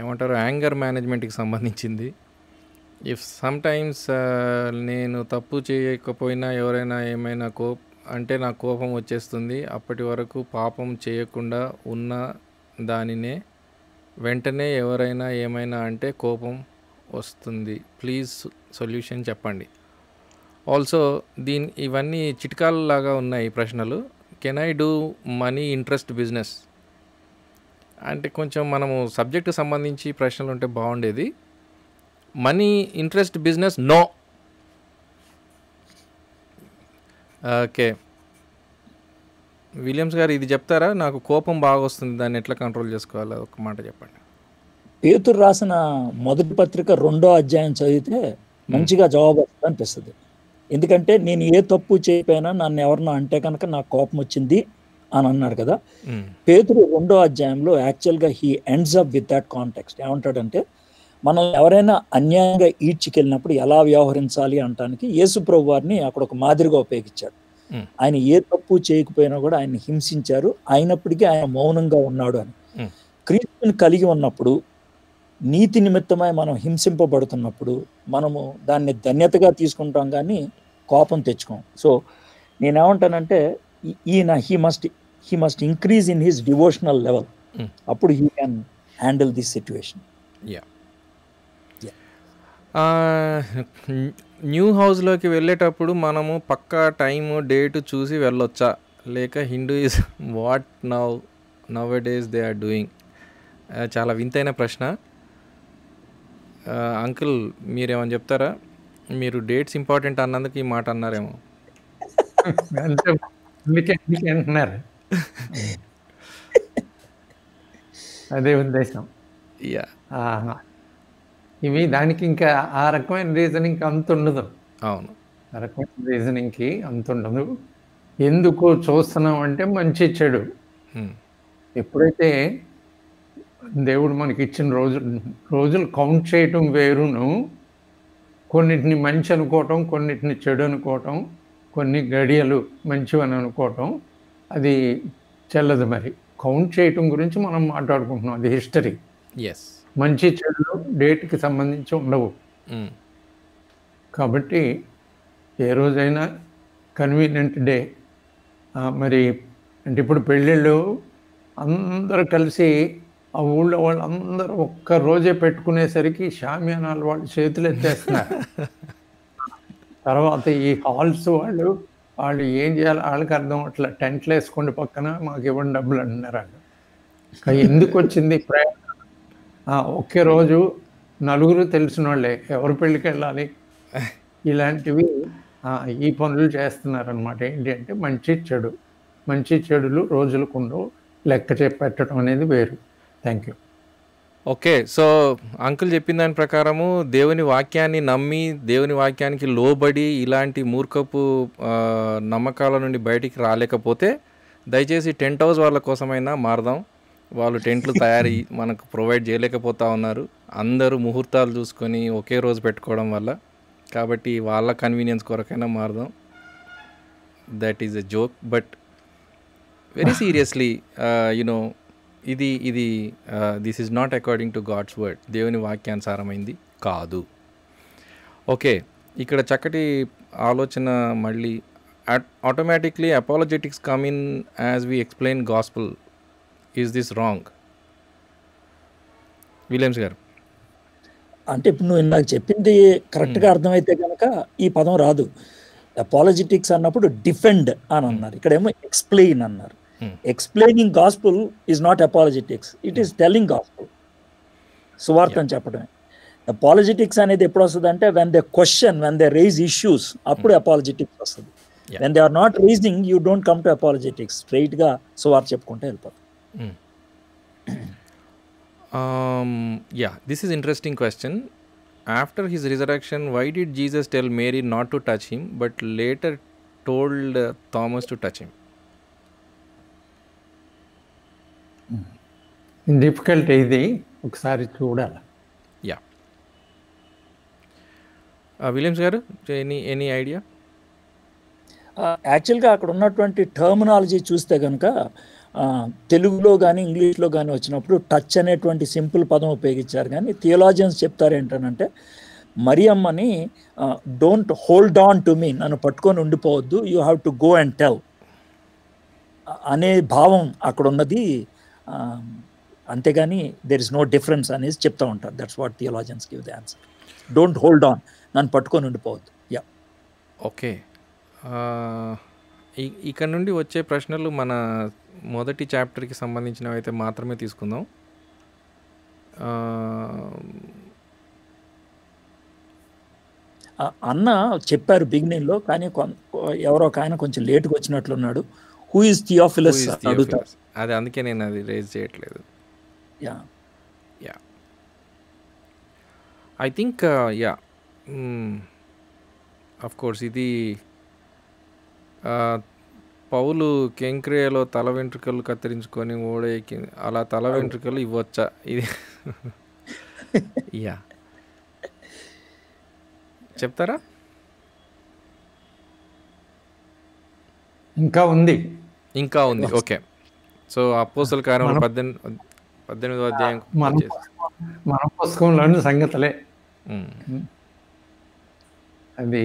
ఏమంటారు యాంగర్ మేనేజ్మెంట్కి సంబంధించింది. ఇఫ్ సమ్టైమ్స్ uh, నేను తప్పు చేయకపోయినా ఎవరైనా ఏమైనా కో అంటే నాకు కోపం వచ్చేస్తుంది అప్పటి వరకు పాపం చేయకుండా ఉన్న దానినే వెంటనే ఎవరైనా ఏమైనా అంటే కోపం వస్తుంది. ప్లీజ్ సొల్యూషన్ చెప్పండి. ఆల్సో దీని ఇవన్నీ చిట్కాలలాగా ఉన్నాయి ప్రశ్నలు. Can I do money interest business అంటే కొంచెం మనము సబ్జెక్టు సంబంధించి ప్రశ్నలు ఉంటే బాగుండేది. Money interest business no. Okay. Williams గారు ఇది చెప్తారా? నాకు కోపం బాగా వస్తుంది దాన్ని ఎట్లా కంట్రోల్ చేసుకోవాలో ఒక మాట చెప్పండి. పేతురు రాసిన మొదటి పత్రిక రెండో అధ్యాయం చదివితే మంచిగా జవాబు వస్తుంది అనిపిస్తుంది ఎందుకంటే నేను ఏ తప్పు చేయకపోయినా నన్ను ఎవరన్నా అంటే కనుక నాకు కోపం వచ్చింది అని అన్నాడు కదా. పేతురు రెండో అధ్యాయంలో యాక్చువల్గా he ends up with that context ఏమంటాడంటే మనం ఎవరైనా అన్యాయంగా ఈడ్చికెళ్ళినప్పుడు ఎలా వ్యవహరించాలి అనటానికి యేసు ప్రభు వారిని అక్కడ ఒక మాదిరిగా ఉపయోగించాడు. ఆయన ఏ తప్పు చేయకపోయినా కూడా ఆయన హింసించారు అయినప్పటికీ ఆయన మౌనంగా ఉన్నాడు అని. క్రీస్తుని కలిగి ఉన్నప్పుడు నీతి నిమిత్తమై మనం హింసింపబడుతున్నప్పుడు మనము దాన్ని ధన్యతగా తీసుకుంటాం కానీ కోపం తెచ్చుకోం సో నేనేమంటానంటే ఈయన he must he must increase in his devotional level. అప్పుడు he can handle this situation. New హౌస్లోకి వెళ్ళేటప్పుడు మనము పక్కా టైము డేట్ చూసి వెళ్ళొచ్చా? లేక Hindus what now nowadays they are doing చాలా వింతైన ప్రశ్న. అంకుల్ మీరేమని చెప్తారా? మీరు డేట్స్ ఇంపార్టెంట్ అన్నందుకు ఈ మాట అన్నారేమో. అందుకే అందుకే అంటున్నారు. అదే ఉద్దేశం. యా. ఇవి దానికి ఇంకా ఆ రకమైన రీజనింగ్ అంత ఉండదు. అవును. ఆ రకమైన రీజనింగ్కి అంత ఉండదు. ఎందుకు చూస్తున్నాం అంటే మంచి చెడు. ఎప్పుడైతే దేవుడు మనకి ఇచ్చిన రోజులు రోజులు కౌంట్ చేయటం వేరును కొన్నిటిని మంచి అనుకోవటం కొన్నిటిని చెడు అనుకోవటం కొన్ని గడియలు మంచివని అనుకోవటం అది చెల్లదు మరి. కౌంట్ చేయటం గురించి మనం మాట్లాడుకుంటున్నాం. అది హిస్టరీ. ఎస్ మంచి చెడులు డేట్కి సంబంధించి ఉండవు. కాబట్టి ఏ రోజైనా కన్వీనియంట్ డే మరి అంటే ఇప్పుడు పెళ్ళిళ్ళు అందరూ కలిసి ఆ ఊళ్ళో వాళ్ళందరూ ఒక్క రోజే పెట్టుకునేసరికి షామియానాలు వాళ్ళు చేతులు ఎత్తేస్తున్నారు తర్వాత ఈ హాల్స్ వాళ్ళు వాళ్ళు ఏం చేయాలి వాళ్ళకి అర్థం అట్లా టెంట్లు వేసుకోండి పక్కన మాకు ఇవ్వండి డబ్బులు అంటున్నారు వాళ్ళు. ఎందుకు వచ్చింది ప్రయాణం ఒకే రోజు నలుగురు తెలిసిన వాళ్ళే. ఎవరి పెళ్ళికి వెళ్ళాలి? ఇలాంటివి ఈ పనులు చేస్తున్నారనమాట ఏంటి అంటే మంచి చెడు. మంచి చెడులు రోజులకుండో లెక్క చెప్పెట్టడం అనేది వేరు. Thank you okay so uncle చెప్పిన దాని ప్రకారము దేవుని వాక్యాన్ని నమ్మి దేవుని వాక్యానికి లోబడి ఇలాంటి మూర్ఖపు నమ్మకాల నుండి బయటికి రాలేకపోతే దయచేసి టెంట్ హౌస్ వాళ్ళ కోసమైనా మారదాం. వాళ్ళు టెంట్లు తయారీ మనకు ప్రొవైడ్ చేయలేకపోతా ఉన్నారు. అందరూ ముహూర్తాలు చూసుకొని ఒకే రోజు పెట్టుకోవడం వల్ల. కాబట్టి వాళ్ళ కన్వీనియన్స్ కొరకైనా మారదాం. That is a joke but very seriously you know ఇది ఇది this is not according to God's word దేవుని వాక్యానుసారమైంది కాదు. ఓకే ఇక్కడ చక్కటి ఆలోచన మళ్ళీ automatically apologetics come in as we explain gospel is this wrong Williams గారు. అంటే ఇప్పుడు నువ్వు ఇందాక చెప్పింది కరెక్ట్గా అర్థమైతే కనుక ఈ పదం రాదు. అపాలజిటిక్స్ అన్నప్పుడు డిఫెండ్ అని అన్నారు. ఇక్కడేమో ఎక్స్ప్లెయిన్ అన్నారు. Hmm. Explaining gospel is not apologetics it is telling gospel సువార్తని చెప్పడమే. అపాలజిటిక్స్ అనేది ఎప్పుడు వస్తుంది అంటే when they question when they raise issues అప్పుడు అపాలజిటిక్స్ వస్తుంది. When they are not raising you don't come to apologetics స్ట్రైట్గా సువార్త చెప్పుకుంటే వెళ్ళిపోతాం. Um, yeah, this is interesting question. After his resurrection, why did Jesus tell Mary not to touch him, but later told uh, Thomas to difficult ఇది. ఒకసారి చూడాలి. Uh, Williams garu, any any idea? యాక్చువల్గా అక్కడ ఉన్నటువంటి terminology చూస్తే కనుక తెలుగులో కానీ ఇంగ్లీష్లో కానీ వచ్చినప్పుడు టచ్ అనేటువంటి సింపుల్ పదం ఉపయోగించారు. కానీ థియోలాజియన్స్ చెప్తారు ఏంటనంటే మరియమ్మని don't hold on to me నన్ను పట్టుకొని ఉండిపోవద్దు you have to go and tell. అనే భావం అక్కడ ఉన్నది అంతేగాని దెర్ ఇస్ నో డిఫరెన్స్ అనేది చెప్తా ఉంటారు. That's what theologians give the answer don't hold on నన్ను పట్టుకొని ఉండిపోవద్దు. యా ఓకే ఇక్కడ నుండి వచ్చే ప్రశ్నలు మన మొదటి చాప్టర్కి సంబంధించినవి అయితే మాత్రమే తీసుకుందాం. అన్న చెప్పారు బిగినింగ్లో కానీ ఎవరో ఒక ఆయన కొంచెం లేట్గా వచ్చినట్లున్నాడు. హూ ఇస్ థియోఫిలస్ అడుగుతారు? అది అందుకే నేను అది రేజ్ చేయట్లేదు. Yeah yeah I think yeah of course ఇది uh, పౌలు కెంక్రియలో తల వెంట్రుకలు కత్తిరించుకొని ఓడ ఎక్కింది అలా తల వెంట్రుకలు ఇవ్వచ్చా? ఇది యా చెప్తారా? ఇంకా ఉంది. ఇంకా ఉంది. ఓకే సో అపోసల కార్యంలో పద్దెనిమిది పద్దెనిమిదో అధ్యాయం మన పుస్తకంలోని సంగతులే. అది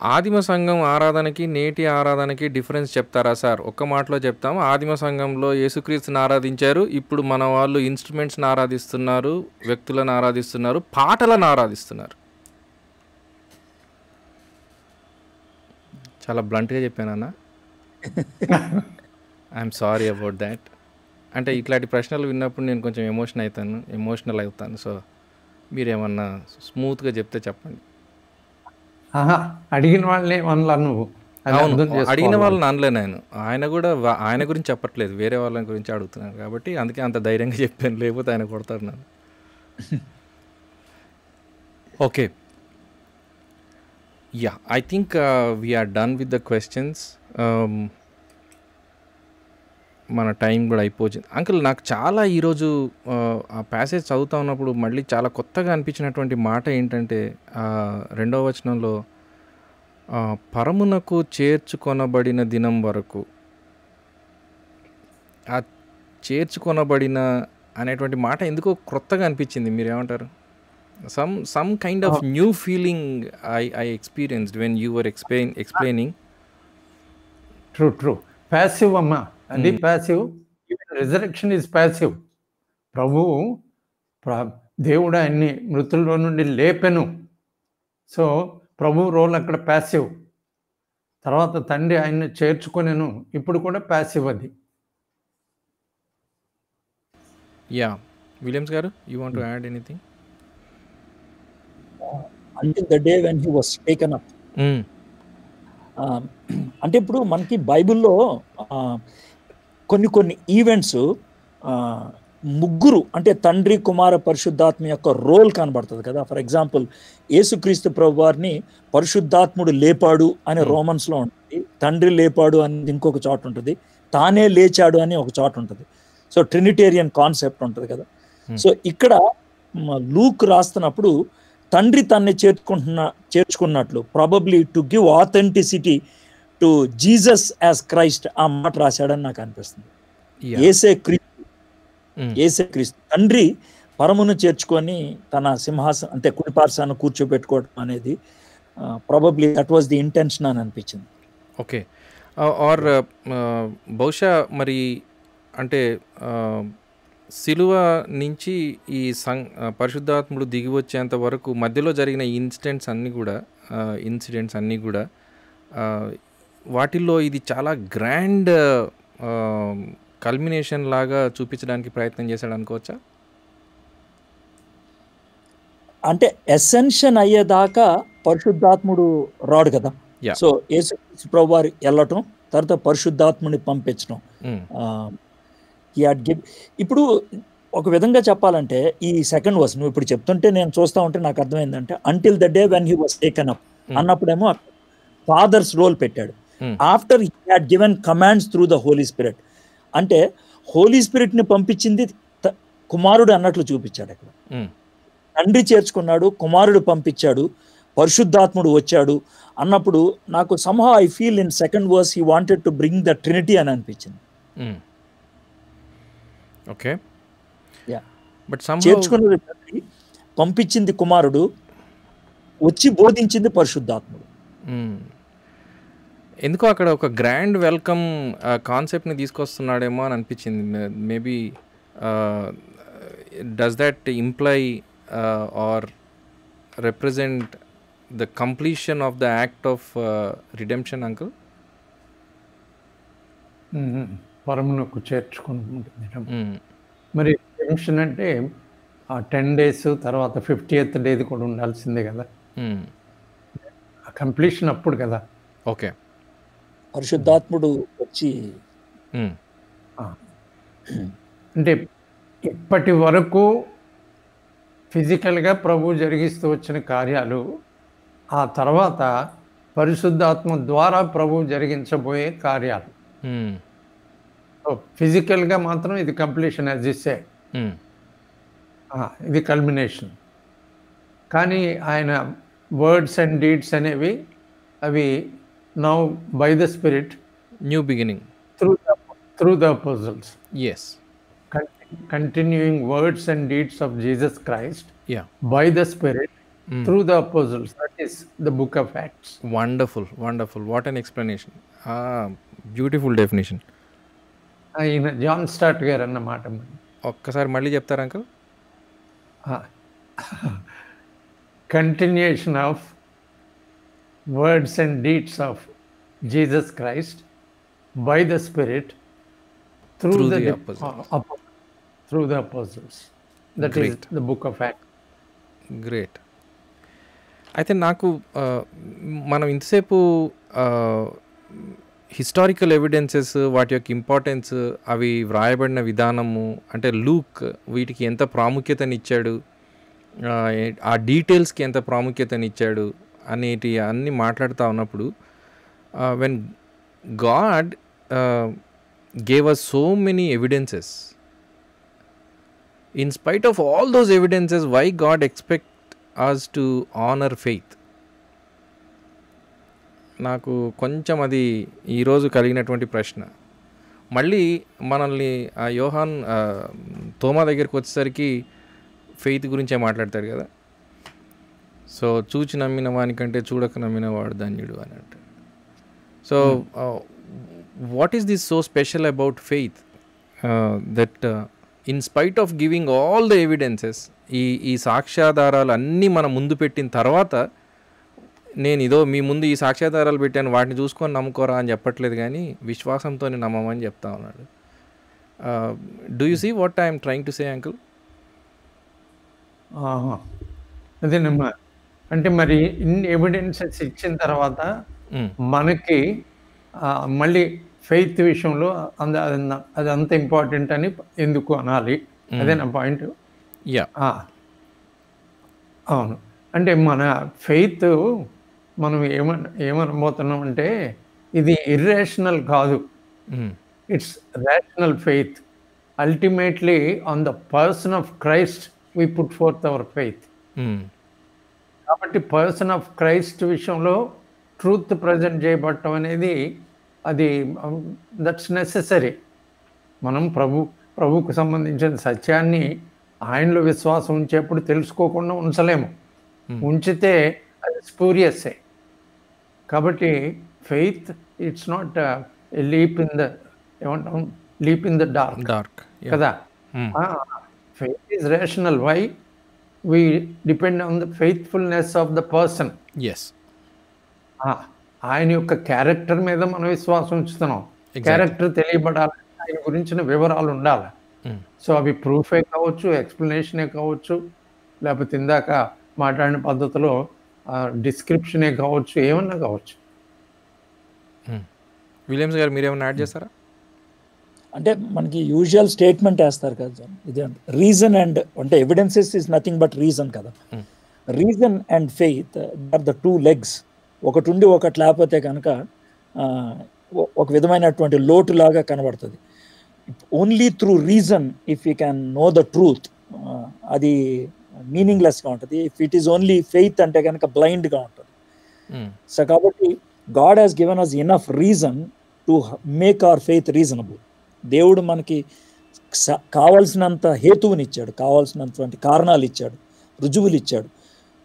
ఆదిమ సంఘం ఆరాధనకి నేటి ఆరాధనకి డిఫరెన్స్ చెప్తారా సార్? ఒక్క మాటలో చెప్తాము ఆదిమ సంఘంలో యేసుక్రీస్తుని ఆరాధించారు. ఇప్పుడు మన వాళ్ళు ఇన్స్ట్రుమెంట్స్ని ఆరాధిస్తున్నారు వ్యక్తులను ఆరాధిస్తున్నారు పాటలను ఆరాధిస్తున్నారు. చాలా బ్లంట్గా చెప్పానన్నా ఐఎమ్ సారీ అబౌట్ దాట్ అంటే ఇట్లాంటి ప్రశ్నలు విన్నప్పుడు నేను కొంచెం ఎమోషన్ అవుతాను ఎమోషనల్ అవుతాను. సో మీరేమన్నా స్మూత్గా చెప్తే చెప్పండి. అడిగిన వాళ్ళని వనలా నువ్వు? అవును. అడిగిన వాళ్ళని అనలే నేను. ఆయన కూడా ఆయన గురించి చెప్పట్లేదు. వేరే వాళ్ళ గురించి అడుగుతున్నాను కాబట్టి అందుకే అంత ధైర్యంగా చెప్పాను. లేకపోతే ఆయన కొడతారు నన్ను. Okay. Yeah I think we are done with the questions మన టైం కూడా అయిపోయింది అంకుల్ నాకు చాలా ఈరోజు ఆ, ప్యాసేజ్ చదువుతా ఉన్నప్పుడు మళ్ళీ చాలా కొత్తగా అనిపించినటువంటి మాట ఏంటంటే రెండవ వచనంలో పరమునకు చేర్చుకొనబడిన దినం వరకు. ఆ చేర్చుకొనబడిన అనేటువంటి మాట ఎందుకో క్రొత్తగా అనిపించింది మీరు ఏమంటారు some some kind of new feeling I I experienced when you were explain explaining true true passive అమ్మా. అది ప్యాసివ్ రిజరెక్షన్ ఇస్ ప్యాసివ్ ప్రభువు ప్ర- దేవుడు ఆయన్ని మృతుల్లో నుండి లేపెను. సో ప్రభు రోల్ అక్కడ ప్యాసివ్ తర్వాత తండ్రి ఆయన్ని చేర్చుకొనెను. ఇప్పుడు కూడా ప్యాసివ్ అది. యా విలియమ్స్ గారు you want add anything until the day when he was taken up అంటే ఇప్పుడు మనకి బైబిల్లో ఆ, కొన్ని కొన్ని ఈవెంట్స్ ముగ్గురు అంటే తండ్రి కుమార పరిశుద్ధాత్మ యొక్క రోల్ కనబడుతుంది కదా. ఫర్ ఎగ్జాంపుల్ యేసుక్రీస్తు ప్రభు వారిని పరిశుద్ధాత్ముడు లేపాడు అని రోమన్స్లో ఉంటుంది. తండ్రి లేపాడు అని ఇంకొక చోట ఉంటుంది. తానే లేచాడు అని ఒక చోట ఉంటుంది. సో ట్రినిటేరియన్ కాన్సెప్ట్ ఉంటుంది కదా. సో ఇక్కడ మ, లూక్ రాస్తున్నప్పుడు తండ్రి తన్ని చేర్చుకుంటున్న చేర్చుకున్నట్లు probably to give authenticity to Jesus as Christ ఆ మాట రాశాడని నాకు అనిపిస్తుంది. ఏసే క్రీస్తు ఏసే క్రీస్తు తండ్రి పరమును చేర్చుకొని తన సింహాసనం అంటే కుడిపార్శాన్ని కూర్చోబెట్టుకోవడం అనేది probably that was the intention అని అనిపించింది. ఓకే ఆర్ బహుశా మరి అంటే సిలువ నుంచి ఈ సం పరిశుద్ధాత్ముడు దిగి వచ్చేంత వరకు మధ్యలో జరిగిన ఇన్సిడెంట్స్ అన్నీ కూడా ఇన్సిడెంట్స్ అన్నీ కూడా వాటిల్లో ఇది చాలా గ్రాండ్ కల్మినేషన్ లాగా చూపించడానికి ప్రయత్నం చేశాడు అనుకోవచ్చా అంటే ఎసెన్షన్ అయ్యేదాకా పరిశుద్ధాత్ముడు రాడు కదా. సో యేసు ప్రభు వారు వెళ్ళటం తర్వాత పరిశుద్ధాత్ముని పంపించడం Mm. give ఇప్పుడు ఒక విధంగా చెప్పాలంటే ఈ సెకండ్ వర్స్ నువ్వు ఇప్పుడు చెప్తుంటే నేను చూస్తా ఉంటే నాకు అర్థమైందంటే until the day when he was taken up అన్నప్పుడేమో father's role పెట్టాడు Hmm. After he had given commands through the holy spirit అంటే హోలీ స్పిరిట్ని పంపించింది కుమారుడు అన్నట్లు చూపించాడు అక్కడ Mm. తండ్రి చేర్చుకున్నాడు కుమారుడు పంపించాడు పరిశుద్ధాత్ముడు వచ్చాడు అన్నప్పుడు నాకు సంహా I feel in second verse he wanted to bring the Trinity అని అనిపించింది. Okay Yeah. బట్ చేర్చుకున్నది తండ్రి పంపించింది కుమారుడు వచ్చి బోధించింది పరిశుద్ధాత్ముడు మ్మ్. ఎందుకో అక్కడ ఒక గ్రాండ్ వెల్కమ్ కాన్సెప్ట్ని తీసుకొస్తున్నాడేమో అని అనిపించింది. Maybe does that imply or represent the completion of the act of redemption uncle పరమునకు చేర్చుకుంటుంది మరి టెన్షన్ అంటే ఆ టెన్ డేస్ తర్వాత ఫిఫ్టీ ఎయిత్ డేది కూడా ఉండాల్సిందే కదా. కంప్లీషన్ అప్పుడు కదా. ఓకే. పరిశుద్ధాత్ముడు వచ్చి. అంటే ఇప్పటి వరకు ఫిజికల్గా ప్రభు జరిగిస్తూ వచ్చిన కార్యాలు ఆ తర్వాత పరిశుద్ధాత్మ ద్వారా ప్రభు జరిగించబోయే కార్యాలు. ఫిజికల్గా మాత్రం ఇది కంప్లీషన్ యాజ్ ఇస్సే మ్మ్. ఇది కల్మినేషన్ కానీ ఆయన వర్డ్స్ అండ్ డీడ్స్ అనేవి అవి Now by the spirit new beginning through the through the apostles is continuing words and deeds of Jesus Christ yeah by the Spirit through the apostles. That is the book of Acts. Wonderful wonderful what an explanation beautiful definition ఆయన John Stott గారు అన్నమాట మరి. ఒక్కసారి మళ్ళీ చెప్తారా uncle ఆ, continuation of words and deeds of Jesus Christ by the Spirit through, Through the, the apostles. uh, through the apostles. That is Great. the book of Acts. Great అయితే నాకు మనం ఇంతసేపు హిస్టారికల్ ఎవిడెన్సెస్ వాటి యొక్క importance అవి వ్రాయబడిన విధానము అంటే లూక్ వీటికి ఎంత ప్రాముఖ్యతనిచ్చాడు ఆ డీటెయిల్స్కి ఎంత ప్రాముఖ్యతనిచ్చాడు అనేటి అన్నీ మాట్లాడుతూ ఉన్నప్పుడు when God gave us so many evidences in spite of all those evidences why God expect us to honour faith నాకు కొంచెం అది ఈరోజు కలిగినటువంటి ప్రశ్న. మళ్ళీ మనల్ని ఆ యోహాన్ తోమా దగ్గరికి వచ్చేసరికి ఫెయిత్ గురించే మాట్లాడతాడు కదా? సో చూచి నమ్మిన వానికంటే చూడక నమ్మిన వాడు ధన్యుడు అని అంటాడు so what is this so special about faith that in spite of giving all the evidences ఈ ఈ సాక్ష్యాధారాలు అన్నీ మన ముందు పెట్టిన తర్వాత నేను ఇదో మీ ముందు ఈ సాక్ష్యాధారాలు పెట్టాను వాటిని చూసుకొని నమ్ముకోరా అని చెప్పట్లేదు కానీ విశ్వాసంతో నమ్మమని చెప్తా ఉన్నాడు. Do you see what I'm trying to say uncle ఆహా. అంటే మరి ఇన్ని ఎవిడెన్సెస్ ఇచ్చిన తర్వాత మనకి మళ్ళీ ఫెయిత్ విషయంలో అంద అంత ఇంపార్టెంట్ అని ఎందుకు అనాలి? అదే నా పాయింట్ యా అవును. అంటే మన ఫెయిత్ మనం ఏమన్ ఏమనబోతున్నాం అంటే ఇది ఇర్రేషనల్ కాదు. It's rational faith ultimately on the person of Christ we put forth our faith కాబట్టి పర్సన్ ఆఫ్ క్రైస్ట్ విషయంలో ట్రూత్ ప్రజెంట్ చేయబడటం అనేది అది దట్స్ నెససరీ మనం ప్రభు ప్రభుకు సంబంధించిన సత్యాన్ని ఆయనలో విశ్వాసం ఉంచేప్పుడు తెలుసుకోకుండా ఉంచలేము. ఉంచితే అది స్పూరియస్సే. కాబట్టి faith it's not leap in the ఏమంటాం? Leap in the dark dark కదా? Faith is rational why we depend on the faithfulness of the person yes ఆయన యొక్క క్యారెక్టర్ మీద మనం విశ్వాసం ఉంచుతున్నాం. క్యారెక్టర్ తెలియబడాలి ఆయన గురించిన వివరాలు ఉండాలి. సో అవి ప్రూఫే కావచ్చు ఎక్స్ప్లెనేషనే కావచ్చు లేకపోతే ఇందాక మాట్లాడిన పద్ధతిలో డిస్క్రిప్షనే కావచ్చు ఏమన్నా కావచ్చు. విలియమ్స్ గారు మీరేమైనా యాడ్ చేస్తారా? అంటే మనకి యూజువల్ స్టేట్మెంట్ వేస్తారు కదా ఇది రీజన్ అండ్ అంటే evidences is nothing but reason కదా. Reason and faith are the two legs ఒకటి ఉండి ఒకటి లేకపోతే కనుక ఒక విధమైనటువంటి లోటు లాగా కనబడుతుంది. Only through reason if you can know the truth అది మీనింగ్లెస్గా ఉంటుంది. If it is only faith అంటే కనుక బ్లైండ్గా ఉంటుంది. సో కాబట్టి God has given us enough reason to make our faith reasonable దేవుడు మనకి స- కావాల్సినంత హేతువుని ఇచ్చాడు కావాల్సినటువంటి కారణాలు ఇచ్చాడు రుజువులు ఇచ్చాడు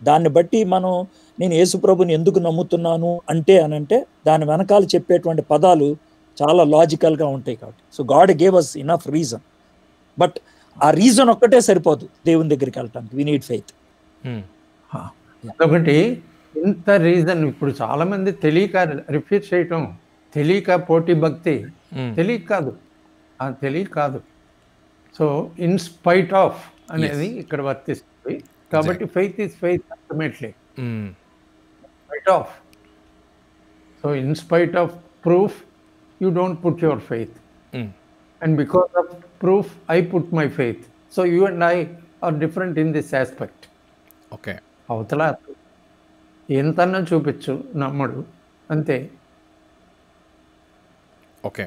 దాన్ని బట్టి మనం నేను యేసుప్రభుని ఎందుకు నమ్ముతున్నాను అంటే అని అంటే దాని వెనకాల చెప్పేటువంటి పదాలు చాలా లాజికల్గా ఉంటాయి కాబట్టి. So God gave us enough reason but ఆ రీజన్ ఒక్కటే సరిపోదు దేవుని దగ్గరికి వెళ్ళటానికి. వి నీడ్ ఫెయిత్ అదొకటి ఇంత రీజన్ ఇప్పుడు చాలా మంది తెలియక రిఫ్యూజ్ చేయటం తెలియక పోటీ భక్తి తెలియక కాదు. అది తెలియ కాదు. సో ఇన్ స్పైట్ ఆఫ్ అనేది ఇక్కడ వర్తిస్తుంది. కాబట్టి faith is faith ultimately spite of so in spite of proof you don't put your faith and because of proof I put my faith so you and I are different in this aspect okay అవతల ఎంతన్నా చూపించు నమ్మడు. అంతే. Okay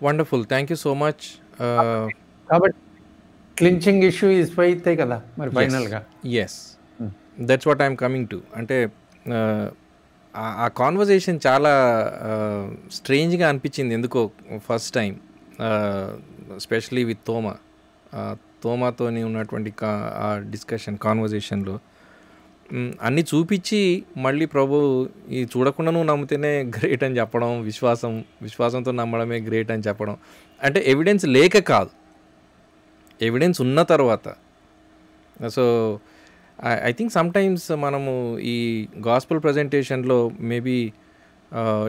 wonderful thank you so much కాబట్టి clinching issue is ఫైతే కదా? మరి ఫైనల్గా yes that's what I'm coming to అంటే uh, ఆ- ఆ కాన్వర్జేషన్ చాలా స్ట్రేంజ్గా అనిపించింది ఎందుకో ఫస్ట్ టైం స్పెషలీ విత్ తోమా తోమాతోని ఉన్నటువంటి కా ఆ డిస్కషన్ కాన్వర్జేషన్లో అన్నీ చూపించి మళ్ళీ ప్రభు ఈ చూడకుండా నువ్వు నమ్మితేనే గ్రేట్ అని చెప్పడం విశ్వాసం విశ్వాసంతో నమ్మడమే గ్రేట్ అని చెప్పడం. అంటే ఎవిడెన్స్ లేక కాదు. ఎవిడెన్స్ ఉన్న తర్వాత. సో ఐ థింక్ సమ్టైమ్స్ మనము ఈ gospel ప్రజెంటేషన్లో maybe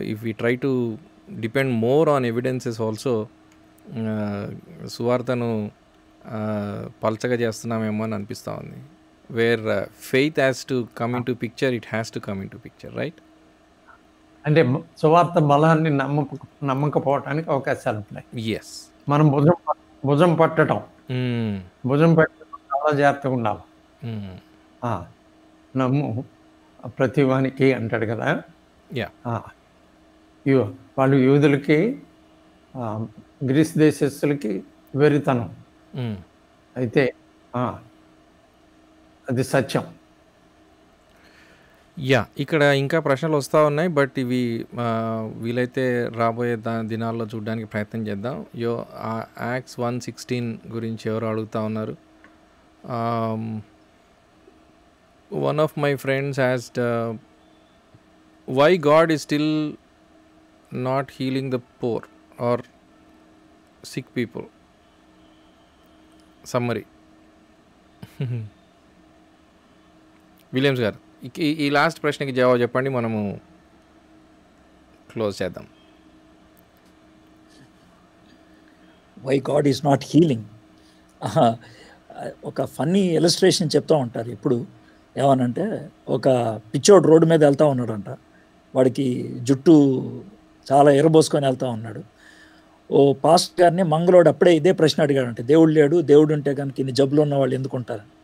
if we try to depend more on evidences also సువార్తను పలచగా పల్చగా చేస్తున్నామేమో అని అనిపిస్తూ ఉంది. Where faith has to coming to picture it has to coming to picture right అంటే సువార్త బలాన్ని నమ్మక నమ్మకపోవటానికి అవకాశాలు ఉన్నాయి ఎస్ మనం భుజం భుజం పట్టడం భుజం పట్టడం చాలా జాగ్రత్తగా ఉండాలి. ఆ, నమ్ము ప్రతి వానికి అంటాడు కదా. వాళ్ళు యూదులకి గ్రీస్ దేశస్తులకి వెరితనం. అయితే ఆ, అది సత్యం. యా ఇక్కడ ఇంకా ప్రశ్నలు వస్తూ ఉన్నాయి బట్ ఇవి వీలైతే రాబోయే దా దినాల్లో చూడడానికి ప్రయత్నం చేద్దాం. యో యాక్స్ వన్ సిక్స్టీన్ గురించి ఎవరు అడుగుతా ఉన్నారు? One of my friends has why God is still not healing the poor or sick people? Summary. Williams గారు ఈ- లాస్ట్ ప్రశ్నకి జవాబు చెప్పండి మనము క్లోజ్ చేద్దాం. Why God is not healing ఒక ఫన్నీ ఇలస్ట్రేషన్ చెప్తూ ఉంటారు. ఇప్పుడు ఏమనంటే ఒక పిచ్చోడు రోడ్డు మీద వెళ్తూ ఉన్నాడంట. వాడికి జుట్టు చాలా ఎరబోసుకొని వెళ్తూ ఉన్నాడు. ఓ పాస్ట్ గారిని మంగళోడు అప్పుడే ఇదే ప్రశ్న అడిగాడంటే. దేవుడు లేడు దేవుడు ఉంటే కనుక ఇన్ని జబ్బులు ఉన్న వాళ్ళు ఎందుకు ఉంటారు?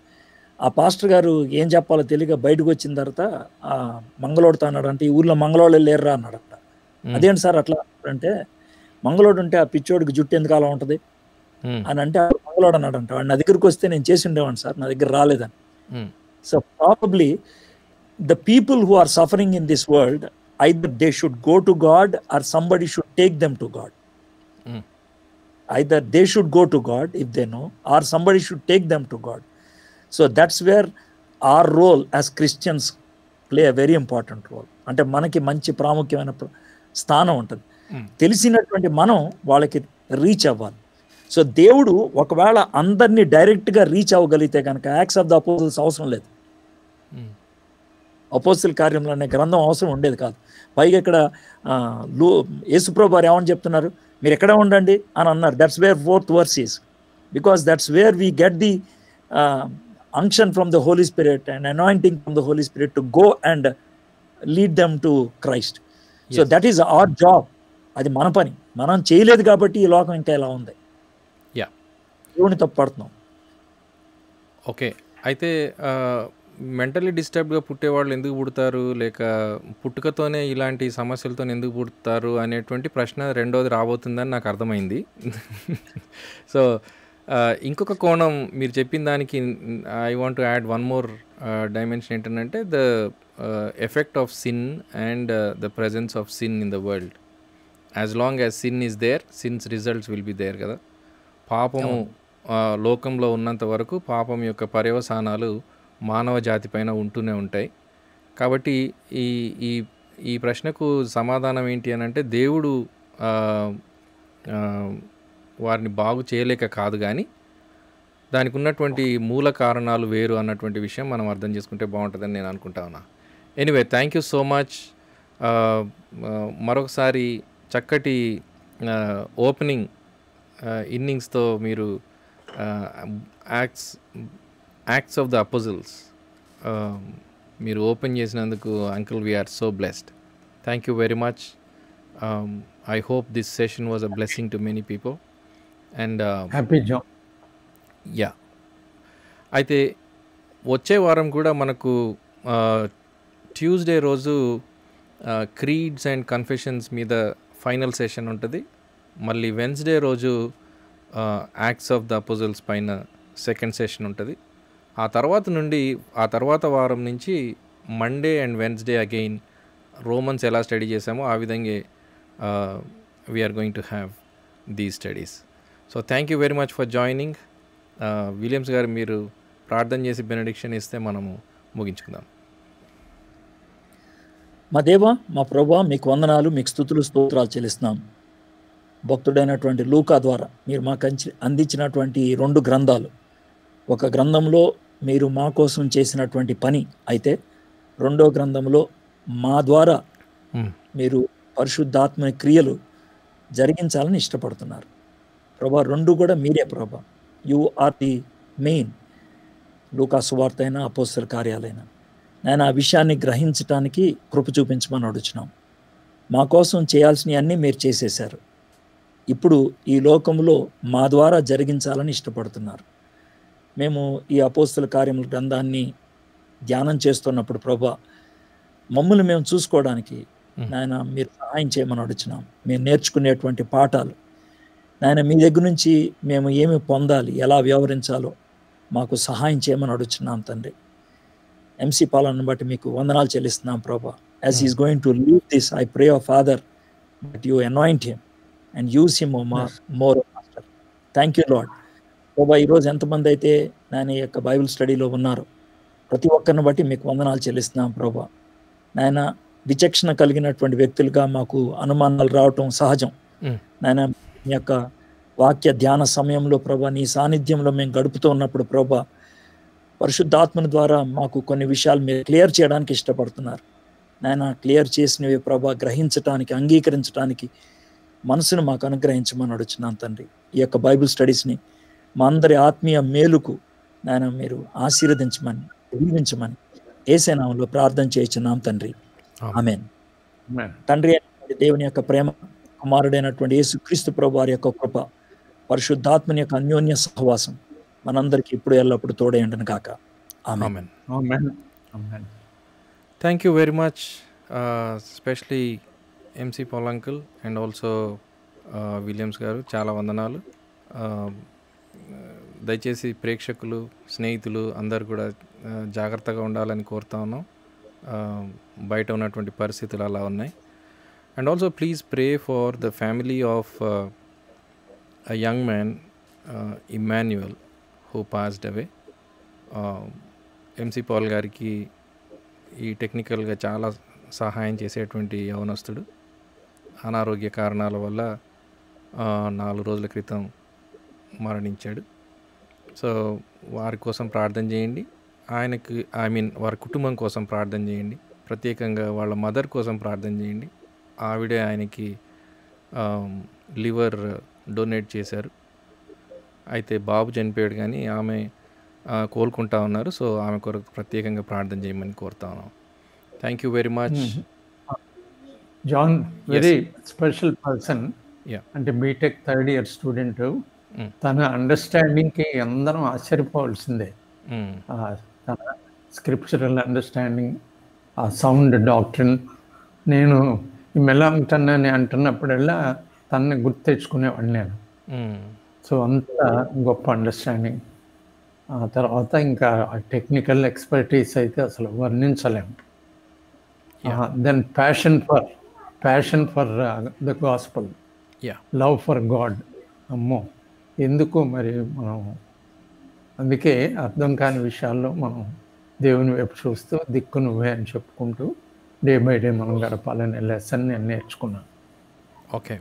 ఆ పాస్టర్ గారు ఏం చెప్పాలో తెలియక బయటకు వచ్చిన తర్వాత ఆ మంగళోడుతో అన్నాడంటే ఈ ఊర్లో మంగళోళ్ళు లేరురా అన్నాడంట. అదేంటి సార్ అట్లా అంటే మంగళోడు ఉంటే ఆ పిచ్చోడికి జుట్టు ఎందుకు అలా ఉంటుంది. అని అంటే ఆ మంగళోడు అన్నాడంట. వాడు నా దగ్గరికి వస్తే నేను చేసి ఉండేవాడిని సార్ నా దగ్గర రాలేదని. So probably the people who are suffering in this world either they should go to God or somebody should take them to God hmm. either they should go to God if they know, or somebody should take them to So that's where our role as Christians play a very important role. అంటే మనకి మంచి ప్రాముఖ్యమైన ప్ర- స్థానం ఉంటుంది. Mm. తెలిసినటువంటి మనం వాళ్ళకి రీచ్ అవ్వాలి. సో దేవుడు ఒకవేళ అందరినీ డైరెక్ట్గా రీచ్ అవ్వగలిగితే కనుక యాక్స్ ఆఫ్ ద అపోజల్స్ అవసరం లేదు. మ్మ్. అపోస్తుల కార్యంలో అనే గ్రంథం అవసరం ఉండేది కాదు. పైగా ఇక్కడ లూ యేసుప్రభు వారు ఏమని చెప్తున్నారు? మీరు ఎక్కడ ఉండండి? అని అన్నారు. That's where fourth verse is because that's where we get the from the Holy Spirit and anointing from the Holy Spirit to go and lead them to Christ so Yes. That is our job అది మన పని. మనం చేయలేదు కాబట్టి ఈ లోకం ఇంకా ఇలా ఉంది. యా దేవుని తప్పుపడుతున్నాం ఓకే అయితే మెంటలీ డిస్టర్బ్డ్గా పుట్టేవాళ్ళు ఎందుకు పుడతారు? లేక పుట్టుకతోనే ఇలాంటి సమస్యలతో ఎందుకు పుడతారు? అనేటువంటి ప్రశ్న రెండోది రాబోతుందని నాకు అర్థమైంది. సో ఇంకొక కోణం మీరు చెప్పిన దానికి I want to add one more dimension ఏంటంటే the effect of sin and the presence of sin in the world as long as sin is there sins results will be there కదా. పాపము లోకంలో ఉన్నంత వరకు పాపం యొక్క పర్యవసానాలు మానవ జాతి పైన ఉంటూనే ఉంటాయి. కాబట్టి ఈ ఈ ఈ ప్రశ్నకు సమాధానం ఏంటి అని అంటే దేవుడు వారిని బాగు చేయలేక కాదు కానీ దానికి ఉన్నటువంటి మూల కారణాలు వేరు అన్నటువంటి విషయం మనం అర్థం చేసుకుంటే బాగుంటుందని నేను అనుకుంటా ఉన్నా. Anyway thank you so much మరొకసారి చక్కటి uh, ఓపెనింగ్ ఇన్నింగ్స్తో uh, మీరు acts acts of the apostles మీరు ఓపెన్ చేసినందుకు uncle we're so blessed thank you very much I hope this session was a blessing to many people and happy job. Yeah. అయితే వచ్చే వారం కూడా మనకు Tuesday రోజు క్రీడ్స్ అండ్ కన్ఫెషన్స్ మీద final session ఉంటుంది. మళ్ళీ వెన్స్డే రోజు యాక్ట్స్ ఆఫ్ ద అపోజల్స్ పైన సెకండ్ సెషన్ ఉంటుంది. ఆ తర్వాత నుండి ఆ తర్వాత వారం నుంచి Monday and Wednesday again Romans ఎలా స్టడీ చేసామో ఆ విధంగా we're going to have the studies so thank you very much for joining Williams గారు మీరు ప్రార్థన చేసి బెనడిక్షన్ ఇస్తే మనము ముగించుకుందాం. మా దేవ మా ప్రభా మీకు వందనాలు మీకు స్థుతులు స్తోత్రాలు చెల్లిస్తున్నాం. భక్తుడైనటువంటి లూకా ద్వారా మీరు మాకు అందించినటువంటి రెండు గ్రంథాలు. ఒక గ్రంథంలో మీరు మా కోసం చేసినటువంటి పని అయితే రెండో గ్రంథంలో మా ద్వారా. మీరు పరిశుద్ధాత్మ క్రియలు జరిగించాలని ఇష్టపడుతున్నారు. ప్రభా రెండు కూడా మీరే ప్రభా. యు ఆర్ ది మెయిన్ లూకా సువార్త అయినా అపోస్తల కార్యాలైనా. నేను ఆ విషయాన్ని గ్రహించటానికి కృప చూపించమని అడుగుచున్నాం. మా కోసం చేయాల్సినవి అన్నీ మీరు చేసేశారు. ఇప్పుడు ఈ లోకంలో మా ద్వారా జరిగించాలని ఇష్టపడుతున్నారు. మేము ఈ అపోస్తల కార్యముల గ్రంథాన్ని ధ్యానం చేస్తున్నప్పుడు ప్రభా మమ్మల్ని మేము చూసుకోవడానికి. నాయన మీరు సహాయం చేయమని అడుగుచున్నాం. మేము నేర్చుకునేటువంటి పాఠాలు నాయన మీ దగ్గర నుంచి మేము ఏమి పొందాలి? ఎలా వ్యవహరించాలో మాకు సహాయం చేయమని అడుగుచున్నాం తండ్రి. ఎంసీ పాలనను బట్టి మీకు వందనాలు చెల్లిస్తున్నాం ప్రభా. As is going to leave this I pray of father but you anoint him and use him more master thank you lord ప్రభా ఈరోజు ఎంతమంది అయితే ఈ యొక్క బైబిల్ స్టడీలో ఉన్నారో ప్రతి ఒక్కరిని బట్టి మీకు వందనాలు చెల్లిస్తున్నాం ప్రభా. నాయన విచక్షణ కలిగినటువంటి వ్యక్తులుగా మాకు అనుమానాలు రావటం సహజం. నాయన మీ యొక్క వాక్య ధ్యాన సమయంలో ప్రభా నీ సాన్నిధ్యంలో మేము గడుపుతూ ఉన్నప్పుడు ప్రభా పరిశుద్ధాత్మని ద్వారా మాకు కొన్ని విషయాలు మీరు క్లియర్ చేయడానికి ఇష్టపడుతున్నారు. నాయన క్లియర్ చేసినవి ప్రభా గ్రహించటానికి అంగీకరించడానికి మనసును మాకు అనుగ్రహించమని అడుగుతున్నాను తండ్రి. ఈ యొక్క బైబిల్ స్టడీస్ని మా అందరి ఆత్మీయ మేలుకు నాయన మీరు ఆశీర్వదించమని దీవించమని ఏసేనామంలో ప్రార్థన చేయించున్నాం తండ్రి. ఆమెన్. తండ్రి దేవుని యొక్క ప్రేమ కుమారుడైనటువంటి యేసు క్రీస్తు ప్రభు వారి యొక్క కృప పరిశుద్ధాత్మని యొక్క అన్యోన్య సహవాసం మనందరికీ ఇప్పుడు ఎల్లప్పుడు తోడే ఉండను కాక amen. Thank you very much specially MC Paul uncle and also Williams గారు. చాలా వందనాలు. Uh, దయచేసి ప్రేక్షకులు స్నేహితులు అందరు కూడా uh, జాగ్రత్తగా ఉండాలని కోరుతా ఉన్నాం. Uh, బయట ఉన్నటువంటి పరిస్థితులు అలా ఉన్నాయి. And also please pray for the family of a young man Emmanuel who passed away MC Paul గారికి ఈ టెక్నికల్గా చాలా సహాయం చేసేటువంటి యవనస్తుడు. అనారోగ్య కారణాల వల్ల నాలుగు రోజుల క్రితం మరణించాడు. సో వారి కోసం ప్రార్థన చేయండి. ఆయనకు ఐ మీన్ వారి కుటుంబం కోసం ప్రార్థన చేయండి. ప్రత్యేకంగా వాళ్ళ మదర్ కోసం ప్రార్థన చేయండి. ఆవిడే ఆయనకి లివర్ డొనేట్ చేశారు. అయితే బాబు చనిపోయాడు కానీ ఆమె కోలుకుంటా ఉన్నారు. సో ఆమె కొరకు ప్రత్యేకంగా ప్రార్థన చేయమని కోరుతా ఉన్నాం. Thank you very much. John very special person. అంటే బీటెక్ థర్డ్ ఇయర్ స్టూడెంట్. తన అండర్స్టాండింగ్కి అందరం ఆశ్చర్యపోవాల్సిందే. తన స్క్రిప్చరల్ అండర్స్టాండింగ్ ఆ సౌండ్ డాక్టరీన్. నేను ఈ మెలాంగ్టన్ అని అంటున్నప్పుడల్లా తనని గుర్తు నేను. సో అంత గొప్ప అండర్స్టాండింగ్ ఆ తర్వాత ఇంకా టెక్నికల్ ఎక్స్పర్టీస్ అయితే అసలు వర్ణించలేము. Then passion for passion for the gospel yeah love for God అమ్మో ఎందుకు మరి మనం? అందుకే అర్థం కాని విషయాల్లో మనం దేవుని వైపు చూస్తూ దిక్కు నువ్వే అని చెప్పుకుంటూ డే బై డే మనం గడపాలనే లెసన్ నేను నేర్చుకున్నాను. Okay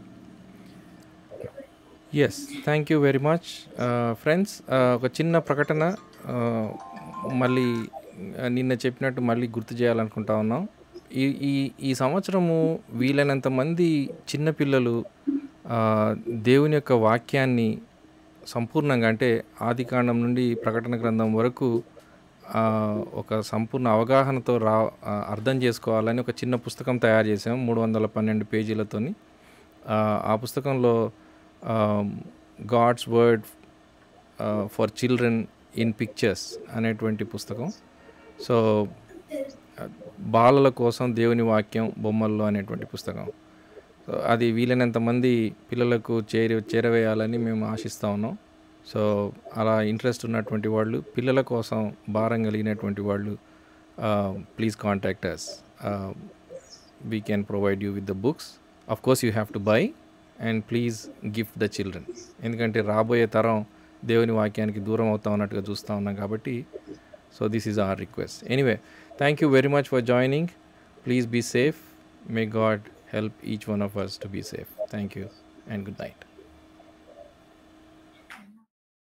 yes thank you very much friends ఒక చిన్న ప్రకటన uh, మళ్ళీ uh, నిన్న చెప్పినట్టు మళ్ళీ గుర్తు చేయాలనుకుంటా ఉన్నాం. ఈ ఈ ఈ సంవత్సరము వీలైనంత మంది చిన్నపిల్లలు uh, దేవుని యొక్క వాక్యాన్ని సంపూర్ణంగా అంటే ఆది కాండం నుండి ప్రకటన గ్రంథం వరకు ఒక సంపూర్ణ అవగాహనతో రా అర్థం చేసుకోవాలని ఒక చిన్న పుస్తకం తయారు చేసాం మూడు వందల పన్నెండు పేజీలతోని. ఆ, పుస్తకంలో God's word for children in pictures అనేటువంటి పుస్తకం. సో బాలల కోసం దేవుని వాక్యం బొమ్మల్లో అనేటువంటి పుస్తకం. అది వీలైనంత మంది పిల్లలకు చేరి చేరవేయాలని మేము ఆశిస్తూ ఉన్నాం. సో అలా ఇంట్రెస్ట్ ఉన్నటువంటి వాళ్ళు పిల్లల కోసం భారం కలిగినటువంటి వాళ్ళు please contact us we can provide you with the books of course you have to buy and please gift the children ఎందుకంటే రాబోయే తరం దేవుని వాక్యానికి దూరం అవుతా ఉన్నట్టుగా చూస్తూ ఉన్నాం కాబట్టి so this is our request anyway thank you very much for joining please be safe may God help each one of us to be safe thank you and good night